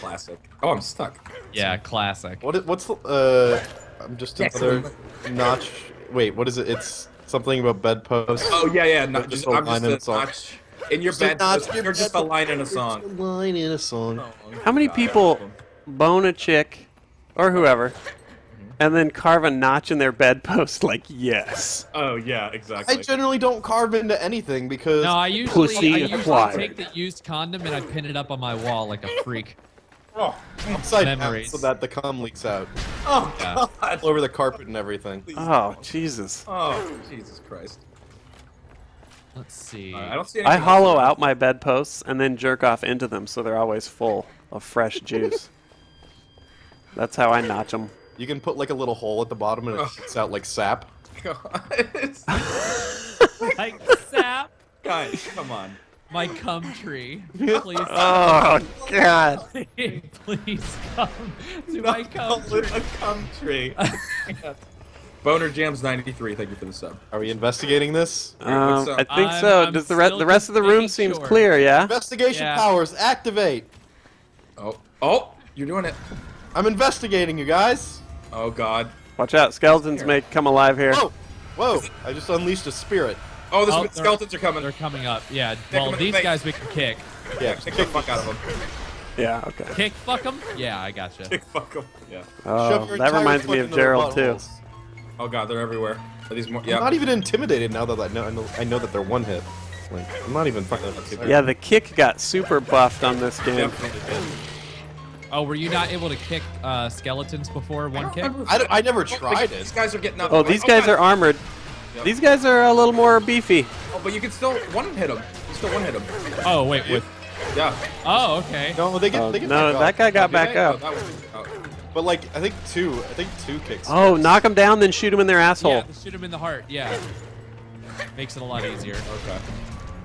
S2: Classic. Oh, I'm stuck.
S3: Yeah, classic.
S4: What? What's the? Uh, I'm just
S2: Yes.
S4: another notch. Wait, what is it? It's something about bedposts.
S2: Oh yeah, yeah. No,
S4: Just
S2: just,
S4: a
S2: I'm
S4: line
S2: just
S4: in
S2: a
S4: a song.
S2: notch in your
S4: Just
S2: bed. Just, you're just a line in a song.
S4: a line in a song.
S1: How many people bone a chick, or whoever, mm-hmm. and then carve a notch in their bedpost? Like yes.
S2: Oh yeah, exactly.
S4: I generally don't carve into anything because
S3: No, I usually,
S1: Pussy
S3: I usually take the used condom and I pin it up on my wall like a freak.
S2: Oh,
S4: upside down
S3: memories.
S4: so that the cum leaks out
S2: oh
S3: Yeah.
S2: God.
S4: all over the carpet and everything.
S1: Oh Jesus.
S2: Oh Jesus Christ.
S3: Let's see.
S2: Alright, I don't see.
S1: I hollow
S2: else.
S1: out my bedposts and then jerk off into them so they're always full of fresh juice. That's how I notch them.
S4: You can put like a little hole at the bottom and it
S2: Ugh.
S4: shoots out like sap.
S2: God.
S3: like sap
S2: Guys, come on.
S3: My cum tree. Please,
S1: Oh God.
S3: please come to my cum tree.
S2: a cum tree. Boner Jams 93. Thank you for the sub.
S4: Are we investigating this?
S1: Um. I think
S3: I'm-
S1: so.
S3: I'm
S1: Does the rest the rest of the room
S3: making
S1: seems
S3: sure.
S1: clear? Yeah.
S4: Investigation
S3: Yeah.
S4: powers activate.
S2: Oh, oh, you're doing it.
S4: I'm investigating you guys.
S2: Oh God.
S1: Watch out. Skeletons may come alive here.
S4: Whoa, whoa! I just unleashed a spirit.
S2: Oh, the
S3: Oh,
S2: skeletons are coming.
S3: They're coming up. Yeah.
S2: them
S3: Well,
S2: in the
S3: these guys we can kick.
S4: Yeah,
S2: Kick the fuck out of them.
S1: Yeah. Okay.
S3: Kick, fuck them. Yeah, I gotcha.
S2: Kick fuck them. Yeah.
S1: Oh, that reminds me of Gerald too.
S2: Oh God, they're everywhere. Are these more?
S4: I'm
S2: Yeah.
S4: not even intimidated now that I know I know, I know that they're one hit. Like I'm not even fucking.
S1: Yeah, the kick got super buffed on this game.
S3: Oh, were you not able to kick uh, skeletons before one kick?
S4: I, don't- I never
S2: Oh,
S4: tried
S2: These guys are getting up.
S1: Oh, these guys
S2: God.
S1: are armored.
S2: Yep.
S1: These guys are a little more beefy.
S2: Oh, but you can still one hit them. You still one hit them.
S3: Oh, wait, with.
S2: Yeah.
S3: Oh, okay.
S4: No, they get
S1: Oh,
S4: they get
S1: no,
S4: back
S1: that guy got oh,
S2: Did
S1: back
S2: they? Oh,
S1: up.
S2: that was, oh.
S4: But like I think two, I think two kicks.
S1: Oh, knock them down, then shoot them in their asshole.
S3: Yeah, shoot him in the heart. Yeah. Makes it a lot easier.
S2: Okay.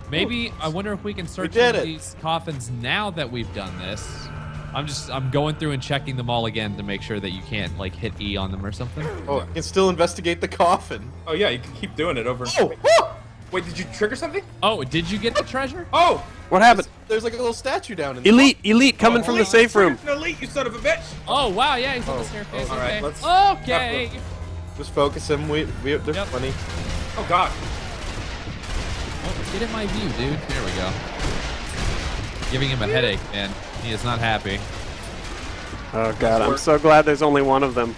S3: Maybe I wonder if we can search
S4: did
S3: one of
S4: it.
S3: these coffins now that we've done this. I'm just I'm going through and checking them all again to make sure that you can't like hit E on them or something.
S4: Oh, I can still investigate the coffin.
S2: Oh yeah, you can keep doing it over.
S4: Oh, oh!
S2: Wait, did you trigger something?
S3: Oh, did you get the treasure?
S2: Oh.
S1: What happened?
S4: There's like a little statue down in. the-
S1: Elite, elite, coming
S2: Oh,
S1: from the safe room.
S2: No, elite, you son of a bitch.
S3: Oh wow, yeah, he's on the
S4: Oh,
S3: staircase.
S2: oh, all right,
S3: okay.
S2: let's-
S3: okay.
S4: Just focus him. We we there's
S3: Yep.
S4: plenty.
S2: Oh God.
S3: Oh, get in my view, dude. There we go. Giving him a headache, man. He is not happy.
S1: Oh god, I'm so glad there's only one of them.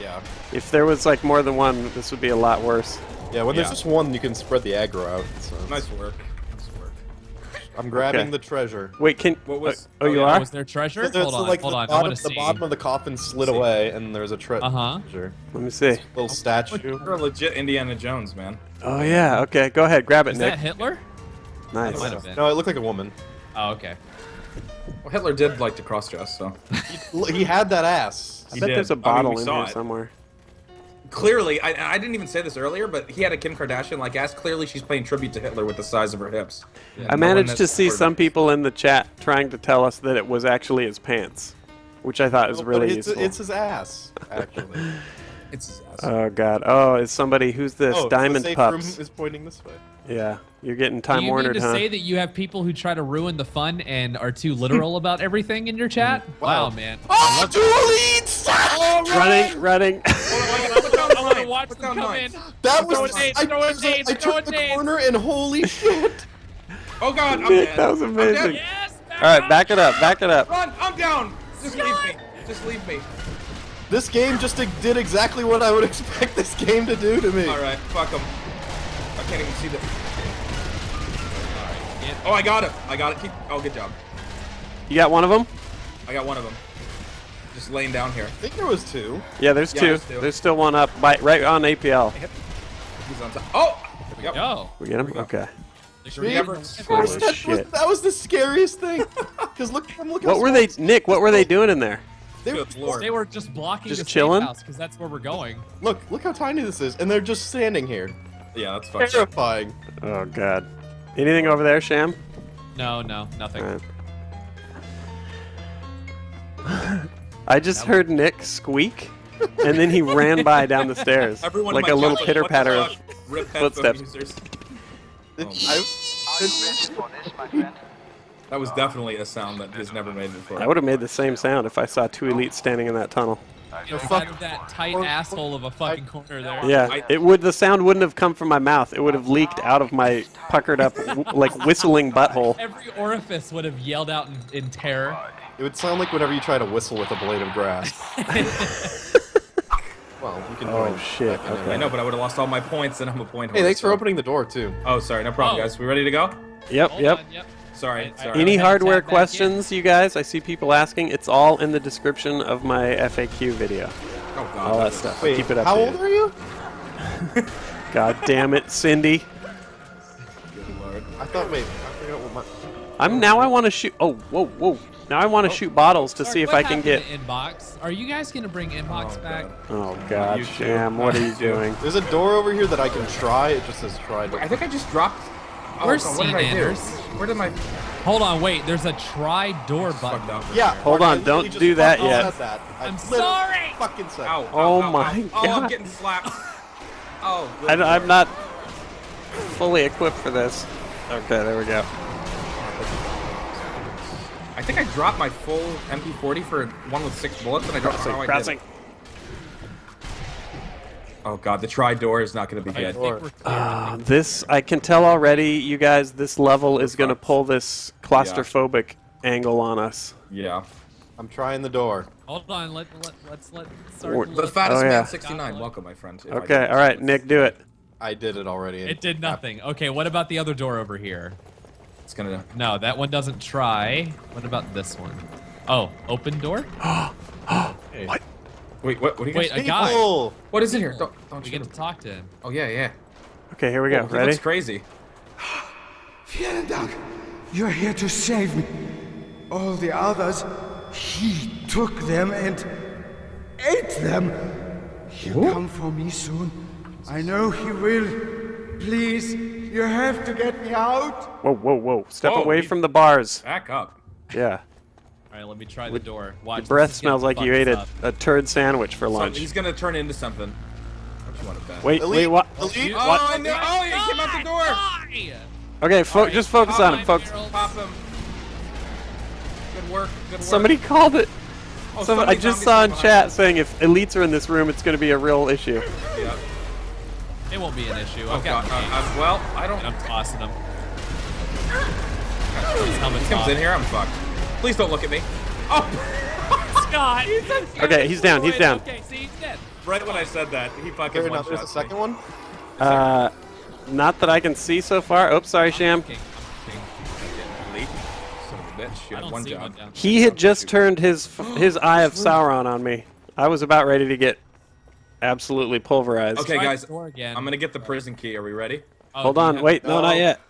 S4: Yeah.
S1: If there was like more than one, this would be a lot worse.
S4: Yeah. When
S3: Yeah.
S4: there's just one, you can spread the aggro out. So
S2: Nice work. Nice work.
S4: I'm grabbing
S1: Okay.
S4: the treasure.
S1: Wait, can
S2: What was-
S1: oh,
S2: oh,
S1: you
S2: yeah,
S1: are?
S3: Was there treasure?
S4: There's
S3: Hold on,
S4: like
S3: hold
S4: the
S3: on. I
S4: bottom,
S3: want to
S4: the
S3: see.
S4: bottom of the coffin slid
S2: See.
S4: away, and there's a tre-
S3: Uh-huh.
S4: treasure.
S1: Let me see.
S4: Little statue.
S2: You're a legit Indiana Jones, man.
S1: Oh yeah, okay, go ahead, grab it,
S3: Is
S1: Nick.
S3: Is that Hitler?
S1: nice.
S3: Might have been.
S4: No, it looked like a woman.
S3: Oh, okay.
S2: Well, Hitler did like to cross-dress, so
S4: He, he had that ass.
S1: I
S2: He
S1: bet
S2: did.
S1: there's a
S2: I mean,
S1: bottle
S2: we
S1: in
S2: saw
S1: here
S2: it.
S1: somewhere.
S2: clearly, I, I didn't even say this earlier, but he had a Kim Kardashian like ass. Clearly, she's paying tribute to Hitler with the size of her hips. Yeah,
S1: I
S2: no
S1: managed to see some people in the chat trying to tell us that it was actually his pants, which I thought was
S4: No, but
S1: really
S4: it's,
S1: useful.
S4: it's his ass, actually.
S2: It's his ass.
S1: Oh god. Oh, is somebody who's this
S4: oh,
S1: diamond
S4: the safe
S1: pups?
S4: room is pointing this way.
S1: Yeah, you're getting time Do
S3: you
S1: Warnered,
S3: mean to
S1: huh?
S3: say that you have people who try to ruin the fun and are too literal about everything in your chat? Mm. Wow, man.
S4: Oh, two elites!
S1: running, running.
S3: I want to watch
S2: Put
S3: them come in.
S4: That was
S3: a nade,
S4: I,
S3: throw a
S4: I,
S3: nade,
S4: I took the
S3: nade.
S4: corner and holy shit!
S2: Oh god, I'm dead.
S1: that was
S2: I'm
S1: amazing.
S2: dead.
S3: Yes.
S1: All right, back it up, back it up.
S2: Run! I'm down. Just leave me. Just leave me.
S4: This game just did exactly what I would expect this game to do to me.
S2: All right, fuck him. I can't even see the. Oh, I got it. I got it. Keep. Oh, good job.
S1: You got one of them?
S2: I got one of them. Just laying down here.
S4: I think there was two.
S1: Yeah, there's
S2: Yeah,
S1: two.
S2: there's two.
S1: There's still one up by right on APL.
S2: He's on top. Oh! Yep.
S3: Go.
S1: We get him?
S2: we.
S1: Okay.
S4: Me?
S2: Never-
S4: that, was,
S1: shit.
S4: that was the scariest thing. Because look, look how
S1: What were they, Nick? What were they doing in there?
S4: They were,
S2: lord.
S3: They were just blocking
S1: Just
S3: the
S1: chilling?
S3: house because that's where we're going.
S4: look, look how tiny this is, and they're just standing here.
S2: Yeah, that's fucked. up.
S4: Terrifying.
S1: Oh god. Anything over there, Sham?
S3: No, no, nothing.
S1: Alright. I just heard Nick squeak, and then he ran by down the stairs
S2: Everyone
S1: like a little
S2: chat,
S1: pitter patter of.
S2: fuck? Rip headphone
S1: footsteps.
S2: users.
S4: I, oh,
S2: That was definitely a sound that has never made before.
S1: I would have made the same sound if I saw two elites standing in that tunnel.
S3: Inside of that tight asshole of a fucking corner there.
S1: Yeah, it would. The sound wouldn't have come from my mouth. It would have leaked out of my puckered up, like whistling butthole.
S3: Every orifice would have yelled out in, in terror.
S4: it would sound like whenever you try to whistle with a blade of grass. well, you can.
S1: Oh shit. Okay.
S2: I know, but I would have lost all my points, and I'm a point.
S4: Hey,
S2: holder,
S4: thanks for opening the door too.
S2: Oh, sorry, no problem,
S3: Oh.
S2: guys. We ready to go?
S1: Yep.
S3: Hold
S1: Yep.
S3: on, yep.
S2: Sorry, sorry.
S1: Any hardware
S3: tap back in.
S1: questions, you guys? I see people asking. It's all in the description of my FAQ video.
S2: oh god.
S1: All that stuff.
S4: Wait,
S1: Keep it up.
S4: how old are you?
S1: God damn it, Cindy.
S2: Good lord.
S4: I thought. Wait, I forgot what my.
S1: I'm now. I want to shoot. Oh, whoa, whoa. Now I want to oh. shoot bottles to
S3: Sorry,
S1: see if I can get.
S3: happened to inbox. Are you guys gonna bring inbox
S2: Oh,
S3: back?
S1: Oh God,
S2: You.
S1: Sham, what are you doing?
S4: There's a door over here that I can try. It just says try.
S2: I think I just dropped. Oh,
S3: Where's
S2: God, what did I
S3: Scene
S2: do?
S3: Anders?
S2: Where did my
S3: Hold on, wait. There's a try door button.
S2: fucked up?
S4: Yeah.
S1: Hold on, don't do that yet.
S4: That. I
S3: I'm sorry.
S4: Fucking said.
S2: Ow, ow,
S1: Oh
S2: ow,
S1: my
S2: ow. Oh, I'm getting slapped. Oh, good
S1: I, I'm not fully equipped for this. Okay, there we go.
S2: I think I dropped my full MP40 for one with six bullets, and I dropped.
S1: Crossing,
S2: Oh, I did.
S1: Crossing.
S2: Oh god, the try door is not going to be good.
S3: think we're clear.
S1: Uh, this I can tell already, you guys. This level is going to pull this claustrophobic angle on us.
S2: Yeah.
S4: I'm trying the door.
S3: Hold on. Let let let's let Sergeant
S2: The
S3: look.
S2: fattest
S1: Oh, yeah.
S2: man 69. Welcome, my friend.
S1: Okay, all right, Nick, do it.
S4: I did it already.
S3: It did nothing. Okay, what about the other door over here?
S2: It's gonna.
S3: No, that one doesn't try. What about this one? Oh, open door?
S4: Hey.
S1: What?
S2: Wait, what? What do you
S3: Wait,
S2: guys?
S3: a guy.
S4: People!
S2: What is in here? Don't, don't
S3: We
S2: shoot
S3: get to
S2: him.
S3: talk to him.
S2: Oh yeah, yeah.
S1: Okay, here we go.
S2: Oh,
S1: Ready?
S2: looks crazy.
S6: Vielen Dank. You're here to save me. All the others, he took them and ate them. He'll come for me soon. I know he will. Please, you have to get me out.
S1: Whoa, whoa, whoa! Step
S2: Whoa,
S1: away from the bars.
S2: Back up.
S1: Yeah.
S3: All right, let me try the door. Watch.
S1: Your
S3: this
S1: breath smells like you ate a, a turd sandwich for
S2: So
S1: lunch.
S2: he's gonna turn into something. What you want to bet?
S1: Wait, wait, what?
S4: elite.
S2: Oh,
S1: What?
S2: no! Oh, he came out the door.
S3: Die!
S1: Okay, fo-
S3: Alright,
S1: just focus
S3: pop
S1: on him, folks.
S2: Pop him. Good work. Good work.
S1: Somebody called it.
S2: Oh,
S1: Some, I just saw in chat
S2: us.
S1: saying if elites are in this room, it's going to be a real issue.
S2: Yeah.
S3: It won't be an issue.
S2: Oh
S3: I've
S2: god.
S3: got
S2: Uh,
S3: games,
S2: uh, well, I don't.
S3: and I'm tossing them. His helmet's
S2: He comes
S3: off.
S2: in here, I'm fucked. Please don't look at me. Oh!
S3: Scott!
S1: Okay, he's down, he's down.
S3: Okay, see, he's dead.
S2: right when I said that, he fucking
S4: There, now,
S2: one
S4: there's a
S2: shot
S4: second one.
S1: Uh, not that I can see so far. Oops, sorry, Sham.
S3: Okay,
S2: Elite. Son of a bitch. You
S3: I
S2: had
S3: don't
S2: one job.
S1: He had just turned his f- his eye of Sauron on me. I was about ready to get absolutely pulverized.
S2: Okay, guys.
S3: again.
S2: I'm gonna get the prison key. Are we ready?
S3: Oh,
S1: Hold on, wait, no, not yet.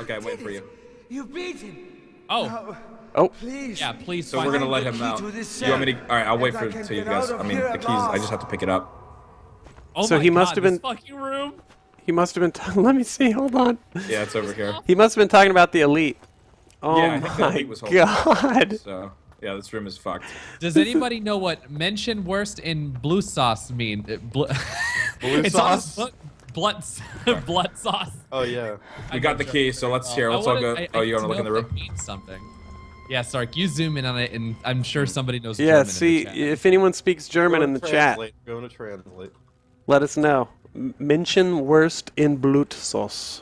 S2: Okay, I'm waiting for you.
S6: You beat him.
S3: Oh,
S1: Oh,
S6: Please.
S3: yeah, please.
S2: So
S3: find
S2: we're gonna let him
S6: key
S2: out. You want me to? All right, I'll wait for
S6: I
S2: till you
S6: get
S2: guys. I mean,
S6: here
S2: the keys. I just have to pick it up.
S3: Oh
S1: So
S3: my
S1: he must
S3: God,
S1: have
S3: this
S1: been-
S3: fucking room.
S1: he must have been. Let me see. Hold on.
S2: Yeah, it's over here.
S1: He must have been talking about the elite. Oh
S2: Yeah, I think the
S1: my
S2: elite was holding
S1: god.
S2: So yeah, this room is fucked.
S3: Does anybody know what mention worst in blue sauce mean? Uh, it, blu-
S4: Blue
S3: it's
S4: sauce?
S3: blood blood sauce.
S4: Oh yeah.
S2: We got the key, so let's here.
S3: I
S2: Let's all
S3: wanna-
S2: go.
S3: I-
S2: Oh, you want to look in the room?
S3: means something. Yeah, Sark, you zoom in on it, and I'm sure somebody knows.
S1: Yeah,
S3: German
S1: see,
S3: in the chat.
S1: if anyone speaks German in the chat,
S4: Translate. Going to translate.
S1: let us know. Mention Menschen Wurst in Blutsauce.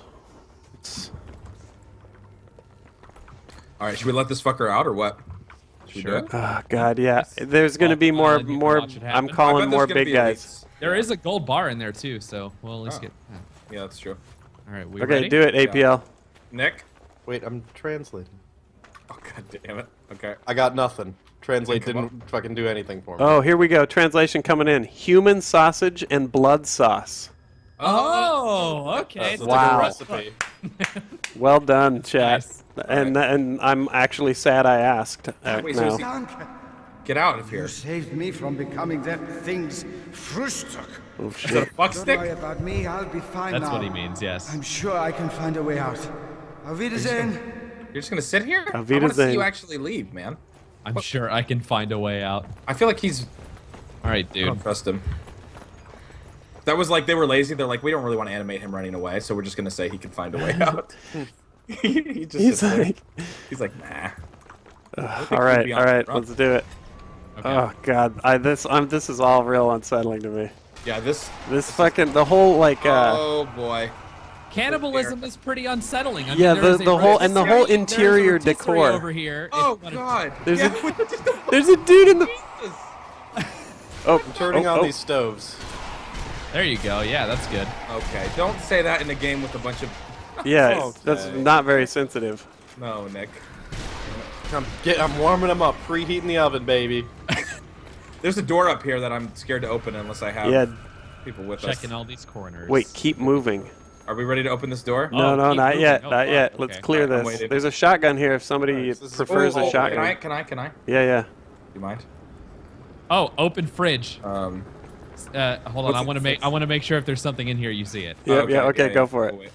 S1: It's-
S2: All right, should we let this fucker out or what? Should we?
S1: Oh God, yeah. There's gonna be more,
S3: you can
S1: more. I'm calling more big guys.
S3: there is a gold bar in there too, so we'll at least
S2: Oh.
S3: get.
S2: Yeah, that's true.
S3: All right, we
S1: Okay,
S3: ready?
S1: do it, APL.
S2: Nick.
S4: Wait, I'm translating.
S2: Oh god damn it. Okay.
S4: I got nothing. Translate
S2: Come
S4: didn't fucking do anything for me.
S1: Oh, here we go. Translation coming in. Human sausage and blood sauce.
S3: Oh, okay.
S4: That's
S1: Wow.
S4: a recipe.
S1: Well done, chat.
S3: Nice.
S1: And and I'm actually sad I asked. Uh,
S2: Wait, so
S1: now.
S2: Get out of here.
S6: You
S2: here.
S6: saved me from becoming that thing's Frühstück.
S1: Oh
S2: Is that
S1: shit.
S2: a fuck
S6: Don't worry about me, I'll be fine
S3: That's
S6: now.
S3: what he means. Yes.
S6: I'm sure I can find a way out. Auf Wiedersehen.
S2: You're just gonna sit here? I want to see you actually leave, man.
S3: I'm sure I can find a way out.
S2: I feel like he's.
S3: All right,
S2: I
S3: dude.
S2: don't trust him. That was like they were lazy. They're like, we don't really want to animate him running away, so we're just gonna say he can find a way out. he just
S1: He's
S2: sits there.
S1: like,
S2: he's like, nah.
S1: all right,
S2: be
S1: all
S2: on the
S1: right,
S2: run.
S1: let's do it.
S3: Okay.
S1: Oh God, I this I'm this is all real unsettling to me.
S2: Yeah, this.
S1: This fucking the whole like uh
S2: oh boy.
S3: Cannibalism is pretty unsettling. I mean,
S1: Yeah, the- the whole- and the whole interior decor.
S3: over here.
S2: Oh
S3: you
S2: god.
S1: There's
S2: yeah,
S1: a- there's a dude in the
S2: Jesus.
S1: oh
S4: I'm turning
S1: oh,
S4: on
S1: oh.
S4: these stoves.
S3: There you go. Yeah, that's good.
S2: Okay, don't say that in a game with a bunch of.
S1: Yeah,
S2: Okay.
S1: that's not very sensitive.
S2: No, Nick.
S4: I'm, get, I'm warming them up. Preheating the oven, baby.
S2: There's a door up here that I'm scared to open unless I have
S1: Yeah.
S2: people with
S3: Checking
S2: us.
S3: all these corners.
S1: Wait, keep moving.
S2: Are we ready to open this door?
S3: Oh,
S1: No, no, not
S3: moving.
S1: yet,
S3: Oh,
S1: not
S3: fuck.
S1: yet. Let's
S3: Okay.
S1: clear
S2: Alright, I'm
S1: this. There's a shotgun here if somebody
S4: Alright, so this is-
S1: prefers
S2: Oh,
S1: a
S2: oh,
S1: shotgun.
S2: Can I? Can I? Can I?
S1: Yeah, yeah.
S2: Do you mind?
S3: Oh, open fridge.
S2: Um.
S3: Uh, hold on. I want to make. I want to make sure if there's something in here, you see it.
S1: Yeah, yeah, okay, go for it.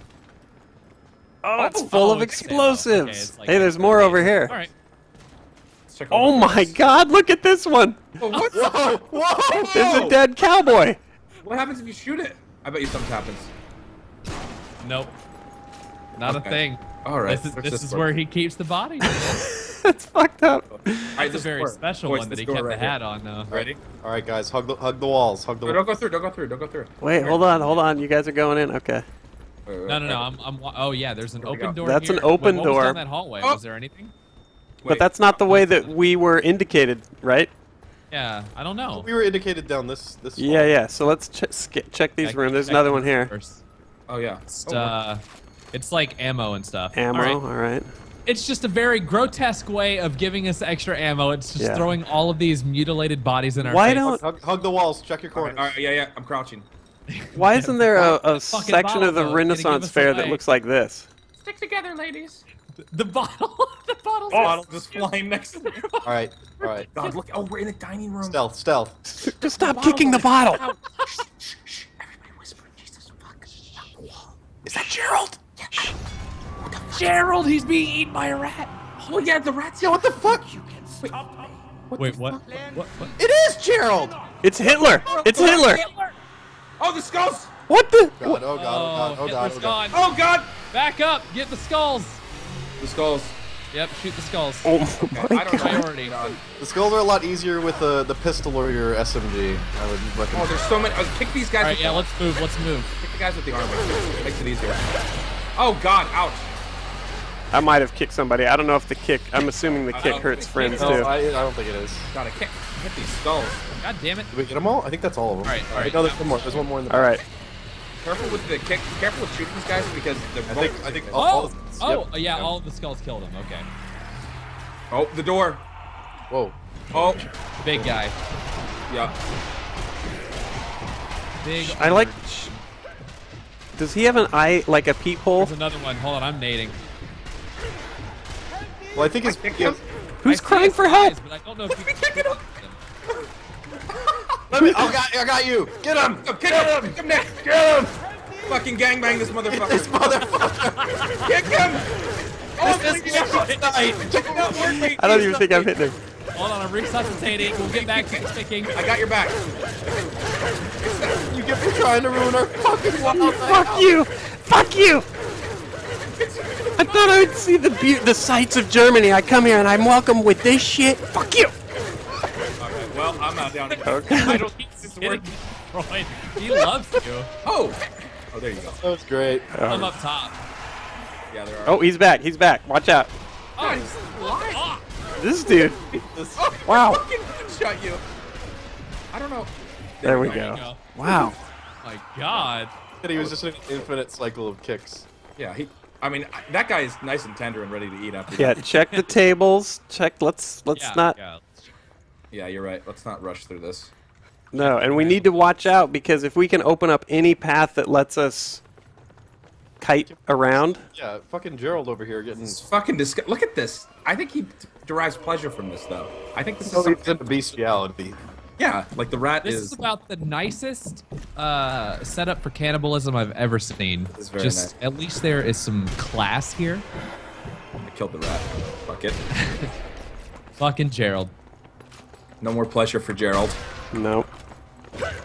S1: Oh, it's full
S3: Oh,
S1: of explosives.
S3: Okay, like
S1: hey, there's more over here.
S3: All right.
S1: Oh my god, look at this one.
S2: what?
S4: Whoa! Whoa!
S1: There's a dead cowboy.
S2: What happens if you shoot it? I bet you something happens.
S3: Nope. Not
S2: Okay.
S3: a thing.
S2: All right.
S3: This is this
S2: this
S3: is
S2: for?
S3: where he keeps the bodies.
S1: That's fucked up.
S2: All right,
S3: It's a
S2: this
S3: very
S2: door.
S3: special
S2: Boys,
S3: one that he kept
S2: right
S3: the
S2: here.
S3: hat on. Uh,
S2: Ready?
S4: All right, guys, hug the hug the walls. Hug the.
S2: No, don't go through. Don't go through. Don't go through.
S1: Wait, hold on, hold on. You guys are going in. Okay.
S2: Wait, wait,
S3: no, no, no. I'm, I'm. Oh yeah, there's an open door.
S1: That's an open
S3: Wait, what was
S1: door.
S3: down that hallway?
S2: Oh.
S3: Was there anything?
S1: But that's not the way that we were indicated, right?
S3: Yeah, I don't know.
S4: We were indicated down this this.
S1: Yeah, yeah. So let's ch- check these
S3: Check-
S1: rooms. There's
S3: check
S1: another one here.
S3: first.
S2: Oh yeah.
S3: It's,
S2: Oh,
S3: uh, it's like ammo and stuff.
S1: Ammo.
S3: All right.
S1: All right.
S3: It's just a very grotesque way of giving us extra ammo. It's just
S1: Yeah.
S3: throwing all of these mutilated bodies in our
S1: Why
S3: face.
S1: don't-
S4: Hug, hug the walls. Check your
S2: all right,
S4: corners.
S2: all right, yeah, yeah. I'm crouching.
S1: Why isn't there a, a section of the
S3: though? It's gonna
S1: Renaissance
S3: give us
S1: Fair that looks like this?
S8: Stick together, ladies.
S3: The bottle. the bottle's
S2: Bottle just flying next to me.
S4: All right, all right.
S2: God, look! Oh, we're in a dining room.
S4: Stealth, stealth.
S1: Just stop kicking the bottle.
S8: Everybody whisper, Jesus fuck.
S1: Is that Gerald?
S3: Gerald. He's being eaten by a rat.
S2: Oh yeah, the rats.
S4: Yeah, what the fuck?
S3: Wait, what? What? What?
S4: It is Gerald.
S1: It's Hitler. It's Hitler.
S2: Oh, the skulls.
S1: What the?
S4: God, oh god, oh god, oh, oh
S3: god,
S4: oh god.
S3: gone.
S2: Oh God.
S3: Back up. Get the skulls.
S2: The skulls.
S3: Yep. Shoot the skulls.
S1: Oh
S2: I
S1: my
S2: don't know.
S1: god.
S3: Priority.
S4: The skulls are a lot easier with the the pistol or your SMG. I would
S2: Oh, there's so many. Uh, kick these guys.
S3: All right. Yeah.
S2: the,
S3: Let's move. Let's move.
S2: Kick the guys with the armor. Makes it easier. Oh God! Ouch.
S1: I might have kicked somebody. I don't know if the kick. I'm assuming the kick hurts friends
S2: so.
S4: no,
S1: too.
S4: I, I don't think it is.
S2: Gotta kick. Hit these skulls.
S3: God damn it.
S4: Did we get them all? I think that's all of them.
S3: All right, all
S4: Wait,
S3: right.
S4: No, there's one more. There's one more in the.
S1: All right.
S2: Careful with the kick. Careful with shooting these guys because they're
S4: I think I think all, all
S3: Oh.
S4: of them.
S3: Oh.
S4: Yep.
S3: Yeah. All the skulls killed him. Okay.
S2: Oh, the door.
S4: Whoa.
S2: Oh,
S3: Big guy.
S2: yeah.
S3: Big.
S1: I like. Does he have an eye like a peephole?
S3: There's another one. Hold on. I'm nading.
S4: Well, I think his.
S2: Kick him.
S1: Who's
S3: I
S1: crying for help?
S3: eyes, But I don't know if you can
S2: Pick.
S4: Let me. I got. I got you. Get him.
S2: Kick him. Kick him, Nick. Get him. Fucking gangbang this motherfucker.
S4: This motherfucker.
S2: Kick him. Oh,
S4: This
S2: please,
S4: is
S2: not working.
S1: I don't even think I'm hitting him.
S3: Hold on, I'm resuscitating. We'll get back to kicking.
S2: I got your back.
S4: You get for trying to ruin our fucking wild
S1: Fuck you! Fuck you! I thought I would see the beau- the sights of Germany. I come here and I'm welcome with this shit. Fuck you!
S2: Okay, well, I'm out down here.
S1: Okay.
S2: I don't think this is
S3: Getting
S2: working.
S3: destroyed. He loves you.
S2: Oh! Oh, there you go.
S4: That was great.
S3: I'm up top.
S2: Yeah, there are.
S1: Oh, he's back. He's back. Watch out.
S3: Oh, he's alive.
S1: This dude. Oh, this. Wow.
S2: Fucking shot you. I don't know.
S1: There we
S3: There you
S1: go.
S3: go.
S1: Wow.
S3: My God.
S4: And he was just an infinite cycle of kicks.
S2: Yeah, he. I mean, that guy is nice and tender and ready to eat after
S1: Yeah,
S2: that.
S1: check the tables. Check. Let's let's
S3: Yeah,
S1: not.
S3: yeah.
S2: Yeah, you're right. Let's not rush through this.
S1: No, and we need to watch out because if we can open up any path that lets us kite around,
S4: Yeah, fucking Gerald over here getting.
S2: It's fucking disgust. Look at this. I think he derives pleasure from this, though. I think this is
S4: So he's
S2: something.
S4: into bestiality.
S2: Yeah, like the rat
S3: This
S2: is.
S3: is about the nicest uh, setup for cannibalism I've ever seen.
S2: is very
S3: Just
S2: nice.
S3: at least there is some class here.
S2: I killed the rat. Fuck it.
S3: Fucking Gerald.
S2: No more pleasure for Gerald.
S1: no.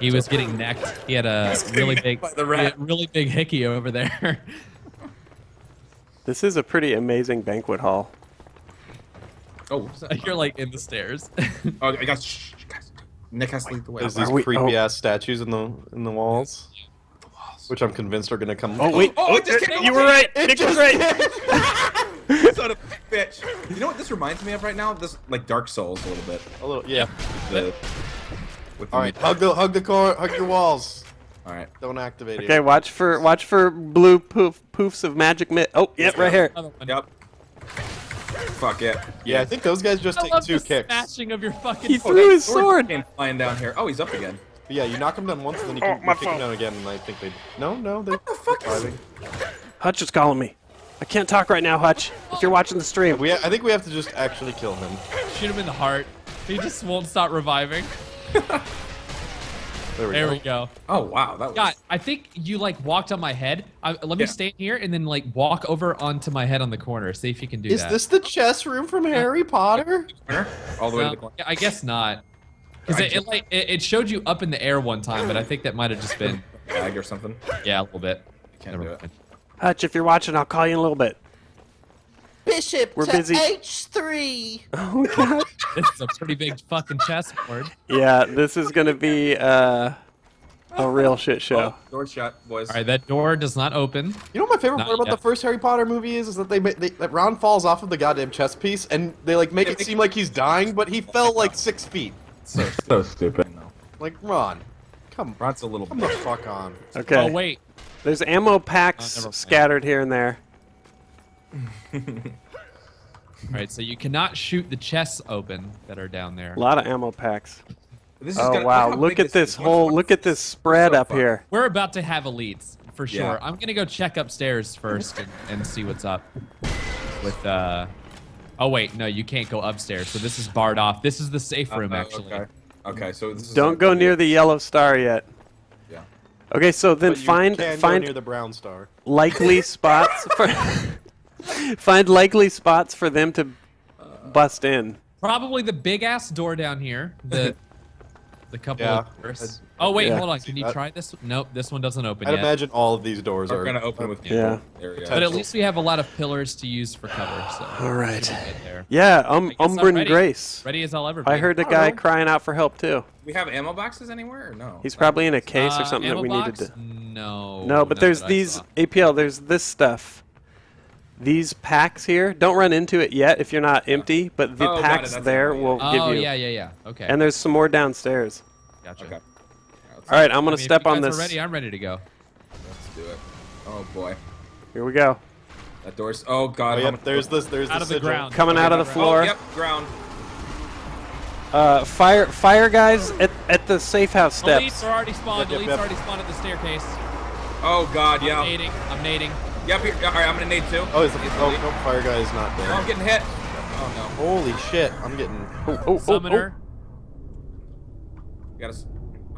S3: He was getting necked. He had a really big,
S2: the
S3: he had
S2: rat.
S3: a really big hickey over there.
S1: This is a pretty amazing banquet hall.
S2: Oh, what was?
S3: You're like in the stairs.
S2: Oh, I got. Shh, guys. Nick has to lead the way.
S4: There's these
S1: we-
S4: creepy
S1: oh.
S4: ass statues in the in the walls, which I'm convinced are gonna come.
S1: Oh wait,
S2: Oh, it just came
S1: you were right.
S4: It
S1: Nick was
S4: just
S1: right.
S2: Son of a bitch. You know what this reminds me of right now? This like Dark Souls a little bit.
S4: a little, yeah.
S2: The
S4: All right, hug the hug the core, hug your walls.
S2: All right.
S4: Don't activate it.
S1: Okay,
S4: it.
S1: watch for watch for blue poof poofs of magic mitt. Oh, yep, right here.
S2: Yep. Fuck it.
S4: Yeah, I think those guys just
S3: I
S4: take
S3: love
S4: two
S3: the
S4: kicks.
S3: smashing of your fucking.
S1: He
S3: foot.
S1: threw his sword.
S2: Came flying down here. Oh, he's up again.
S4: Yeah, you knock him down once, and then you
S1: Oh,
S4: can
S1: my
S4: you kick them
S1: phone.
S4: down again, and I think they. No, no, they.
S2: the fuck is-
S4: surviving.
S1: Hutch is calling me. I can't talk right now, Hutch. If you're watching the stream.
S4: We, I think we have to just actually kill him.
S3: Shoot him in the heart. He just won't stop reviving.
S4: There we
S3: There
S4: go.
S3: we go.
S2: Oh wow, that was.
S3: God, I think you like walked on my head. I, let me
S2: Yeah.
S3: stand here and then like walk over onto my head on the corner. See if you can do
S4: Is
S3: that.
S4: this the chess room from Harry Potter?
S2: All the way
S3: No,
S2: to the corner.
S3: yeah, I guess not. Because it, it like it, it showed you up in the air one time, but I think that might have just been
S2: Bag or something.
S3: yeah a little bit.
S2: Can't
S3: Never
S2: do it.
S1: Hutch, if you're watching, I'll call you in a little bit.
S10: Bishop
S1: We're
S10: to
S1: busy.
S10: H3.
S1: Oh god.
S3: This is a pretty big fucking chessboard.
S1: yeah, this is gonna be uh, a real shit show.
S2: Oh, door shut, boys.
S3: All right, that door does not open.
S4: You know what my favorite
S3: Not
S4: part about
S3: yet.
S4: the first Harry Potter movie is? Is that they, ma- they that Ron falls off of the goddamn chess piece, and they like make
S2: They
S4: it seem like he's dying, but he fell like six feet.
S2: So so stupid. No.
S4: Like Ron, come,
S2: Ron's a little
S4: come the
S2: bitch.
S4: fuck on.
S1: Okay.
S3: Oh wait,
S1: There's ammo packs
S3: Oh, never mind.
S1: scattered here and there.
S3: All right. So you cannot shoot the chests open that are down there.
S1: A lot of ammo packs.
S2: This is
S1: Oh
S2: gonna,
S1: wow!
S2: how
S1: Look at this
S2: is.
S1: whole. Look at this spread
S2: so
S1: up
S2: fun.
S1: here.
S3: We're about to have elites for sure.
S2: Yeah.
S3: I'm gonna go check upstairs first and, and see what's up with uh. Oh wait, no, you can't go upstairs. So this is barred off. This is the safe room,
S2: Uh,
S3: actually.
S2: Okay. Okay. So this is.
S1: Don't go near the yellow star yet.
S2: Yeah.
S1: Okay, so then find find
S4: near the brown star.
S1: likely spots for find likely spots for them to bust in.
S3: Probably the big ass door down here. The the couple
S4: Yeah.
S3: of doors. Oh wait,
S1: Yeah.
S3: hold on. Can you
S4: that?
S3: try this? Nope, this one doesn't open
S4: I'd
S3: yet.
S4: imagine all of these doors
S2: Are
S4: are
S2: gonna open with people.
S1: Yeah.
S2: Area.
S3: But at least we have a lot of pillars to use for cover. So
S1: All right.
S3: there.
S1: Yeah, um,
S3: I guess I'm
S1: Umbran
S3: ready.
S1: Grace.
S3: Ready as I'll ever be.
S1: I heard the
S2: don't
S1: guy
S2: know.
S1: crying out for help too.
S2: we have ammo boxes anywhere or no?
S1: He's probably in a case
S3: Uh,
S1: or something that we
S3: box?
S1: needed to.
S3: No.
S1: No, but there's these. APL. There's this stuff. These packs here. Don't run into it yet if you're not empty. But the
S2: Oh,
S1: packs there
S2: ammo,
S1: will
S3: Oh
S1: give you.
S3: yeah, yeah, yeah. Okay.
S1: And there's some more downstairs.
S3: gotcha.
S2: Okay.
S1: All right, I'm gonna
S3: mean, if
S1: step
S3: you
S1: on
S3: guys
S1: this.
S3: Are ready? I'm ready to go.
S2: Let's do it. Oh boy.
S1: Here we go.
S2: That door's. Oh god.
S4: Oh,
S2: how
S4: yep, there's this. There's
S3: Out
S4: the
S3: of the
S4: sigil.
S3: ground.
S1: Coming out of the
S2: Oh,
S1: floor.
S2: yep. Ground.
S1: Uh, fire, fire guys at, at the safe house steps.
S3: Elites
S1: steps.
S3: are already spawned.
S4: Yep, yep,
S3: Elites already spawned at the staircase.
S2: Oh god. Yeah.
S3: I'm
S2: Yeah.
S3: nading. I'm nading.
S2: Yep. Here. All right. I'm gonna nade too.
S4: Oh, is the,
S2: He's
S4: oh,
S2: elite.
S4: no, fire guy is not there.
S2: Oh, I'm getting hit. Oh no.
S4: Holy shit! I'm getting.
S1: Oh, oh, oh,
S3: Summoner.
S2: no. You gotta. s-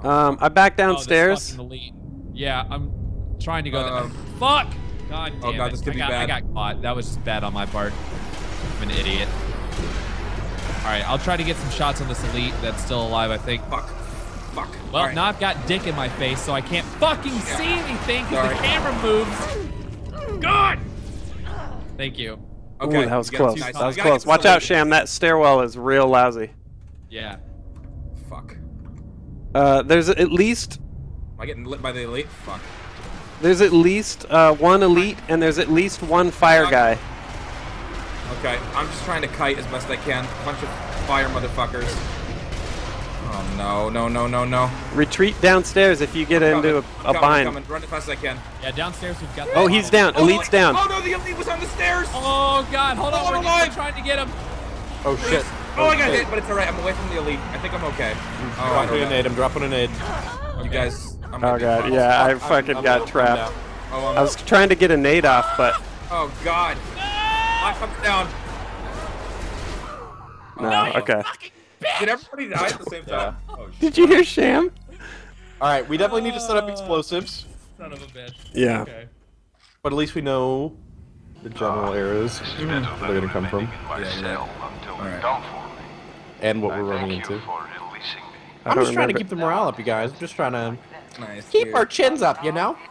S1: oh. Um, I back
S3: Oh, this
S1: downstairs.
S3: fucking elite. Yeah, I'm trying to go
S2: Um,
S3: there. Fuck! God damn
S2: oh, God,
S3: it.
S2: this could
S3: I
S2: be
S3: got, I got caught. That was just bad on my part. I'm an idiot. All right, I'll try to get some shots on this elite that's still alive. I think.
S2: Fuck. Fuck.
S3: Well,
S2: All right.
S3: now I've got dick in my face, so I can't fucking see anything because the camera moves. God. Thank you.
S2: Okay.
S1: Ooh, that was close.
S2: two-
S1: That was close. Watch out. Sham. That stairwell is real lousy.
S3: Yeah.
S2: Fuck.
S1: Uh, there's at least
S2: Am I getting lit by the elite? Fuck.
S1: there's at least uh, one elite, and there's at least one fire guy.
S2: Okay, I'm just trying to kite as best I can. A Bunch of fire motherfuckers. Oh no, no, no, no, no.
S1: Retreat downstairs if you get into a,
S2: I'm
S1: a
S2: coming, I'm
S1: bind.
S2: coming. Run as fast as I can.
S3: Yeah, downstairs we've got.
S1: Oh, he's down.
S2: Oh,
S1: Elite's
S2: wait.
S1: down.
S2: Oh no, the elite was on the stairs.
S3: Oh God! Hold on,
S2: Oh,
S3: we're,
S2: alive.
S3: trying to get him.
S4: Oh shit.
S2: Oh, I got oh, hit, but it's alright. I'm away from the elite. I think I'm okay. Oh, I
S4: Dropping
S2: don't
S4: a
S2: know.
S4: nade. I'm dropping a nade.
S2: You guys. I'm
S1: Oh god, yeah, I
S4: I'm-
S1: fucking
S4: I'm-
S1: got
S4: I'm
S1: trapped.
S2: Oh, I'm,
S1: was trying to get a nade off, but
S2: oh god. I'm down.
S1: no. Okay.
S2: Did everybody die at the same time? Oh.
S1: Did you hear Sham?
S4: All right, we definitely need to set up uh, explosives,
S3: Son of a bitch.
S1: Yeah.
S3: Okay.
S4: but at least we know the general areas where they're gonna come from
S2: Alright.
S4: and what we're running into.
S1: I
S4: I'm
S1: don't
S4: just trying to keep the morale up, you guys. I'm just trying to
S2: Nice.
S4: keep
S2: dude.
S4: our chins up, you know.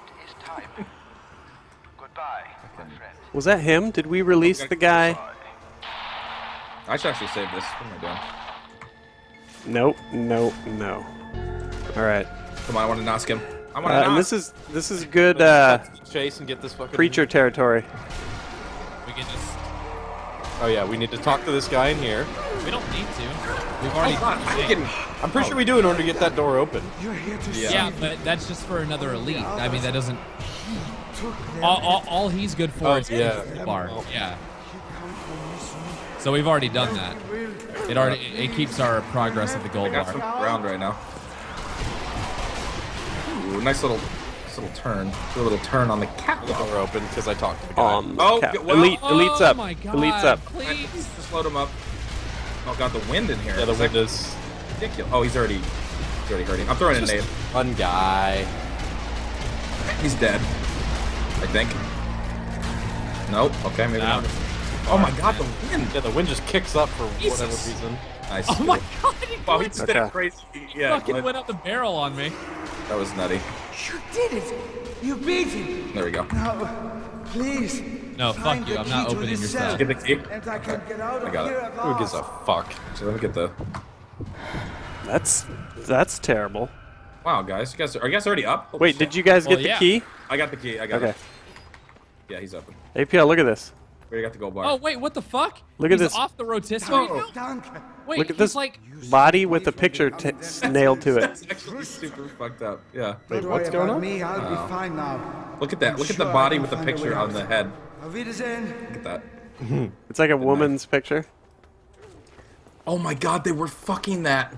S1: Was that him? Did we release the guy?
S2: I should actually save this. What am I doing?
S1: Nope. Nope. No. All right.
S2: Come on, I want to knock him. I want to
S1: Uh, and this is this is good uh,
S4: Chase and get this fucking
S1: preacher territory.
S3: We can just.
S4: Oh yeah, we need to talk to this guy in here.
S3: We don't need to. We've already.
S2: Oh god, I'm getting.
S4: I'm pretty sure we do in order to get that door open.
S6: You're here to
S2: Yeah.
S3: Yeah, but that's just for another elite. I mean, that doesn't. All, all, all he's good for
S4: Oh,
S3: is
S4: yeah.
S3: the bar. Yeah. So we've already done that. It already it keeps our progress at the
S2: I
S3: gold
S2: got some
S3: bar.
S2: ground right now. Ooh, nice little, nice little turn. Do a little turn on the catwalk.
S4: Door open because I talked to the guy.
S1: On the
S2: Oh,
S1: cap.
S2: g- well-
S1: elite, oh elite's
S3: oh
S1: up.
S3: my god!
S1: Elite's up.
S3: Please.
S2: Just load him up. Oh god, the wind in here.
S4: yeah, the
S2: Is
S4: wind
S2: that
S4: is
S2: ridiculous. Oh, he's already, he's already hurting. I'm throwing a
S4: just
S2: nade.
S4: one guy.
S2: He's dead. I think. Nope. Okay, maybe
S3: Nah.
S2: not. Oh my god, the wind.
S4: Yeah, the wind just kicks up for whatever reason.
S2: Nice.
S3: Oh my god! He
S2: Wow, he just did a
S1: Okay.
S2: crazy. Yeah,
S3: fucking went up the barrel on me.
S2: that was nutty.
S6: You did it! You beat him!
S2: There we go.
S6: Now, please.
S3: No, fuck you. I'm not opening your
S6: cell,
S3: stuff.
S2: Get the key.
S6: And I can get out
S2: I got it.
S6: here at
S4: Who gives a fuck?
S2: So let me get the.
S1: That's that's terrible.
S2: Wow, guys, you guys are, are you guys already up? Holy
S1: Wait,
S2: shit.
S1: did you guys
S3: Well,
S1: get the
S3: yeah.
S1: key?
S2: I got the key. I got
S1: Okay.
S2: it. Yeah, he's open.
S1: APL, look at this.
S2: We got the gold bar.
S3: Oh wait, what the fuck?
S1: Look at
S3: He's
S1: this.
S3: off the rotisserie.
S2: Oh.
S3: now? Wait,
S1: Look at
S3: he's
S1: this
S3: like.
S1: body with a picture t- nailed to it.
S2: That's actually super fucked up. Yeah.
S4: Wait, what's going on?
S6: me. I'll be oh. fine now.
S2: Look at that.
S6: I'm
S2: Look at the body with the
S6: find a way
S2: picture on the head. Look at that.
S1: It's like a woman's picture.
S2: Oh my god, they were fucking that.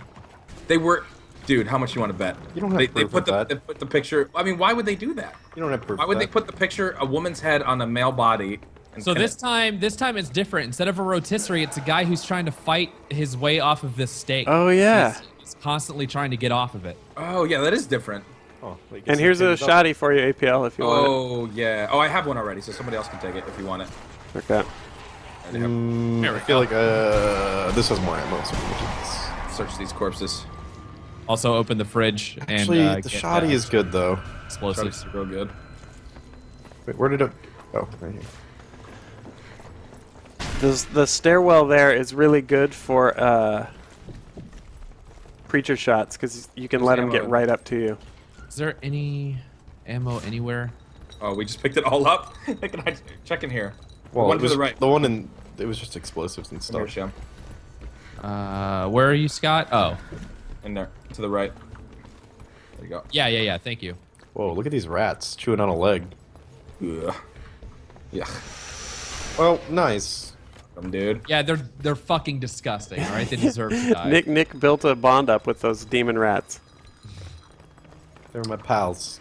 S2: They were. Dude, how much you want to bet?
S4: You don't have
S2: they,
S4: proof
S2: they
S4: of
S2: put the
S4: that.
S2: they put the picture. I mean, why would they do that?
S4: You don't have proof.
S2: Why
S4: of
S2: would they put the picture a woman's head on a male body? And
S3: So this time, this time it's different. Instead of a rotisserie, it's a guy who's trying to fight his way off of this stake.
S1: Oh, yeah.
S3: He's, he's constantly trying to get off of it.
S2: Oh yeah, that is different.
S4: Oh,
S1: And here's a
S4: pins
S1: shoddy for you, APL, if you want
S2: Oh yeah. Oh, I have one already, so somebody else can take it if you want it.
S1: it. Okay.
S2: I
S4: Mm, I feel like uh, this has more ammo. So we can-
S2: Search these corpses.
S3: Also, open the fridge and
S4: Actually,
S3: uh,
S4: the
S3: get,
S4: shoddy is good though.
S3: explosives.
S2: Shoddy's real good.
S4: Wait, where did it? Oh, right here.
S1: The, the stairwell there is really good for uh, preacher shots because you can
S2: There's
S1: let them get right up to you.
S3: Is there any ammo anywhere?
S2: Oh, we just picked it all up. Can I check in here?
S4: Well,
S2: one
S4: it
S2: to the right.
S4: The one in it was just explosives and
S2: In
S4: stuff.
S2: Shem.
S3: Uh, where are you, Scott? Oh,
S2: In there, to the right. There you go.
S3: yeah, yeah, yeah. Thank you.
S4: Whoa, look at these rats chewing on a leg.
S2: Ugh. Yeah.
S4: Well, nice.
S2: Come, dude.
S3: Yeah, they're they're fucking disgusting. All right, they deserve to die.
S1: Nick Nick built a bond up with those demon rats.
S4: They're my pals.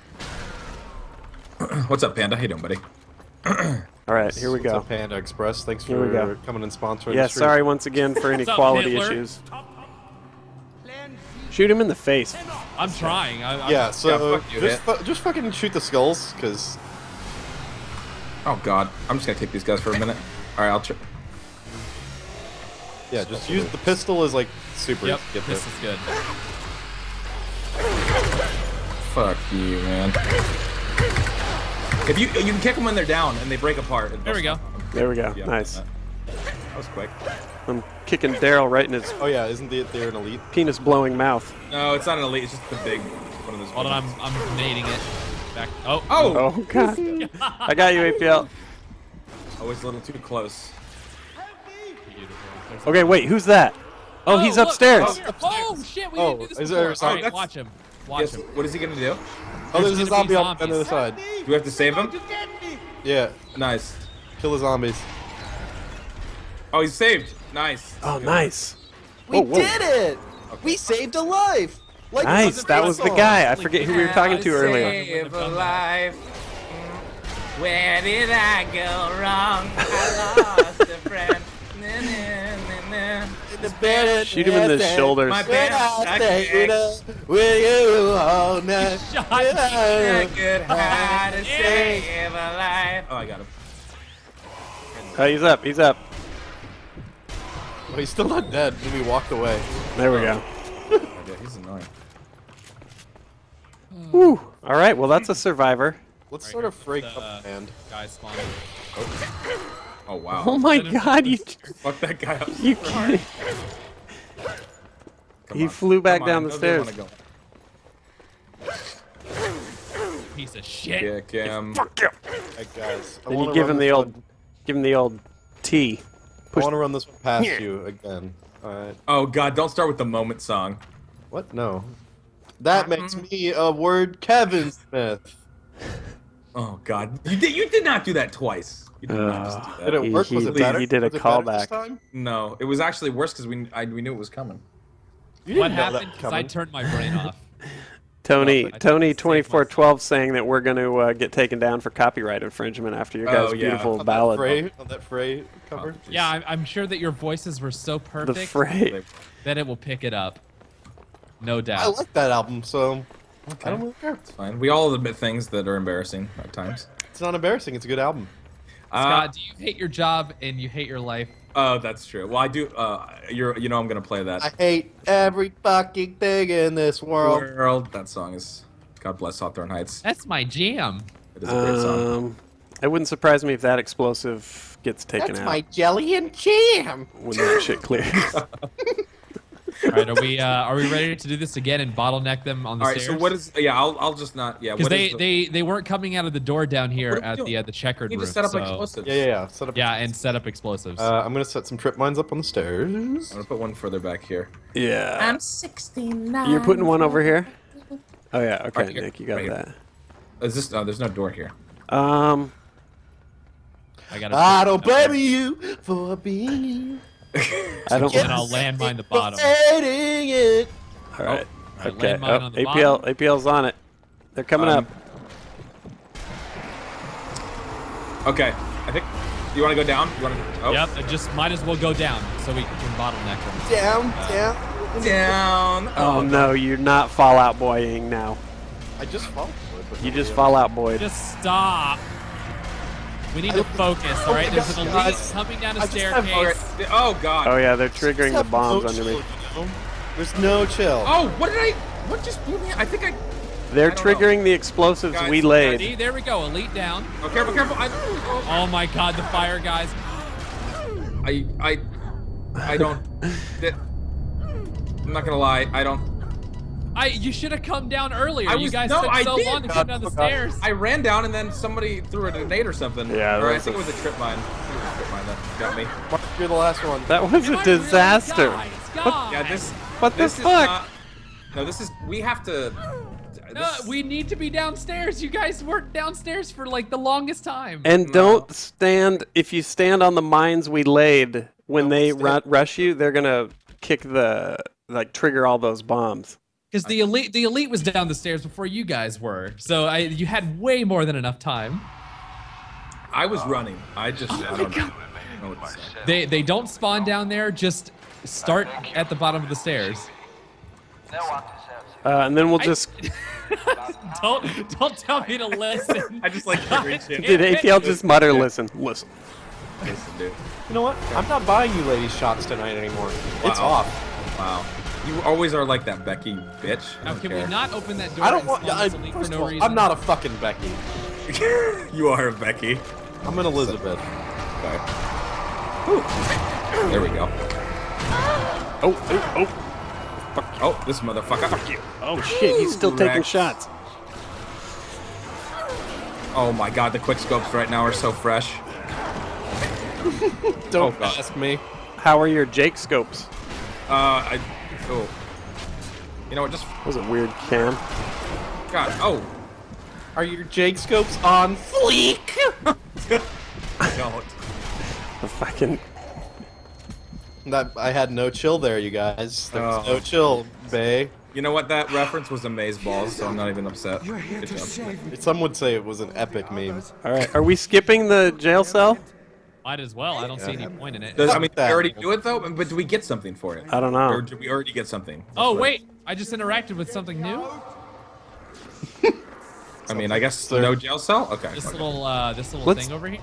S2: What's up, Panda? How you doing, buddy?
S1: All right, here we
S4: What's
S1: go.
S4: up, Panda Express. Thanks
S1: Here we
S4: for
S1: go.
S4: coming and sponsoring.
S1: Yeah,
S4: the
S1: sorry once again for any
S3: What's up,
S1: quality issues. Shoot him in the face.
S3: I'm trying. I, I'm,
S4: Yeah, so
S2: Yeah, fuck you,
S4: just, fu- just fucking shoot the skulls, because
S2: Oh God, I'm just gonna take these guys for a minute. All right, I'll. Tr-
S4: Yeah, just use the pistol as like super.
S3: Yep,
S4: Get there.
S3: this is good.
S2: Fuck you, man. If you you can kick them when they're down and they break apart. and
S3: There we go.
S2: them.
S1: There we go.
S2: Yeah,
S1: Nice.
S2: That, that was quick.
S1: I'm kicking Daryl right in his
S4: Oh yeah, isn't the, there an elite?
S1: penis blowing mouth.
S2: No, it's not an elite. It's just the big one of those.
S3: Hold on,
S2: ones.
S3: I'm I'm nading it. Back. Oh.
S2: Oh,
S1: Oh god. I got you, APL.
S2: always a little too close.
S1: Okay, wait, who's that? Oh, oh he's
S3: look,
S1: upstairs.
S3: over. Oh shit, we
S4: Oh,
S3: didn't do this oh,
S4: is there
S3: before. All right, watch him. Watch
S2: Yes.
S3: him.
S2: What is he gonna do?
S4: Oh, there's a zombie on the other side.
S2: Do we have to save him?
S4: Yeah,
S2: Nice.
S4: kill the zombies.
S2: Oh, he's saved. Nice.
S1: Oh, nice.
S10: We
S1: Whoa, whoa.
S10: did it! We saved a life! Like
S1: Nice. That was the guy. I forget who we were talking to earlier.
S2: Save a life. Where did I go wrong? I lost a friend.
S1: Shoot him in the shoulders.
S2: My
S10: When I stayed up with you all night.
S3: Shot
S2: I
S3: you.
S2: could hide to save a life. Oh, I got him.
S1: Oh, he's up. He's up.
S4: Oh, he's still not dead. And we walked away.
S1: There we go.
S2: Oh, yeah, he's annoying.
S1: Whew. All right. Well, that's a survivor.
S4: Let's sort of freak
S3: the-
S4: up and
S3: Guys spawning.
S2: Oh Oh, wow.
S1: Oh my god, you
S2: Fuck that guy up.
S1: you
S2: can't.
S1: He
S2: on.
S1: flew back
S2: Come
S1: down
S2: on,
S1: the
S2: those
S1: stairs.
S2: go.
S3: Piece of shit.
S2: Kick him.
S4: hey guys. I
S1: Then you give him
S4: this
S1: the old,
S4: one-
S1: give him the old T.
S4: I
S1: Push.
S4: want to run this one past you again. Alright.
S2: Oh god, don't start with the moment song.
S4: What? No. That makes me a word Kevin Smith.
S2: Oh god, you did you did not do that twice. You did not just do
S4: Did
S2: that.
S4: it
S1: He-
S4: work?
S1: he-
S4: was it
S1: he
S4: better?
S1: did a
S4: Was it better this
S1: callback.
S4: time?
S2: No, it was actually worse because we I, we knew it was coming.
S4: You
S3: What
S4: didn't know
S3: happened? Because I turned my brain off.
S1: Tony,
S3: I
S1: Tony, twenty four twelve, saying that we're going to uh, get taken down for copyright infringement after your guys'
S2: Oh, yeah.
S1: beautiful
S4: on that
S1: ballad.
S4: On that Fray cover.
S2: Oh,
S3: Yeah, I'm, I'm sure that your voices were so perfect
S1: The
S3: perfect
S1: fray.
S3: that it will pick it up. No doubt.
S4: I like that album, so I don't really care.
S2: It's fine. We all admit things that are embarrassing at times.
S4: It's not embarrassing. It's a good album.
S2: Uh,
S3: Scott, do you hate your job and you hate your life?
S2: oh, that's true. Well, I do. Uh, you're you know I'm gonna play that.
S4: I hate every fucking thing in this world.
S2: World. That song is. God bless Hawthorne Heights.
S3: That's my jam.
S2: It is a great song.
S1: Um, it wouldn't surprise me if that explosive gets taken
S10: That's
S1: out That's
S10: my jelly and jam!
S1: when that shit clears.
S3: All right, are we uh, are we ready to do this again and bottleneck them on the
S2: All right.
S3: stairs?
S2: So what is? Yeah, I'll I'll just not. Yeah.
S3: Because they,
S2: the,
S3: they they weren't coming out of the door down here
S2: What are we
S3: at
S2: doing?
S3: the uh, the checkered
S2: we need
S3: room.
S2: to set up
S3: so-
S2: explosives.
S4: Yeah, yeah, yeah. Set up.
S3: Yeah, and set up explosives.
S4: Uh, I'm gonna set some trip mines up on the stairs.
S2: I'm gonna put one further back here.
S1: yeah.
S8: I'm 69.
S1: You're putting one over here? Oh yeah, okay,
S2: Right
S1: Nick, you got
S2: right here.
S1: that.
S2: Is this? No, there's no door here.
S1: Um,
S3: I got.
S4: I don't blame you for being you.
S1: I don't.
S3: And I'll landmine the bottom.
S4: Hating it.
S1: All right.
S3: All right,
S1: Okay.
S3: landmine
S1: Oh,
S3: on the
S1: APL,
S3: bottom.
S1: APL's on it. They're coming
S2: Um,
S1: up.
S2: Okay. I think. You want to go down? You want to? Oh.
S3: Yep, it just might as well go down so we can bottleneck them.
S10: Down, down.
S2: Down.
S1: Oh no, you're not Fallout Boying now.
S4: I just followed it. but
S1: You just
S4: else.
S1: Fallout Boyed.
S3: Just stop. We need to focus, all right? There's an elite coming down a
S4: I just have-
S3: staircase.
S2: Oh god.
S1: Oh yeah, they're triggering the bombs
S4: no
S1: under me.
S4: you? There's no chill.
S2: Oh, what did I? What just blew me? I think I.
S1: They're
S2: I don't know.
S1: triggering the explosives
S2: Guys,
S1: we
S2: guys,
S1: laid.
S3: See, there we go. Elite down.
S2: Oh, careful, careful. I. oh,
S3: Oh my god, the fire guys.
S2: I. I. I don't. that- I'm not gonna lie. I don't.
S3: I you should have come down earlier.
S2: I
S3: you guys
S2: no,
S3: took
S2: I
S3: so
S2: did.
S3: long to come down the stairs.
S2: I ran down and then somebody threw a grenade or something.
S1: Yeah,
S2: Or I think
S1: a-
S2: it was a trip mine. I think it was a trip mine that got me.
S4: Mark, you're the last one.
S1: That was
S3: Am
S1: a
S3: I really?
S1: disaster.
S3: Guys, guys.
S2: Yeah, this.
S1: What
S2: this is
S1: fuck?
S2: not- no, this is. We have to.
S3: No,
S2: this-
S3: we need to be downstairs. You guys weren't downstairs for like the longest time.
S1: And don't stand if you stand on the mines we laid when they ru- rush you, they're gonna kick the like trigger all those bombs.
S3: Because the elite, the elite was down the stairs before you guys were, so I, you had way more than enough time.
S2: I was running. I just. I don't know. know what to say.
S3: They, they don't spawn down there. Just start at the bottom of the stairs.
S1: Uh, and then we'll just
S3: Don't, don't tell me to listen.
S2: I just like to reach in.
S1: did APL just mutter listen, listen.
S2: Listen, dude.
S4: You know what? I'm not buying you ladies shots tonight anymore. It's off.
S2: Wow. You always are like that, Becky, bitch.
S3: Now, can
S2: care.
S3: we not open that door?
S4: I don't want. I, first
S3: for no
S4: all,
S3: reason?
S4: I'm not a fucking Becky.
S2: you are a Becky.
S4: I'm an Elizabeth.
S2: Okay. Whew. There we go.
S1: Oh, oh, oh.
S2: Oh, this motherfucker. Fuck you.
S1: Oh shit, he's still taking shots.
S2: Oh my god, the quick scopes right now are so fresh.
S4: Don't
S2: Oh,
S4: ask me.
S1: How are your Jake scopes?
S2: Uh, I. Oh. You know what? Just.
S1: That was a weird cam.
S2: God. Oh.
S4: Are your Jake scopes on fleek?
S2: Don't.
S1: The fucking.
S4: That I had no chill there, you guys. There was
S2: Oh.
S4: no chill, Bay.
S2: You know what? That reference was amaze balls, so I'm not even upset.
S6: You're here to save me.
S4: Some would say it was an epic meme.
S1: All right, are we skipping the jail cell?
S3: Might as well. I don't see any point in it.
S2: Does, I mean, did
S4: that.
S2: we already do it though? But do we get something for it?
S1: I don't know.
S2: Or
S1: know.
S2: did we already get something?
S3: Oh wait, I just interacted with something new.
S2: I mean, I guess no jail cell. Okay.
S3: This
S2: okay.
S3: little uh, this little
S1: Let's-
S3: thing over here.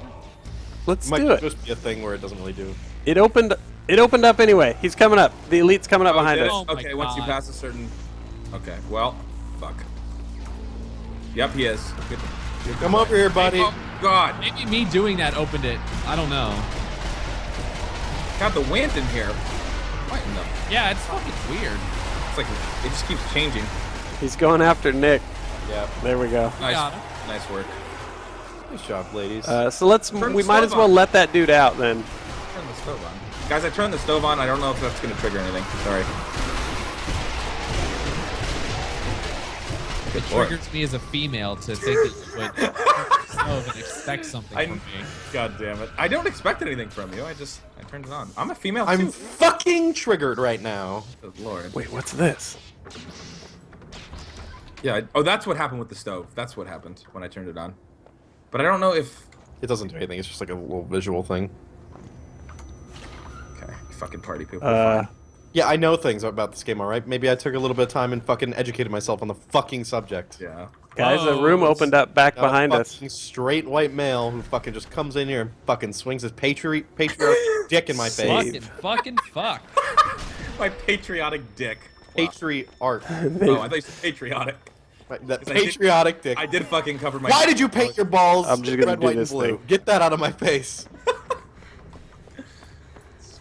S1: Let's
S4: Might
S1: do it.
S4: just be a thing where it doesn't really do.
S1: It opened. It opened up anyway. He's coming up. The elite's coming up
S2: Oh,
S1: behind us.
S3: Oh my
S2: okay, once you pass a certain. Okay. Well, fuck. Yep, he is. Good. Good
S4: Come over here, buddy.
S2: Oh God!
S3: Maybe me doing that opened it. I don't know.
S2: Got the wind in here. What in the?
S3: Yeah, it's fucking weird.
S2: It's like it just keeps changing.
S1: He's going after Nick.
S4: Yeah.
S1: There we go.
S2: Nice, nice work.
S4: Nice job, ladies.
S1: Uh, so let's.
S2: Turn
S1: We might as well
S2: on.
S1: let that dude out then.
S2: Turn the stove on. Guys, I turned the stove on. I don't know if that's gonna trigger anything. Sorry. Lord.
S3: triggers me as a female to think that you would turn the stove and expect something
S2: I,
S3: from me.
S2: God damn it! I don't expect anything from you. I just I turned it on. I'm a female
S4: I'm
S2: too.
S4: fucking triggered right now.
S2: Good lord.
S1: Wait, what's this?
S2: Yeah. I- Oh, that's what happened with the stove. That's what happened when I turned it on. But I don't know if.
S4: It doesn't do anything. It's just like a little visual thing.
S2: Okay. Fucking party people.
S1: Uh,
S2: fine.
S4: Yeah, I know things about this game, alright? Maybe I took a little bit of time and fucking educated myself on the fucking subject.
S2: Yeah.
S1: guys, a room opened up back
S4: Not a
S1: behind us.
S4: Straight white male who fucking just comes in here and fucking swings his patriot patriarch dick in my face.
S3: Fucking fucking fuck.
S2: My patriotic dick. Wow.
S4: Patriarch.
S2: Oh, I thought you said patriotic.
S4: That
S2: 'Cause I did-
S4: patriotic dick.
S2: I did fucking cover my.
S4: Why did you paint your balls
S1: I'm just gonna
S4: red,
S1: do
S4: white,
S1: this
S4: and blue?
S1: thing.
S4: Get that out of my face.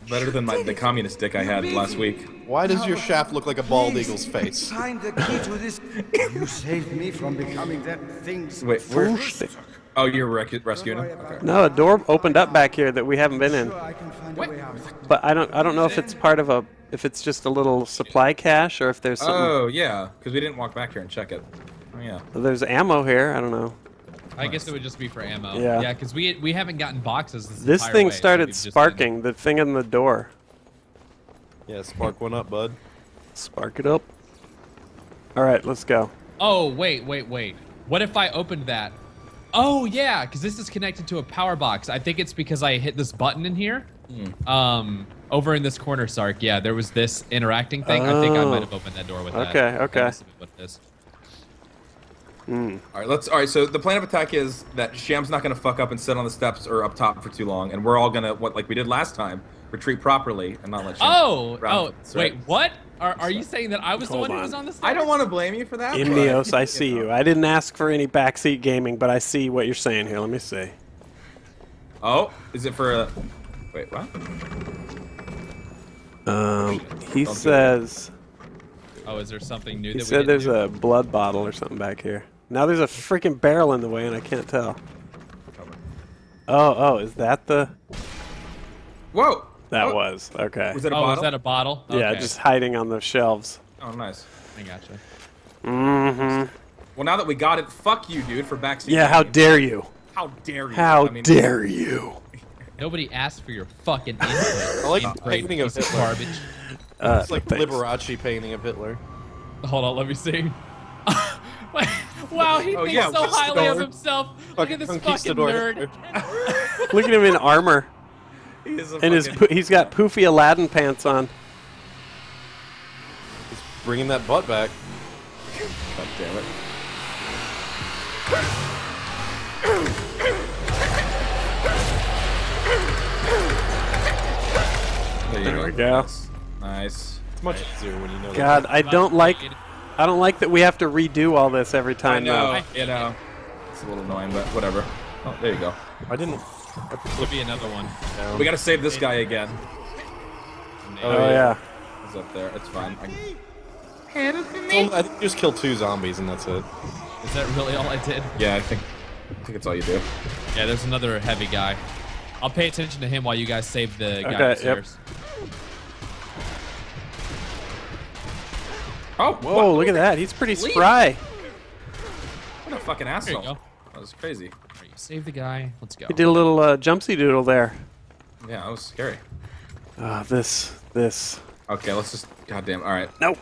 S2: Better than my the communist dick I had last week.
S4: Why does your shaft look like a bald
S6: Please,
S4: eagle's face?
S6: Find the key to this. You saved me from becoming that thing's
S2: Wait, where?
S6: first.
S2: Oh, you're rec- rescuing him. Okay.
S1: No, a door opened up back here that we haven't been in.
S6: Sure, I can find a way out.
S1: But I don't. I don't know if it's part of a. If it's just a little supply cache or if there's something.
S2: Oh yeah, because we didn't walk back here and check it. Oh yeah.
S1: There's ammo here. I don't know.
S3: I guess it would just be for ammo.
S1: Yeah.
S3: Yeah, because we we haven't gotten boxes. This,
S1: This thing
S3: way,
S1: started
S3: we've been-
S1: sparking. The thing in the door.
S4: Yeah, spark one up, bud.
S1: Spark it up. All right, let's go.
S3: Oh wait, wait, wait. What if I opened that? Oh yeah, because this is connected to a power box. I think it's because I hit this button in here.
S2: Hmm.
S3: Um, over in this corner, Sark. Yeah, there was this interacting thing. I think I
S1: Oh.
S3: might have opened that door with that.
S1: Okay,
S3: That
S1: okay.
S3: must have been what it is.
S2: All right, let's. All right, so the plan of attack is that Sham's not gonna fuck up and sit on the steps or up top for too long, and we're all gonna what like we did last time, retreat properly and not let. Sham
S3: Oh, oh,
S2: us, right?
S3: wait, what? Are, are you saying that I was the
S1: Hold
S3: one who was on the
S2: I don't want to blame you for that. but,
S1: Imneos, I
S2: you
S1: see
S2: know.
S1: you. I didn't ask for any backseat gaming, but I see what you're saying here. Let me see.
S2: Oh, is it for a? Wait, what?
S1: Um, he
S2: Don't
S1: says
S3: Oh, is there something new
S1: he
S3: that we
S1: said
S3: didn't
S1: there's
S3: do?
S1: a blood bottle or something back here. Now there's a freaking barrel in the way, and I can't tell. Oh, oh, is that the?
S2: Whoa.
S1: That
S2: Oh,
S1: was okay.
S2: Was that a
S3: Oh,
S2: bottle?
S3: is that a bottle?
S1: Yeah, just hiding on the shelves.
S2: Oh, nice.
S3: I gotcha.
S1: Mm-hmm.
S2: Well, now that we got it, fuck you, dude, for backseat.
S1: Yeah, how
S2: gaming.
S1: dare you?
S2: How dare you?
S1: How
S2: I mean,
S1: dare you?
S3: Nobody asked for your fucking input.
S4: I like the painting of
S3: of
S4: Hitler.
S3: garbage.
S1: Uh,
S4: It's like
S1: thanks.
S4: Liberace painting of Hitler.
S3: Hold on, let me see. wow, he
S2: Oh,
S3: thinks
S2: yeah,
S3: so highly of himself. Look at this fucking nerd.
S1: Look at him in armor,
S2: He
S1: and his po he's got poofy Aladdin pants on.
S4: He's bringing that butt back.
S2: God damn it. There you
S1: There
S2: go.
S1: we go.
S2: Nice. Nice.
S4: It's much easier when you know.
S1: God, I don't like. I don't like that we have to redo all this every time.
S2: I
S1: time.
S2: know.
S1: though.
S2: You know. It's a little annoying, but whatever. Oh, there you go.
S4: I didn't.
S3: Could be another one.
S4: Down.
S2: We gotta save this guy again.
S1: Oh yeah.
S2: He's up there. It's fine. I...
S8: Help
S4: Oh. I think you just kill two zombies and that's it.
S3: Is that really all I did?
S2: Yeah, I think. I think it's all you do.
S3: Yeah, there's another heavy guy. I'll pay attention to him while you guys save the guy
S1: Okay,
S3: upstairs.
S2: Oh,
S1: Whoa!
S2: what?
S1: Look at that. He's pretty
S2: Leave.
S1: spry.
S2: What a fucking
S3: There
S2: asshole.
S3: you go.
S2: That was crazy.
S3: Alright, you save the guy. Let's go.
S1: He did a little uh, jumpsy doodle there.
S2: Yeah, that was scary.
S1: Ah, this, this.
S2: Okay, let's just. Goddamn. All right.
S1: Nope.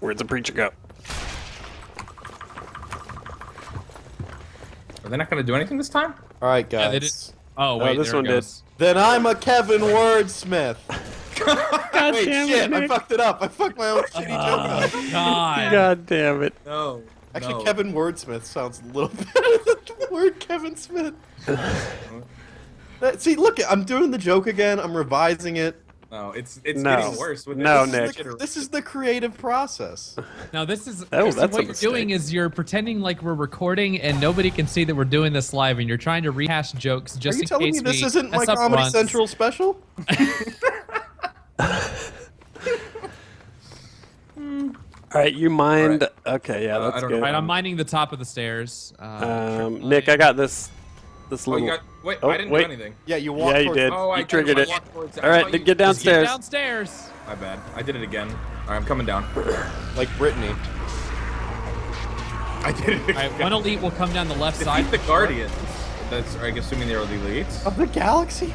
S1: Where'd the preacher go?
S2: Are they not gonna do anything this time?
S4: All right, guys.
S3: Yeah, they did. Oh wait,
S1: this
S3: there
S1: one
S3: it
S1: did.
S4: Then I'm a Kevin Wordsmith.
S1: God
S4: Wait,
S1: damn
S4: shit!
S1: it,
S4: I fucked it up. I fucked my own shitty joke oh, up.
S3: God.
S1: God damn it.
S2: No.
S4: Actually,
S2: no.
S4: Kevin Wordsmith sounds a little better than the word Kevin Smith. That- See, look, I'm doing the joke again. I'm revising it.
S2: No, it's it's
S1: No.
S2: getting worse. With
S1: No,
S2: this.
S1: Nick.
S4: This is the, this is the creative process.
S3: Now this is
S1: Oh,
S3: Kristen,
S1: that's a
S3: what you're doing is you're pretending like we're recording and nobody can see that we're doing this live and you're trying to rehash jokes
S4: Are
S3: just
S4: you
S3: in
S4: telling
S3: case
S4: me this isn't my
S3: mess
S4: Comedy
S3: once.
S4: Central special?
S1: All right, you mind? Okay, yeah,
S2: Uh, I
S1: that's
S2: don't know.
S3: Right, I'm minding the top of the stairs. Uh,
S1: Um, Nick, I got this. This
S2: Oh,
S1: little.
S2: you got. Wait,
S1: Oh,
S2: I didn't
S1: wait.
S2: do anything.
S4: Yeah, you walk
S1: Yeah, you did.
S2: Oh, I
S1: you
S2: did.
S1: triggered it.
S2: walked towards it.
S1: All
S2: I
S1: right, then
S2: you-
S1: get
S3: Get
S1: downstairs.
S3: downstairs.
S2: My bad. I did it again. All right, I'm coming down.
S4: like Brittany.
S2: I did it.
S3: All right, one elite will come down the left side.
S2: Defeat the Guardians. That's I'm assuming they're the elites.
S4: Of the galaxy?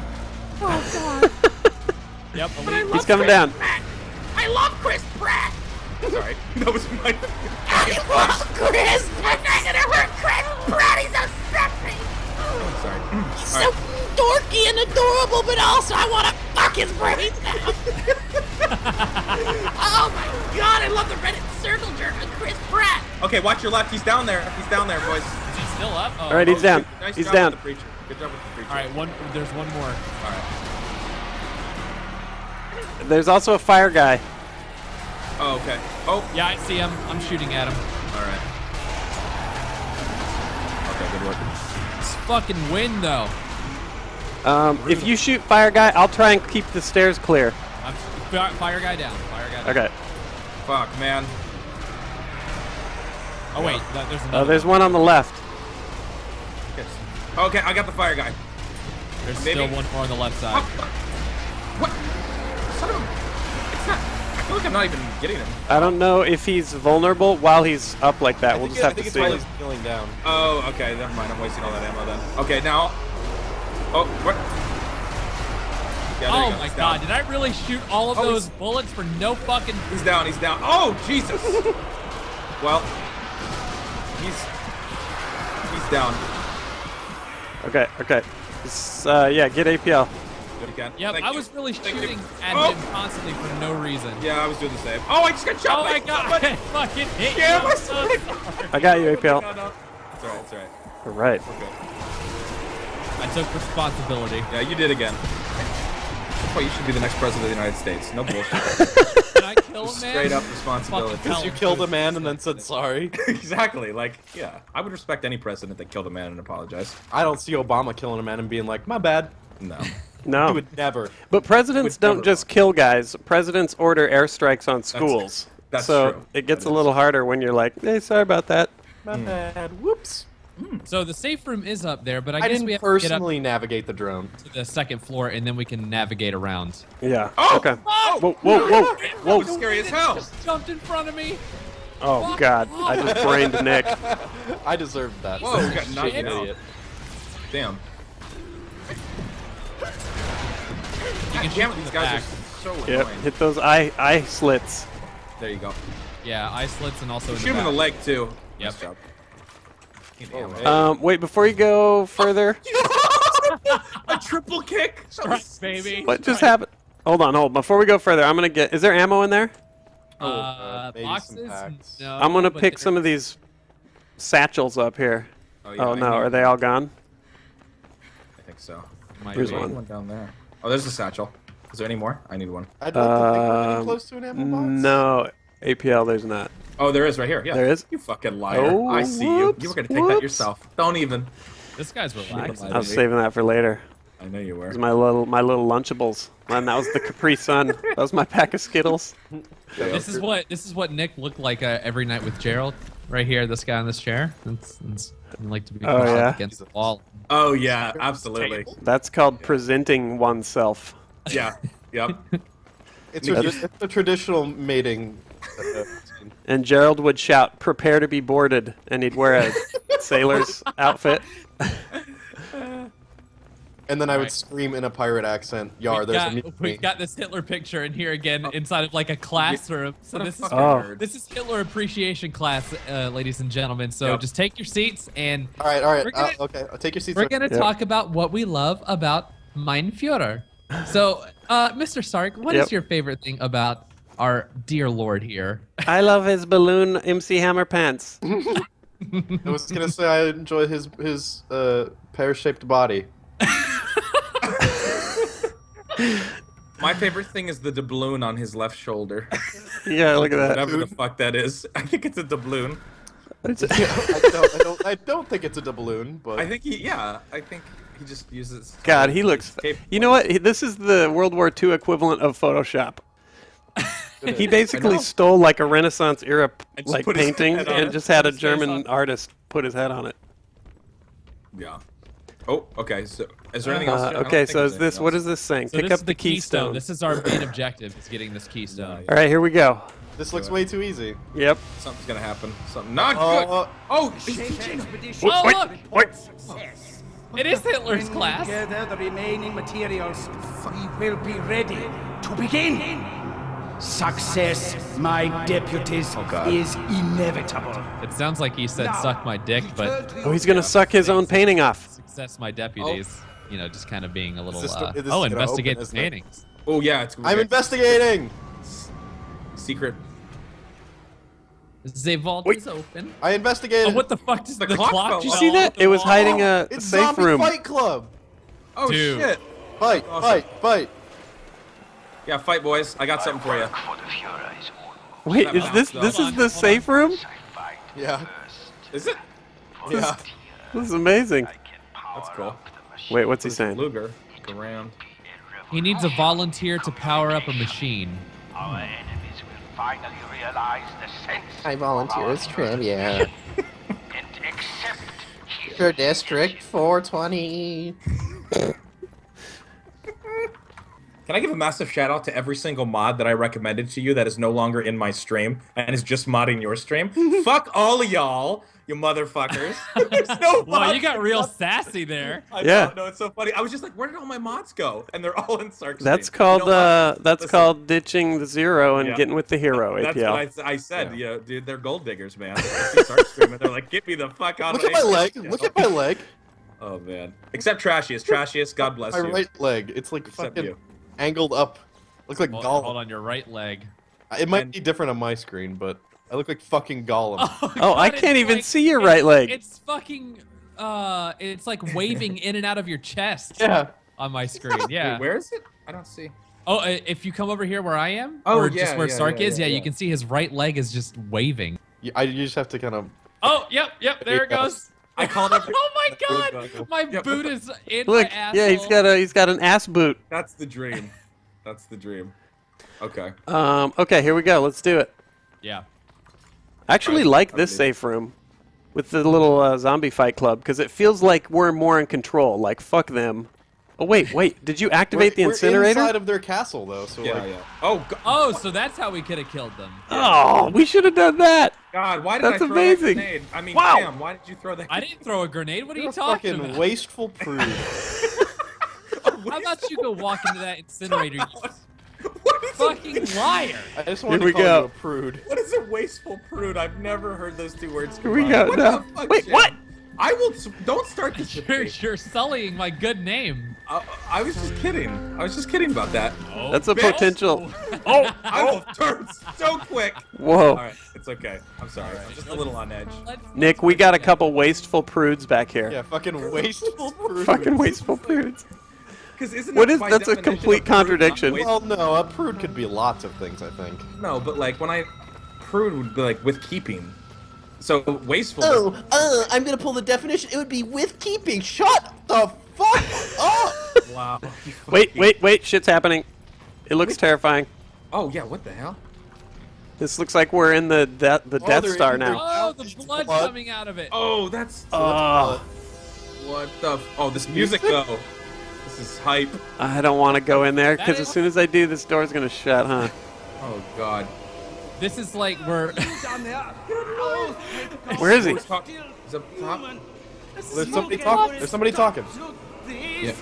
S3: Oh
S8: But I
S3: elite.
S1: He's coming
S8: Chris
S1: down.
S8: Pratt. I love Chris Pratt.
S2: Sorry, that was my.
S8: I love Chris. I'm not gonna hurt Chris Pratt. He's so sexy.
S2: Sorry.
S8: He's
S2: All
S8: so
S2: right.
S8: dorky and adorable, but also I want to fuck his brains out. oh my god, I love the Reddit circle jerk with Chris Pratt.
S2: Okay, watch your left. He's down there. He's down there, boys.
S3: Is he still up? Oh,
S1: All right, he's
S2: Oh,
S1: down.
S2: Nice
S1: He's
S2: job
S1: down.
S2: With the preacher. Good job with the preacher.
S3: All right, one. There's one more.
S2: All right.
S1: There's also a fire guy.
S2: Oh, okay. Oh,
S3: Yeah, I see him. I'm shooting at him.
S2: all right. Okay, good work.
S3: It's fucking wind though.
S1: Um, if you shoot fire guy, I'll try and keep the stairs clear.
S3: I'm fire guy down. Fire guy. Down.
S1: Okay.
S2: Fuck, man.
S3: Oh wait, th- there's another.
S1: Uh, there's one on the left.
S2: Yes. Okay, I got the fire guy.
S3: There's
S2: maybe-
S3: still one more on the left
S2: Oh,
S3: side.
S2: fuck. what? Son of a. It's not. I feel like I'm not even getting him.
S1: I don't know if he's vulnerable while he's up like that.
S4: I
S1: We'll just
S4: I
S1: have
S4: think
S1: to
S4: it's
S1: see.
S4: while he's kneeling down.
S2: Oh, okay. Never mind. I'm wasting all that ammo then. Okay, now. Oh, what? Yeah,
S3: Oh
S2: go.
S3: my
S2: He's
S3: god,
S2: down.
S3: did I really shoot all of
S2: Oh,
S3: those
S2: he's-
S3: bullets for no fucking
S2: He's down. He's down. Oh, Jesus. well, he's he's down.
S1: Okay, okay. Uh, yeah, get APL.
S2: Good again.
S3: Yep,
S2: Thank
S3: I
S2: you.
S3: was really
S2: Thank you.
S3: shooting at
S2: Oh!
S3: him constantly for no reason.
S2: Yeah, I was doing the same. Oh, I just got shot.
S3: Oh my god. I fucking hit
S2: Yeah,
S3: you.
S2: my
S3: I'm so
S2: son.
S1: I got you, APL.
S2: No, no. It's alright. It's alright.
S1: All right.
S2: We're good.
S3: I took responsibility.
S2: Yeah, you did again. That's why you should be the next president of the United States. No bullshit.
S3: Did I kill a man?
S2: Straight up responsibility.
S3: Fucking hell.
S4: You killed a man and then said sorry.
S2: exactly. Like, yeah, I would respect any president that killed a man and apologized.
S4: I don't see Obama killing a man and being like, my bad.
S2: No.
S4: He
S1: No.
S4: would never.
S1: But presidents don't
S2: never.
S1: just kill guys. Presidents order airstrikes on schools.
S2: that's
S1: so
S2: true.
S1: it gets
S2: That
S1: a
S2: is.
S1: little harder when you're like, hey, sorry about that.
S4: My hmm. bad. Whoops. Hmm.
S3: So the safe room is up there, but I,
S4: I,
S3: guess
S4: didn't
S3: we have to get up
S4: personally navigate the drone.
S3: to the second floor and then we can navigate around.
S1: Yeah.
S2: Oh!
S1: Okay.
S2: Oh!
S1: Whoa, whoa, whoa,
S2: That was
S1: whoa.
S2: scary as hell.
S3: Just jumped in front of me.
S1: Oh, God. I just brained Nick.
S4: I deserved that.
S2: Whoa, we got
S4: Shit,
S2: knocked
S4: you
S2: out.
S4: idiot.
S2: Damn.
S3: You can
S2: damn
S3: shoot
S2: it, these
S3: the
S2: guys
S3: back.
S2: are so
S1: Yep.
S2: annoying.
S1: Hit those eye eye slits.
S2: There you go.
S3: Yeah, eye slits and also in
S2: Shoot him in the leg too.
S3: Yep.
S2: Nice job.
S4: Oh, hey.
S1: Um, wait, before you go further,
S2: a triple kick. That
S3: Right, baby.
S1: what just happened? Hold on, hold. Before we go further, I'm gonna get. Is there ammo in there?
S3: Uh,
S4: uh,
S3: boxes? No.
S1: I'm gonna pick
S3: there-
S1: some of these satchels up here.
S2: yeah,
S1: Oh no, are they all gone?
S2: I think so.
S3: Might
S1: Here's
S3: be.
S1: one.
S2: down there. Oh, there's a satchel. Is there any more? I need one.
S4: I don't think we're getting
S1: Um,
S4: close to an ammo box.
S1: No, APL. There's not.
S2: Oh, there is right here. Yeah.
S1: There is?
S2: You fucking liar.
S1: Oh,
S2: I see you.
S1: whoops,
S2: You were gonna take that yourself. Don't even.
S3: This guy's relaxing.
S1: I was saving that for later.
S2: I know you were.
S1: It was my little my little Lunchables. And that was the Capri Sun. That was my pack of Skittles.
S3: This is what this is what Nick looked like uh, every night with Gerald. Right here, this guy on this chair. It's, it's, I like to be
S1: Oh, yeah?
S3: against the wall.
S2: Oh yeah, absolutely.
S1: That's called presenting oneself.
S2: Yeah. Yep.
S4: It's a, it's a traditional mating.
S1: And Gerald would shout, "Prepare to be boarded," and he'd wear a sailor's outfit.
S4: And then I would
S3: Right.
S4: scream in a pirate accent, "Yar,
S3: We've
S4: there's
S3: got,
S4: a mutiny."
S3: we've got this Hitler picture in here again inside of like a classroom. So this is
S1: Oh.
S3: this is Hitler appreciation class, uh, ladies and gentlemen. So
S2: Yep.
S3: just take your seats and
S4: All right, all right.
S3: Gonna-
S4: uh, okay, I'll take your seats.
S3: we're gonna
S1: Yep.
S3: talk about what we love about Mein Führer. So, uh, Mr. Sark, what is
S1: Yep.
S3: your favorite thing about our dear Lord here?
S1: I love his balloon MC Hammer pants.
S4: I was gonna say I enjoy his his uh, pear-shaped body.
S2: My favorite thing is the doubloon on his left shoulder.
S1: Yeah, look at that.
S2: Whatever the fuck that is. I think it's a doubloon.
S4: I, don't, I don't. I don't think it's a doubloon, but
S2: I think he. Yeah. I think he just uses.
S1: God, he looks. You know what? This is the World War II equivalent of Photoshop. He basically stole like a Renaissance era p-
S2: And just
S1: like painting and
S2: it.
S1: just had a German artist put his head on it.
S2: Yeah. Oh, okay. So, is there anything else?
S1: Uh,
S2: I
S1: okay, so is this
S2: anything
S1: what
S2: else.
S1: is this saying?
S3: So
S1: Pick
S3: this
S1: up the keystone.
S3: This is our main objective: is getting this keystone.
S1: All right, here we go.
S4: this looks way too easy.
S1: Yep.
S2: Something's gonna happen. Something not
S4: Uh,
S2: good. Oh, he's teaching.
S3: Oh, look!
S1: wait.
S3: It is Hitler's class.
S6: Gather the remaining materials. We will be ready to begin. Success, my deputies, is inevitable.
S3: It sounds like he said "suck my dick," but
S1: Oh, he's gonna suck his own painting off.
S3: Success my deputies. You know, just kind of being a little.
S4: this
S3: Uh,
S4: the- this
S3: oh,
S4: gonna
S3: investigate
S4: open,
S3: the
S4: isn't it?
S3: paintings.
S2: Oh yeah, it's.
S4: I'm investigating.
S2: Secret.
S3: The vault
S1: Wait.
S3: is open.
S4: I investigated.
S3: Oh, what the fuck does the,
S2: The clock
S3: clock?
S1: Did you see that? It was hiding a
S4: It's
S1: safe
S4: Zombie
S1: room.
S4: Fight Club.
S2: Oh
S3: Dude.
S2: shit.
S4: Fight,
S2: Awesome.
S4: fight, fight.
S2: Yeah, fight boys. I got something for you.
S1: Wait,
S2: That
S1: is this
S2: bounced
S1: this is the safe room?
S4: Yeah,
S2: Is it?
S4: yeah.
S1: This is amazing.
S2: That's cool.
S1: Wait, what's he saying?
S2: Luger. Go around.
S3: He needs a volunteer to power up a machine.
S11: Our enemies will finally realize the sense
S10: I volunteer as
S11: of our
S10: trivia
S11: and accept
S10: for District 420.
S2: Can I give a massive shout out to every single mod that I recommended to you that is no longer in my stream and is just modding your stream? Fuck all y'all, you motherfuckers. There's no
S3: Wow,
S2: mods
S3: you got real sassy there.
S2: I
S1: Yeah.
S2: no, it's so funny. I was just like, where did all my mods go? And they're all in Sark's
S1: That's called
S2: You know
S1: uh
S2: what?
S1: that's
S2: Listen,
S1: called ditching the zero and
S2: Yeah.
S1: getting with the hero,
S2: That's
S1: APL.
S2: what I, I said. You know, dude, they're gold diggers, man. They see Sark's stream and they're like, get me the fuck out
S4: Look
S2: of
S4: at my
S2: here."
S4: leg.
S2: You
S4: Look at my leg.
S2: Oh man. Except Trashiest. Trashiest, God bless
S4: My
S2: you.
S4: right leg. It's like
S2: Except
S4: fucking
S2: you.
S4: angled up. Looks like
S3: Hold,
S4: Gollum.
S3: hold on your right leg.
S4: It might
S2: And-
S4: be different on my screen, but I look like fucking Gollum.
S1: Oh, I can't even
S3: like-
S1: see your right leg.
S3: It's fucking. Uh, it's like waving in and out of your chest.
S4: Yeah.
S3: On my screen. Yeah.
S2: Wait, where is it? I don't see.
S3: Oh, uh, if you come over here where I am,
S2: Oh,
S3: or
S2: yeah,
S3: just where
S2: yeah,
S3: Sark
S2: yeah,
S3: is, yeah,
S2: yeah,
S3: you can see his right leg is just waving.
S4: You, I, you just have to kind of.
S3: Oh, yep, yep, there it goes.
S2: I called up.
S3: oh my god, my
S2: Yep.
S3: boot is in
S1: Look,
S3: my asshole.
S1: yeah, he's got a he's got an ass boot.
S2: That's the dream. That's the dream. Okay.
S1: Um, okay, here we go. Let's do it.
S3: Yeah.
S1: I actually like this
S2: good.
S1: safe room with the little uh, zombie fight club because it feels like we're more in control. Like fuck them. Oh wait, wait. Did you activate the
S4: we're,
S1: incinerator?
S4: We're inside of their castle, though, so
S2: Yeah,
S4: like,
S2: yeah. Oh, go-
S3: Oh, so that's how we could have killed them.
S1: Oh, we should have done that.
S2: God, why did
S1: That's
S2: I throw
S1: amazing.
S2: that grenade? I mean,
S1: Wow.
S2: Cam, why did you throw that?
S3: I didn't throw a grenade. What are
S4: you're
S3: you talking
S4: fucking
S3: about?
S4: wasteful prude.
S3: How about you go walk into that incinerator, fucking liar?
S4: I just wanted
S1: Here we
S4: to call
S1: go.
S4: you a prude.
S2: what is a wasteful prude? I've never heard those two words.
S1: Here we go.
S2: What
S1: No.
S2: the fuck,
S1: Wait,
S2: Jim?
S1: what?
S2: I will. Don't start this.
S3: You're,
S2: me.
S3: you're sullying my good name.
S2: Uh, I was just kidding. I was just kidding about that.
S1: That's a
S2: bitch.
S1: potential. Oh,
S2: I will turn so quick.
S1: whoa.
S2: All right, it's okay. I'm sorry. I'm just a little on edge.
S1: Nick, we got a couple wasteful prudes back here.
S4: Yeah, fucking wasteful prudes.
S1: Fucking wasteful prudes.
S2: Because isn't
S1: What
S2: that
S1: is-
S2: by
S1: that's a complete
S2: prude not
S1: contradiction.
S4: Well, no, a prude could be lots of things. I think.
S2: no, but like when I prude would be like with keeping. So wasteful.
S10: Oh, uh, I'm gonna pull the definition. It would be with keeping. Shut the fuck up!
S2: Wow.
S1: Wait, wait, wait! Shit's happening. It looks terrifying.
S2: Oh yeah, what the hell?
S1: This looks like we're in the de- the
S4: Oh,
S1: Death Star
S4: in
S1: now.
S3: Oh, the
S4: Just
S3: blood
S4: blood.
S3: coming out of it.
S2: Oh, that's
S1: Oh,
S2: what the. F- oh, this music though. This is hype.
S1: I don't want to go in there because as soon as I do, this door's gonna shut, huh?
S2: Oh god.
S3: This is like we're.
S1: Oh, where is he?
S2: Who's is up top?
S4: There's somebody talking. There's somebody talking.
S2: Yeah.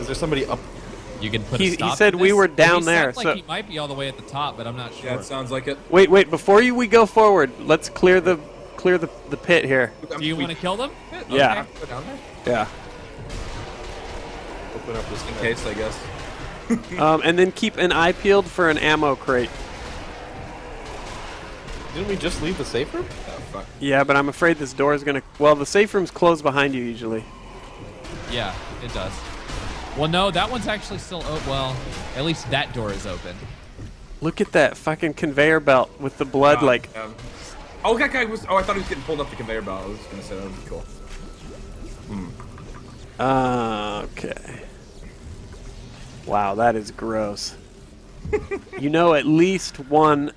S4: Is there somebody up?
S3: You can put.
S1: He-
S3: a
S1: he said we
S3: this?
S1: were down
S3: He
S1: there,
S3: sounds
S1: so-
S3: Like he might be all the way at the top, but I'm not sure.
S2: Yeah, it sounds like it.
S1: Wait, wait! Before you we go forward, let's clear the clear the, the pit here.
S3: Do you want to kill them?
S1: Yeah.
S2: Go down there.
S1: Yeah.
S4: Open up this
S2: In case, I guess.
S1: Um, and then keep an eye peeled for an ammo crate.
S4: Didn't we just leave the safe room?
S2: Oh fuck.
S1: Yeah, but I'm afraid this door is gonna. Well, the safe room's closed behind you usually.
S3: Yeah, it does. Well, no, that one's actually still open. Well, at least that door is open.
S1: Look at that fucking conveyor belt with the blood like.
S2: Um, oh, that guy was. Oh, I thought he was getting pulled up the conveyor belt. I was gonna say that would be cool.
S1: Uh, okay. Wow, that is gross. you know, at least one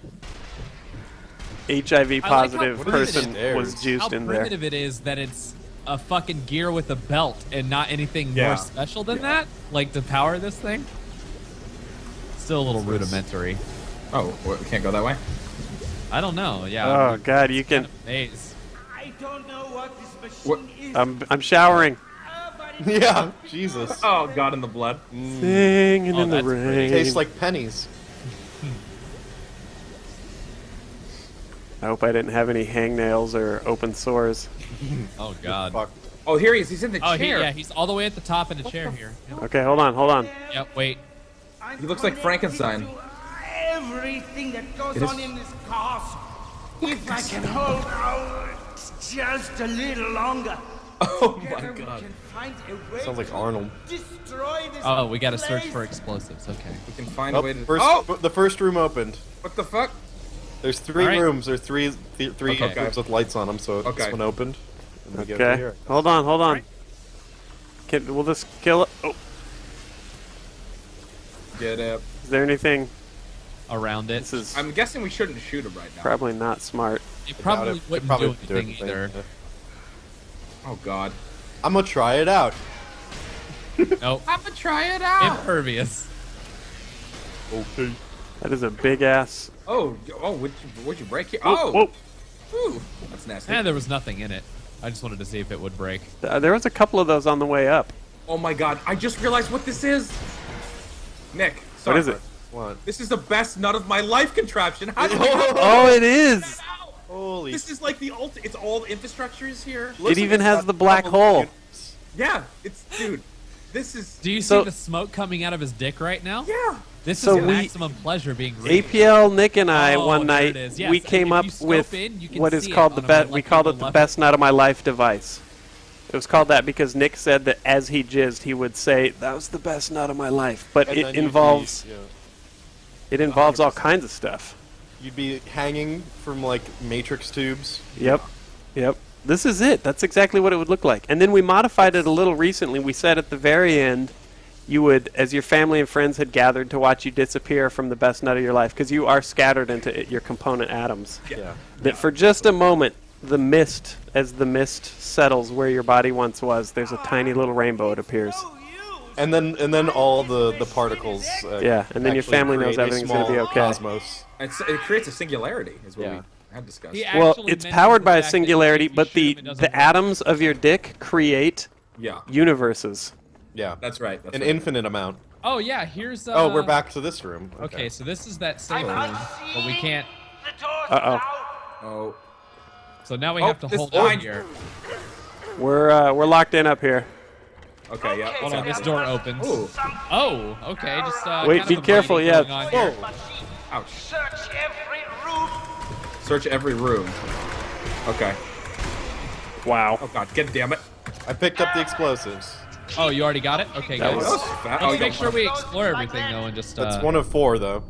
S1: HIV
S3: I like how
S1: positive person was juiced
S3: How
S1: in there.
S3: primitive it is that it's a fucking gear with a belt and not anything
S2: Yeah.
S3: more special than that. Like to power this thing. Still a little rudimentary.
S2: Oh, we can't go that way.
S3: I don't know. Yeah.
S1: Oh
S3: I'm
S1: god, you can.
S3: amazed.
S6: I don't know what this machine is.
S1: I'm I'm showering,
S4: Yeah. Jesus.
S2: Oh god, in the blood. Mm.
S1: singing
S3: Oh,
S1: in the
S3: that's pretty.
S1: rain.
S4: Tastes like pennies.
S1: I hope I didn't have any hangnails or open sores.
S3: Oh god.
S2: Oh, here he is. He's in the
S3: Oh, he,
S2: chair.
S3: yeah, he's all the way at the top in a chair here. Yep.
S1: Okay, hold on, hold on.
S3: Yep, wait.
S2: He looks like Frankenstein.
S6: Everything that goes
S2: It is-
S6: on in this castle. If I can hold out just a little longer.
S2: Oh my god.
S6: can find a way
S4: Sounds like Arnold.
S6: Destroy this
S3: Oh, we gotta search for explosives. Okay.
S2: We can find a
S4: Oh,
S2: way to.
S4: first,
S2: oh,
S4: the first room opened.
S2: what the fuck?
S4: There's three
S3: All right.
S4: rooms. There's three th- three
S2: Okay.
S4: rooms with lights on them. So
S2: Okay.
S4: this one opened. And we
S1: Okay,
S4: here.
S1: hold on, hold on. Can, we'll just kill it. Oh,
S2: Get up.
S1: is there anything?
S3: Around it.
S1: This is
S2: I'm guessing we shouldn't shoot him right now.
S1: probably not smart.
S3: It probably
S4: it.
S3: Wouldn't
S4: probably
S3: do
S4: wouldn't do
S3: anything either.
S4: Yeah.
S2: Oh god.
S4: I'm gonna try it out.
S3: Nope.
S8: I'm gonna try it out.
S3: Impervious.
S4: Okay.
S1: That is a big ass.
S2: Oh, oh, would you, would you break it?
S1: Whoa,
S2: Oh,
S1: whoa.
S2: Ooh, that's nasty.
S3: And there was nothing in it. I just wanted to see if it would break.
S1: Uh, there was a couple of those on the way up.
S2: Oh my god, I just realized what this is. Nick,
S1: What
S2: sorry.
S1: is it?
S4: What?
S2: This is the best nut of my life contraption. How did you
S1: Oh, it is.
S4: Holy.
S2: This is like the ult. It's all the infrastructures here.
S1: It even has the black hole.
S2: Yeah, it's dude. This is
S3: Do you
S1: So-
S3: see the smoke coming out of his dick right now?
S2: yeah.
S3: This
S1: So
S3: is
S1: we-
S3: maximum pleasure being read.
S1: APL Nick and I
S3: Oh,
S1: one night.
S3: Yes,
S1: we came up with
S3: in,
S1: what is called the best. We called it
S3: the
S1: the best nut of my life device. It was called that because Nick said that as he jizzed, he would say that was the best nut of my life. But
S4: And
S1: it involves
S4: be, yeah.
S1: it involves all kinds of stuff.
S4: You'd be hanging from like matrix tubes.
S1: Yep, yep. This is it. That's exactly what it would look like. And then we modified it a little recently. We said at the very end, you would, as your family and friends had gathered to watch you disappear from the best nut of your life, because you are scattered into it, your component atoms.
S4: Yeah.
S1: That for just a moment, the mist, as the mist settles where your body once was, there's a tiny little rainbow. It appears.
S4: And then and then all the the particles. Uh,
S1: Yeah, and then your family knows
S4: create
S1: everything's gonna be okay.
S4: Cosmos.
S2: It's, it creates a singularity, is what
S4: Yeah.
S2: we had discussed.
S1: Well, it's powered by a singularity, but the
S3: him, it doesn't
S1: the
S3: work.
S1: atoms of your dick create
S2: Yeah,
S1: universes.
S4: Yeah.
S2: that's right. That's
S4: An
S2: right.
S4: infinite amount.
S3: Oh yeah, here's. Uh,
S4: oh, we're back to this room.
S3: Okay, so this is that same room, but we can't.
S1: Uh oh.
S2: Oh,
S3: So now we
S2: Oh,
S3: have to hold on here.
S1: We're uh, we're locked in up here.
S2: Okay, yeah.
S3: Hold on, this door opens.
S2: Ooh,
S3: Oh, okay. Just uh,
S1: Wait,
S3: kind
S1: be
S3: of a
S1: careful, yeah.
S3: going on here.
S2: ouch.
S11: Search every room.
S2: Search every room. Okay.
S1: Wow.
S2: Oh god, get damn it.
S4: I picked up the explosives.
S3: Oh, you already got it? Okay,
S1: That
S3: good.
S1: was-
S2: That was fat. Oh,
S3: Let's
S2: you
S3: make sure we explore everything though and just.
S4: That's
S3: uh,
S4: one of four, though.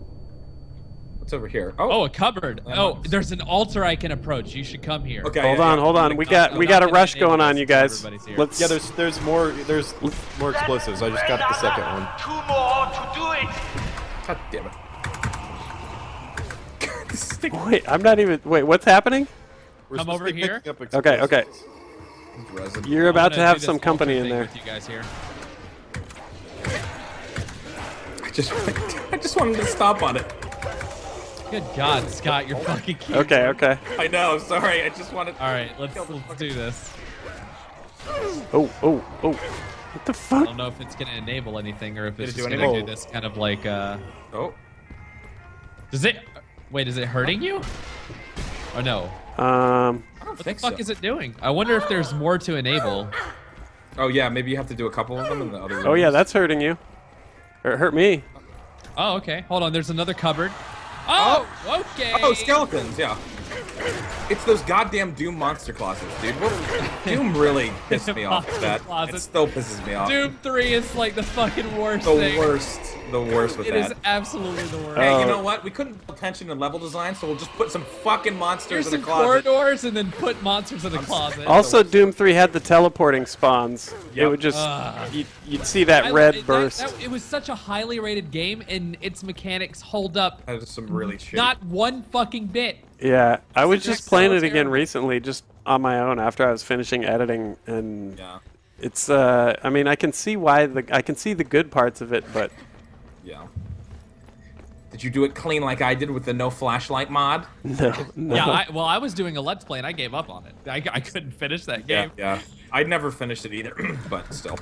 S2: What's over here? Oh,
S3: Oh, a cupboard.
S2: Yeah,
S3: Oh,
S2: oh
S3: there's an altar I can approach. You should come here.
S2: okay.
S1: Hold
S2: yeah,
S1: on,
S2: yeah.
S1: hold on. We got we got a rush going on, you guys. Let's
S4: Yeah, there's there's more there's more explosives. I just got the second one.
S11: Two more to do it.
S2: God damn it. this is taking
S1: wait. I'm not even. Wait, what's happening?
S4: We're
S3: Come over here.
S1: Okay, okay.
S4: explosives.
S2: resin.
S1: You're about
S3: gonna
S1: have some company in there.
S3: With you guys here.
S2: I just, I just wanted to stop on it.
S3: Good God, Scott, you're fucking cute.
S1: Okay, okay.
S2: I know. Sorry. I just wanted. To.
S3: All right, let's let's do this.
S1: Oh, oh, oh. What the fuck?
S3: I don't know if it's gonna enable anything or if it's
S2: it do
S3: just gonna do this kind of like. uh
S2: Oh.
S3: Does it? Wait, is it hurting you? Oh no.
S1: Um,
S3: What the fuck
S2: so.
S3: is it doing? I wonder if there's more to enable.
S2: Oh yeah, maybe you have to do a couple of them in the other.
S1: oh yeah, that's hurting you. Or it hurt me.
S3: Oh, okay. Hold on. There's another cupboard. Oh, oh, okay.
S2: Oh, skeletons. Yeah. It's those goddamn Doom monster closets, dude. What, Doom really pissed me off with that.
S3: Closet.
S2: It still pisses me off.
S3: Doom 3 is like the fucking worst
S2: the
S3: thing.
S2: worst. The worst with
S3: It is
S2: that.
S3: absolutely the worst.
S2: Hey, you
S1: Oh.
S2: know what? We couldn't pay attention to level design, so we'll just put some fucking monsters
S3: Here's
S2: in
S3: some
S2: a closet.
S3: corridors and then put monsters in the closet.
S1: Also, Doom 3 had the teleporting spawns. It would just
S3: Ah.
S1: you'd, you'd see that
S3: I-
S1: red
S3: it- that-
S1: burst.
S3: that- it was such a highly rated game, and its mechanics hold up
S2: That is some really shitty.
S3: not one fucking bit.
S1: Yeah, I was just playing it again recently, just on my own after I was finishing editing, and
S2: Yeah.
S1: it's. Uh, I mean, I can see why the I can see the good parts of it, but
S2: Yeah. Did you do it clean like I did with the no flashlight mod?
S1: no, no.
S3: Yeah, I, well, I was doing a let's play and I gave up on it. I, I couldn't finish that game.
S2: Yeah. I'd never finished it either, but still.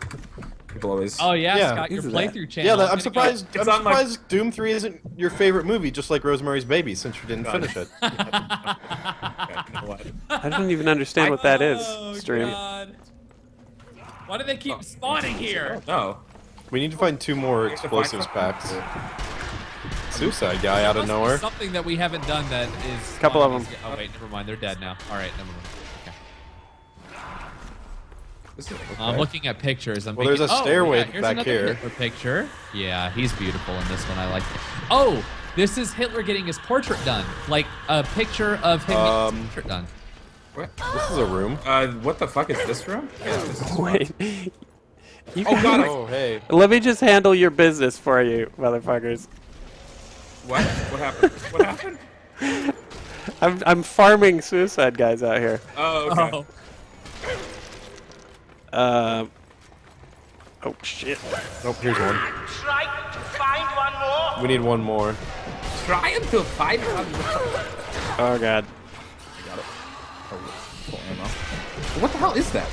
S2: People always.
S3: Oh yeah,
S4: Yeah.
S3: Scott, your
S1: Is that-
S3: playthrough channel.
S4: Yeah, that,
S3: is
S4: I'm surprised.
S2: It's
S4: I'm
S2: on my-
S4: surprised Doom 3 isn't your favorite movie, just like Rosemary's Baby, since you didn't finish it.
S2: Yeah, you know what?
S1: I don't even understand what that is.
S3: Oh,
S1: Stream.
S3: God. Why do they keep oh. spawning here?
S2: No.
S4: We need to find two more
S2: have to find
S4: explosives packs. Suicide guy out of nowhere.
S3: Something that we haven't done that is.
S1: A Couple of
S3: spawning
S1: them.
S3: these- Oh wait, never mind. They're dead now. All right, never mind. Okay. I'm looking at pictures. I'm
S4: Well, there's
S3: thinking-
S4: a
S3: oh,
S4: stairway
S3: yeah,
S4: back here.
S3: Hitler picture. Yeah, he's beautiful in this one. I like. It. Oh, this is Hitler getting his portrait done. Like a picture of him getting
S4: Um,
S3: his portrait done.
S2: What?
S4: This is a room.
S2: Uh, what the fuck is this room? Yeah, this is.
S1: Wait. You
S2: Oh god, I,
S4: Oh, hey.
S1: Let me just handle your business for you, motherfuckers.
S2: what? What happened? What happened?
S1: I'm I'm farming suicide guys out here.
S2: Oh, okay.
S3: Oh,
S1: Um. Oh shit.
S4: Oh, here's one.
S11: Try to find one more.
S4: We need one more.
S2: Try to fight one.
S1: Oh god.
S2: Got it. Oh, full ammo. What the hell is that?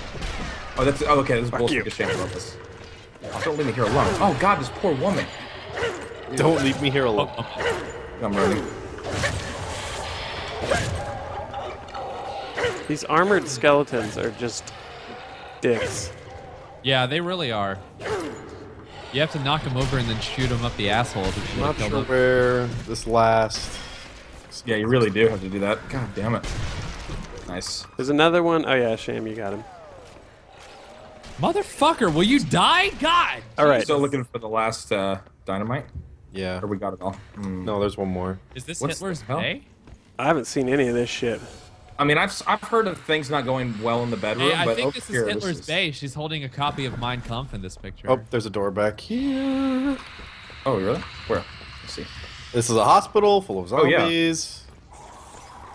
S2: Oh, that's. Oh, okay. This is bullshit.
S1: you.
S2: Get shame about this. Oh, don't leave me here alone. Oh god, this poor woman.
S4: Don't leave me here alone.
S2: I'm running.
S1: These armored skeletons are just dicks.
S3: yeah, they really are. You have to knock them over and then shoot them up the asshole to shoot
S4: Not sure
S3: him.
S4: where this last.
S2: Yeah, you really do have to do that. God damn it. Nice.
S1: There's another one. Oh yeah, shame you got him.
S3: Motherfucker, will you die? God.
S1: All right.
S2: Still looking for the last uh, dynamite.
S4: Yeah.
S2: Or we got it all. Hmm.
S4: No, there's one more.
S3: Is this
S2: What's
S3: Hitler's
S2: the
S3: bay?
S1: I haven't seen any of this shit.
S2: I mean, I've I've heard of things not going well in the bedroom,
S3: Hey, I
S2: but
S3: think
S2: over
S3: this is
S2: here,
S3: Hitler's
S2: is-
S3: bay. She's holding a copy of Mein Kampf in this picture.
S4: Oh, there's a door back here.
S2: Oh, really? Where? Let's see.
S4: This is a hospital full of zombies.
S2: Oh, yeah.
S4: zombies.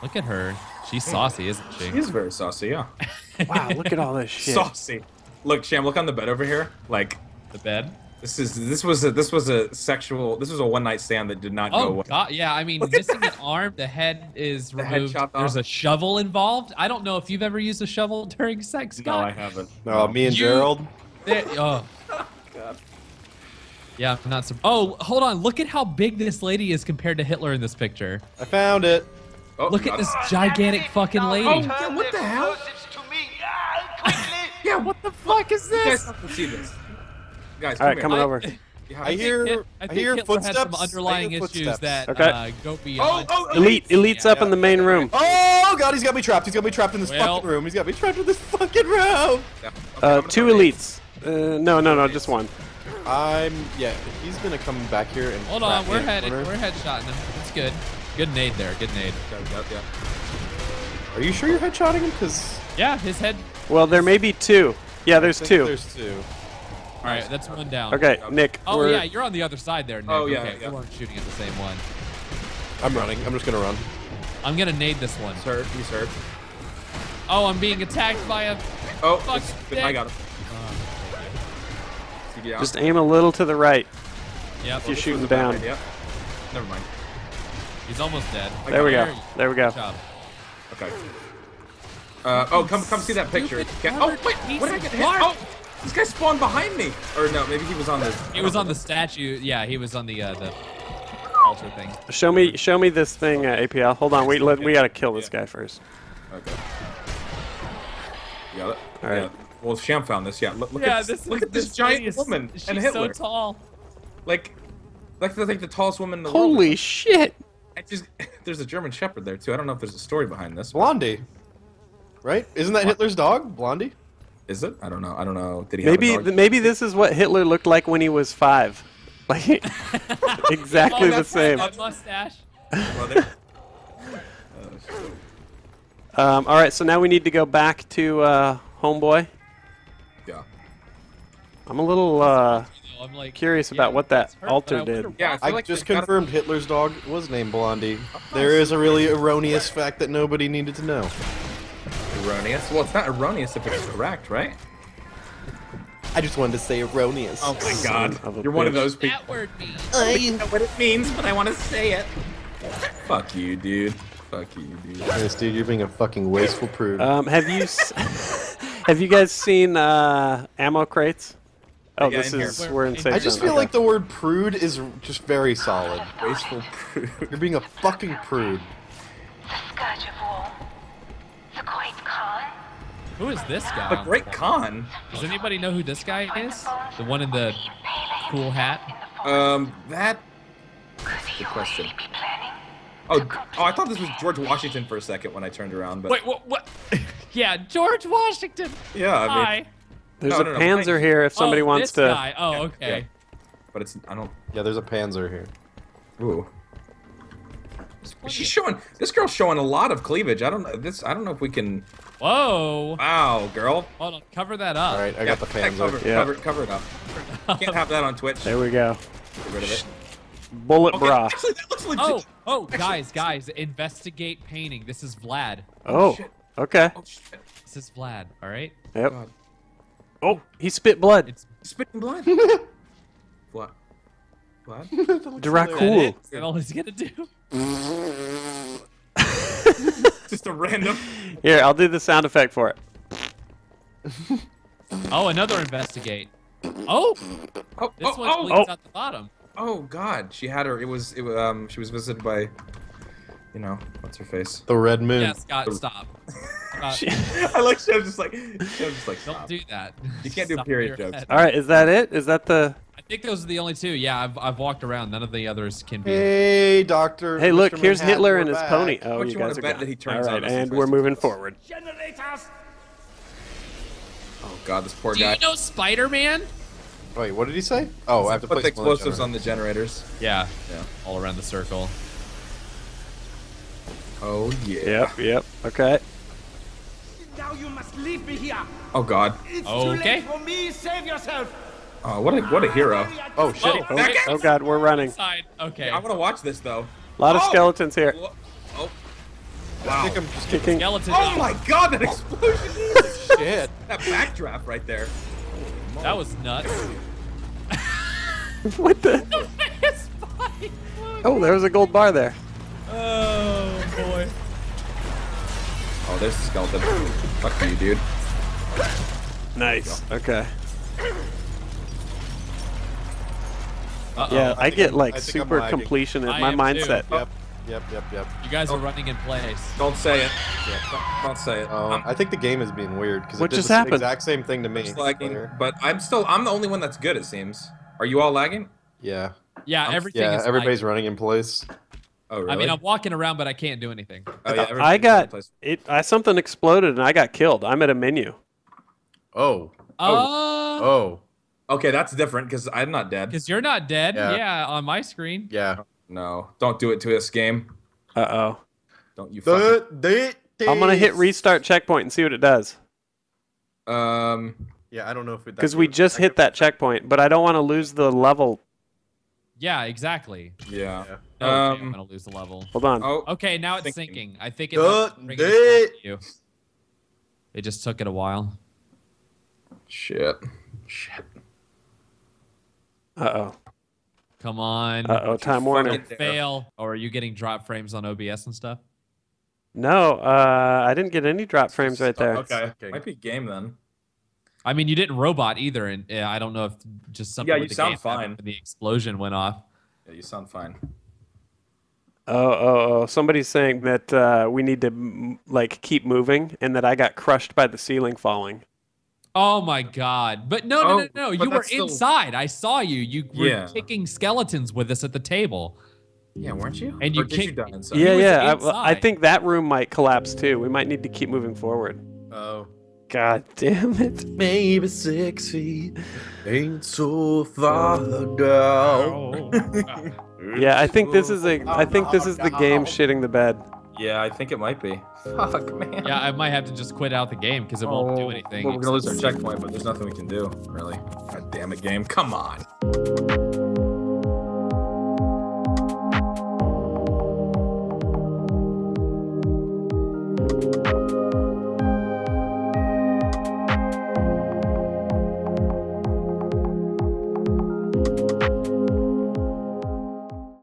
S3: Look at her. She's hmm. saucy, isn't she?
S2: She's very saucy, yeah.
S1: Wow, look at all this shit.
S2: Saucy. Look, Sham, look on the bed over here. Like,
S3: The bed.
S2: This is this was a this was a sexual this was a one night stand that did not go
S3: Oh
S2: well.
S3: god, yeah. I mean, missing an arm, the head is
S2: The head
S3: removed.
S2: chopped
S3: There's
S2: off.
S3: a shovel involved. I don't know if you've ever used a shovel during sex,
S2: No,
S3: Scott.
S2: I haven't.
S4: No, me and
S3: You-
S4: Gerald.
S3: There- oh. Yeah, I'm not. Sur- oh, hold on. Look at how big this lady is compared to Hitler in this picture.
S4: I found it.
S2: Oh,
S3: Look at
S2: God.
S3: this gigantic fucking lady.
S2: Oh, yeah, what the hell?
S11: Explosives to me. Ah, quickly.
S2: Yeah, what
S3: the fuck is
S2: You guys have to see this. Guys,
S1: All right,
S2: come
S1: coming
S2: here.
S1: over.
S2: You have
S4: I
S2: to-
S4: hear.
S3: Hit-
S4: I,
S3: think
S4: hear
S3: Hitler
S4: footsteps.
S3: has some
S4: I
S3: underlying
S4: hear
S3: issues
S4: footsteps.
S3: that
S1: Okay.
S3: uh, go
S2: Oh,
S3: beyond.
S2: oh,
S1: Elite, elite's up in the main room.
S4: Oh god, he's got me trapped. He's got me trapped in this
S3: Well-
S4: fucking room. He's got me trapped in this fucking room.
S2: Yeah. Okay,
S1: Uh, two elites. Uh, no, no, no, just one.
S4: I'm yeah. He's gonna come back here and.
S3: Hold on, we're
S4: in the
S3: headed.
S4: corner.
S3: We're headshotting him. It's good. Good nade there. Good nade.
S2: Yep, yep, yep.
S4: Are you sure you're headshotting him? Because
S3: Yeah, his head.
S1: Well, there may be two. Yeah, there's two.
S4: There's two.
S3: All right, that's one down.
S1: Okay, Nick.
S3: Oh
S1: we're-
S3: yeah, you're on the other side there, Nick.
S2: Oh, yeah,
S3: okay,
S2: yeah.
S3: we weren't shooting at the same one.
S4: I'm running. I'm just gonna run.
S3: I'm gonna nade this one.
S2: He's hurt. He's hurt.
S3: Oh, I'm being attacked by a.
S2: Oh,
S3: Fuck,
S2: it's- I got him. CB.
S1: Just aim a little to the right.
S3: Yep.
S1: You're shooting
S2: This was a bad
S1: down.
S2: idea. Never mind.
S3: He's almost dead.
S1: There we go.
S3: There
S1: There we go.
S2: Okay. Uh, oh, come come see that picture. Can- oh, wait, what did I get hit? Oh, this guy spawned behind me. Or no, maybe he was on the.
S3: He was on the statue. Yeah, he was on the uh, the altar thing.
S1: Show me, show me this thing, uh, APL. Hold on, wait, let, we gotta kill this guy first.
S2: Okay. You got it.
S1: All right.
S2: Yeah. Well, Sham found this. Yeah. Look, look
S3: yeah,
S2: at
S3: this
S2: look
S3: is,
S2: at this,
S3: this
S2: giant
S3: is-
S2: woman
S3: She's
S2: and Hitler.
S3: so tall.
S2: Like, like the, like the tallest woman in the world.
S1: Holy shit!
S2: I just, there's a German Shepherd there too. I don't know if there's a story behind this.
S4: Blondie. Right? Isn't that Hitler's dog, Blondie?
S2: Is it? I don't know. I don't know. Did he
S1: Maybe,
S2: dog?
S1: th- maybe this is what Hitler looked like when he was five. Like, exactly
S3: oh,
S1: the same.
S3: That mustache.
S1: Um, all right, so now we need to go back to uh, Homeboy.
S2: yeah.
S1: I'm a little uh,
S3: I'm like
S1: curious
S3: yeah,
S1: about what that
S3: it's hurt,
S1: altar did.
S2: Yeah. I,
S4: I
S2: like
S4: just confirmed Hitler's dog was named Blondie. There is a really erroneous fact that nobody needed to know.
S2: Erroneous. Well, it's not erroneous if it's correct, right?
S4: I just wanted to say erroneous.
S2: Oh my God! You're one of those people.
S3: That word means.
S2: I know what it means, but I want to say it. Fuck you, dude. Fuck you, dude.
S4: Yes, dude, you're being a fucking wasteful prude.
S1: Um, have you s- have you guys seen uh, ammo crates? Oh,
S2: Yeah,
S1: this
S2: in here.
S1: is we're in safe
S4: I just feel
S1: okay.
S4: like the word prude is just very solid.
S2: Wasteful prude.
S4: You're being a fucking prude.
S3: Who is this guy?
S2: The Great Khan.
S3: Does anybody know who this guy is? The one in the cool hat.
S2: Um, that. Good question. Oh, oh, I thought this was George Washington for a second when I turned around, but
S3: Wait, what? What? yeah, George Washington.
S2: yeah, I mean,
S3: Hi.
S1: There's
S2: No,
S1: a
S2: no, no,
S1: Panzer
S2: thanks.
S1: here if somebody
S3: oh,
S1: wants
S3: this
S1: to.
S3: Guy. Oh, okay.
S2: but it's I don't.
S4: Yeah, there's a Panzer here.
S2: Ooh. She's showing. This girl's showing a lot of cleavage. I don't know. This. I don't know if we can.
S3: Whoa.
S2: Wow, girl.
S3: Hold on, cover that up.
S4: All right, I
S2: Yeah,
S4: got the
S2: yeah,
S4: Panzer.
S2: Cover,
S1: Yeah.
S2: cover, cover it up. Can't have that on Twitch.
S1: There we go.
S2: Get rid of it.
S1: Bullet
S2: Okay,
S1: bra.
S2: actually, that looks legit.
S3: Oh, oh, guys, guys, investigate painting. This is Vlad.
S1: Oh, oh,
S2: shit.
S1: okay.
S2: Oh shit!
S3: This is Vlad. All right.
S1: Yep.
S2: God.
S1: Oh, he spit blood.
S3: It's
S2: Spitting blood. what? What?
S1: Dracul.
S3: Is that all he's gonna do?
S2: Just a random.
S1: Here, I'll do the sound effect for it.
S3: Oh, another investigate. Oh,
S2: Oh,
S3: this
S2: oh,
S3: one
S2: oh,
S3: bleeds
S1: oh.
S3: out the bottom.
S2: oh, God! She had her. It was. It was. Um. She was visited by. You know, what's her face?
S4: The Red Moon.
S3: Yeah, Scott, stop. Scott,
S2: I like. She was just like. She was just like.
S3: don't do that.
S2: You can't do period
S3: your
S2: jokes.
S3: head.
S1: All right, is that it? Is that the?
S3: I think those are the only two. Yeah, I've, I've walked around. None of the others can be.
S4: Hey, Doctor.
S1: Hey, look,
S4: Mr.
S1: here's
S4: Manhattan,
S1: Hitler and his
S4: back.
S1: pony. Oh,
S2: What
S1: you
S2: you
S1: guys are
S2: bet
S1: gone.
S2: that he turns
S1: All
S2: on
S1: right,
S2: us
S1: and
S2: and
S1: we're moving
S2: kill us?
S1: forward.
S2: Oh God, this poor
S3: Do
S2: guy.
S3: you know Spider-Man?
S4: Wait, what did he say? Oh, I have to
S2: Put
S4: put
S2: the explosives on the generators.
S3: Yeah.
S2: Yeah.
S3: All around the circle.
S2: Oh yeah.
S1: Yep, yep. Okay.
S6: Now you must leave me here.
S2: Oh God.
S6: It's oh, too
S3: Okay.
S6: late for me. Save yourself.
S2: Oh, what a what a hero.
S4: Oh shit!
S3: Oh,
S2: That guy-
S1: Oh God, we're running.
S3: Side. Okay.
S2: I want to watch this though.
S1: A lot of
S2: Oh!
S1: skeletons here.
S2: Wha- Oh.
S4: I
S2: Wow.
S4: think I'm just
S1: Kicking.
S3: Skeleton.
S2: Oh my God, that explosion!
S4: shit.
S2: that backdraft right there.
S3: That was nuts.
S1: what the? Oh, there was a gold bar there.
S3: Oh boy.
S2: Oh, there's the skeleton. Fuck you, dude.
S1: Nice. Okay.
S3: Uh-oh.
S1: Yeah, I,
S4: think
S1: get
S4: I'm-
S1: like
S4: I
S1: super
S4: lagging.
S1: completion in my
S3: am too.
S1: mindset.
S4: Yep, yep, yep, yep.
S3: You guys are running in place.
S2: Don't say it. Don't say it.
S4: Um,
S2: I'm
S4: think the game is being weird because it
S1: What
S4: did
S1: just
S4: the
S1: happened?
S4: exact same thing to me.
S2: lagging, but I'm still. I'm the only one that's good. It seems. Are you all lagging?
S4: Yeah,
S3: Yeah,
S2: I'm-
S3: everything
S4: yeah.
S3: is
S4: Everybody's
S3: like-
S4: running in place.
S2: Oh really?
S3: I mean, I'm walking around, but I can't do anything.
S2: Oh, yeah,
S1: I got it. I something exploded and I got killed. I'm at a menu.
S4: Oh,
S3: Oh,
S4: Oh.
S2: Okay, that's different because I'm not dead.
S3: because you're not dead.
S4: Yeah.
S3: Yeah. on my screen.
S4: Yeah.
S2: No, don't do it to this game.
S1: Uh oh.
S2: Don't you fucking.
S1: I'm gonna hit restart checkpoint and see what it does.
S2: Um,
S4: Yeah, I don't know if it.
S1: Because we just hit that checkpoint, but I don't want to lose the level.
S3: Yeah, exactly.
S2: yeah.
S3: Okay, I'm
S2: Um,
S3: gonna lose the level.
S1: Hold on.
S2: oh,
S3: Okay, now it's
S2: Thinking.
S3: sinking. I think it
S4: Duh,
S3: must bring it back to you. It just took it a while.
S2: shit. Shit.
S1: Uh oh.
S3: Come on.
S1: Uh oh. Time Warner.
S2: fucking-
S3: Fail. Or are you getting drop frames on OBS and stuff?
S1: No, uh, I didn't get any drop frames right there.
S2: Okay.
S4: Okay.
S2: Might be game then.
S3: I mean, you didn't robot either, and uh, I don't know if just something.
S2: Yeah,
S3: with
S2: you
S3: the
S2: sound
S3: game happened
S2: fine.
S3: The explosion went off.
S2: Yeah, you sound fine.
S1: Oh, oh, oh! Somebody's saying that uh, we need to like keep moving, and that I got crushed by the ceiling falling.
S3: Oh my god! But no, no,
S2: Oh,
S3: no, no!
S2: but
S3: You were
S2: that's still-
S3: inside. I saw you. You were
S2: Yeah.
S3: kicking skeletons with us at the table.
S2: Yeah, weren't you?
S3: And you
S2: Or did you
S3: kicked-
S2: die inside?
S1: yeah, yeah. I, I think that room might collapse too. We might need to keep moving forward.
S4: Oh.
S1: God damn it!
S4: Maybe six feet ain't so far oh. down.
S1: Oh, yeah, I think this is a. I think this is the game shitting the bed.
S2: Yeah, I think it might be. Fuck, man.
S3: Yeah, I might have to just quit out the game because it won't do oh, anything.
S2: Well, we're gonna lose our checkpoint, but there's nothing we can do, really. God damn it, game. Come on.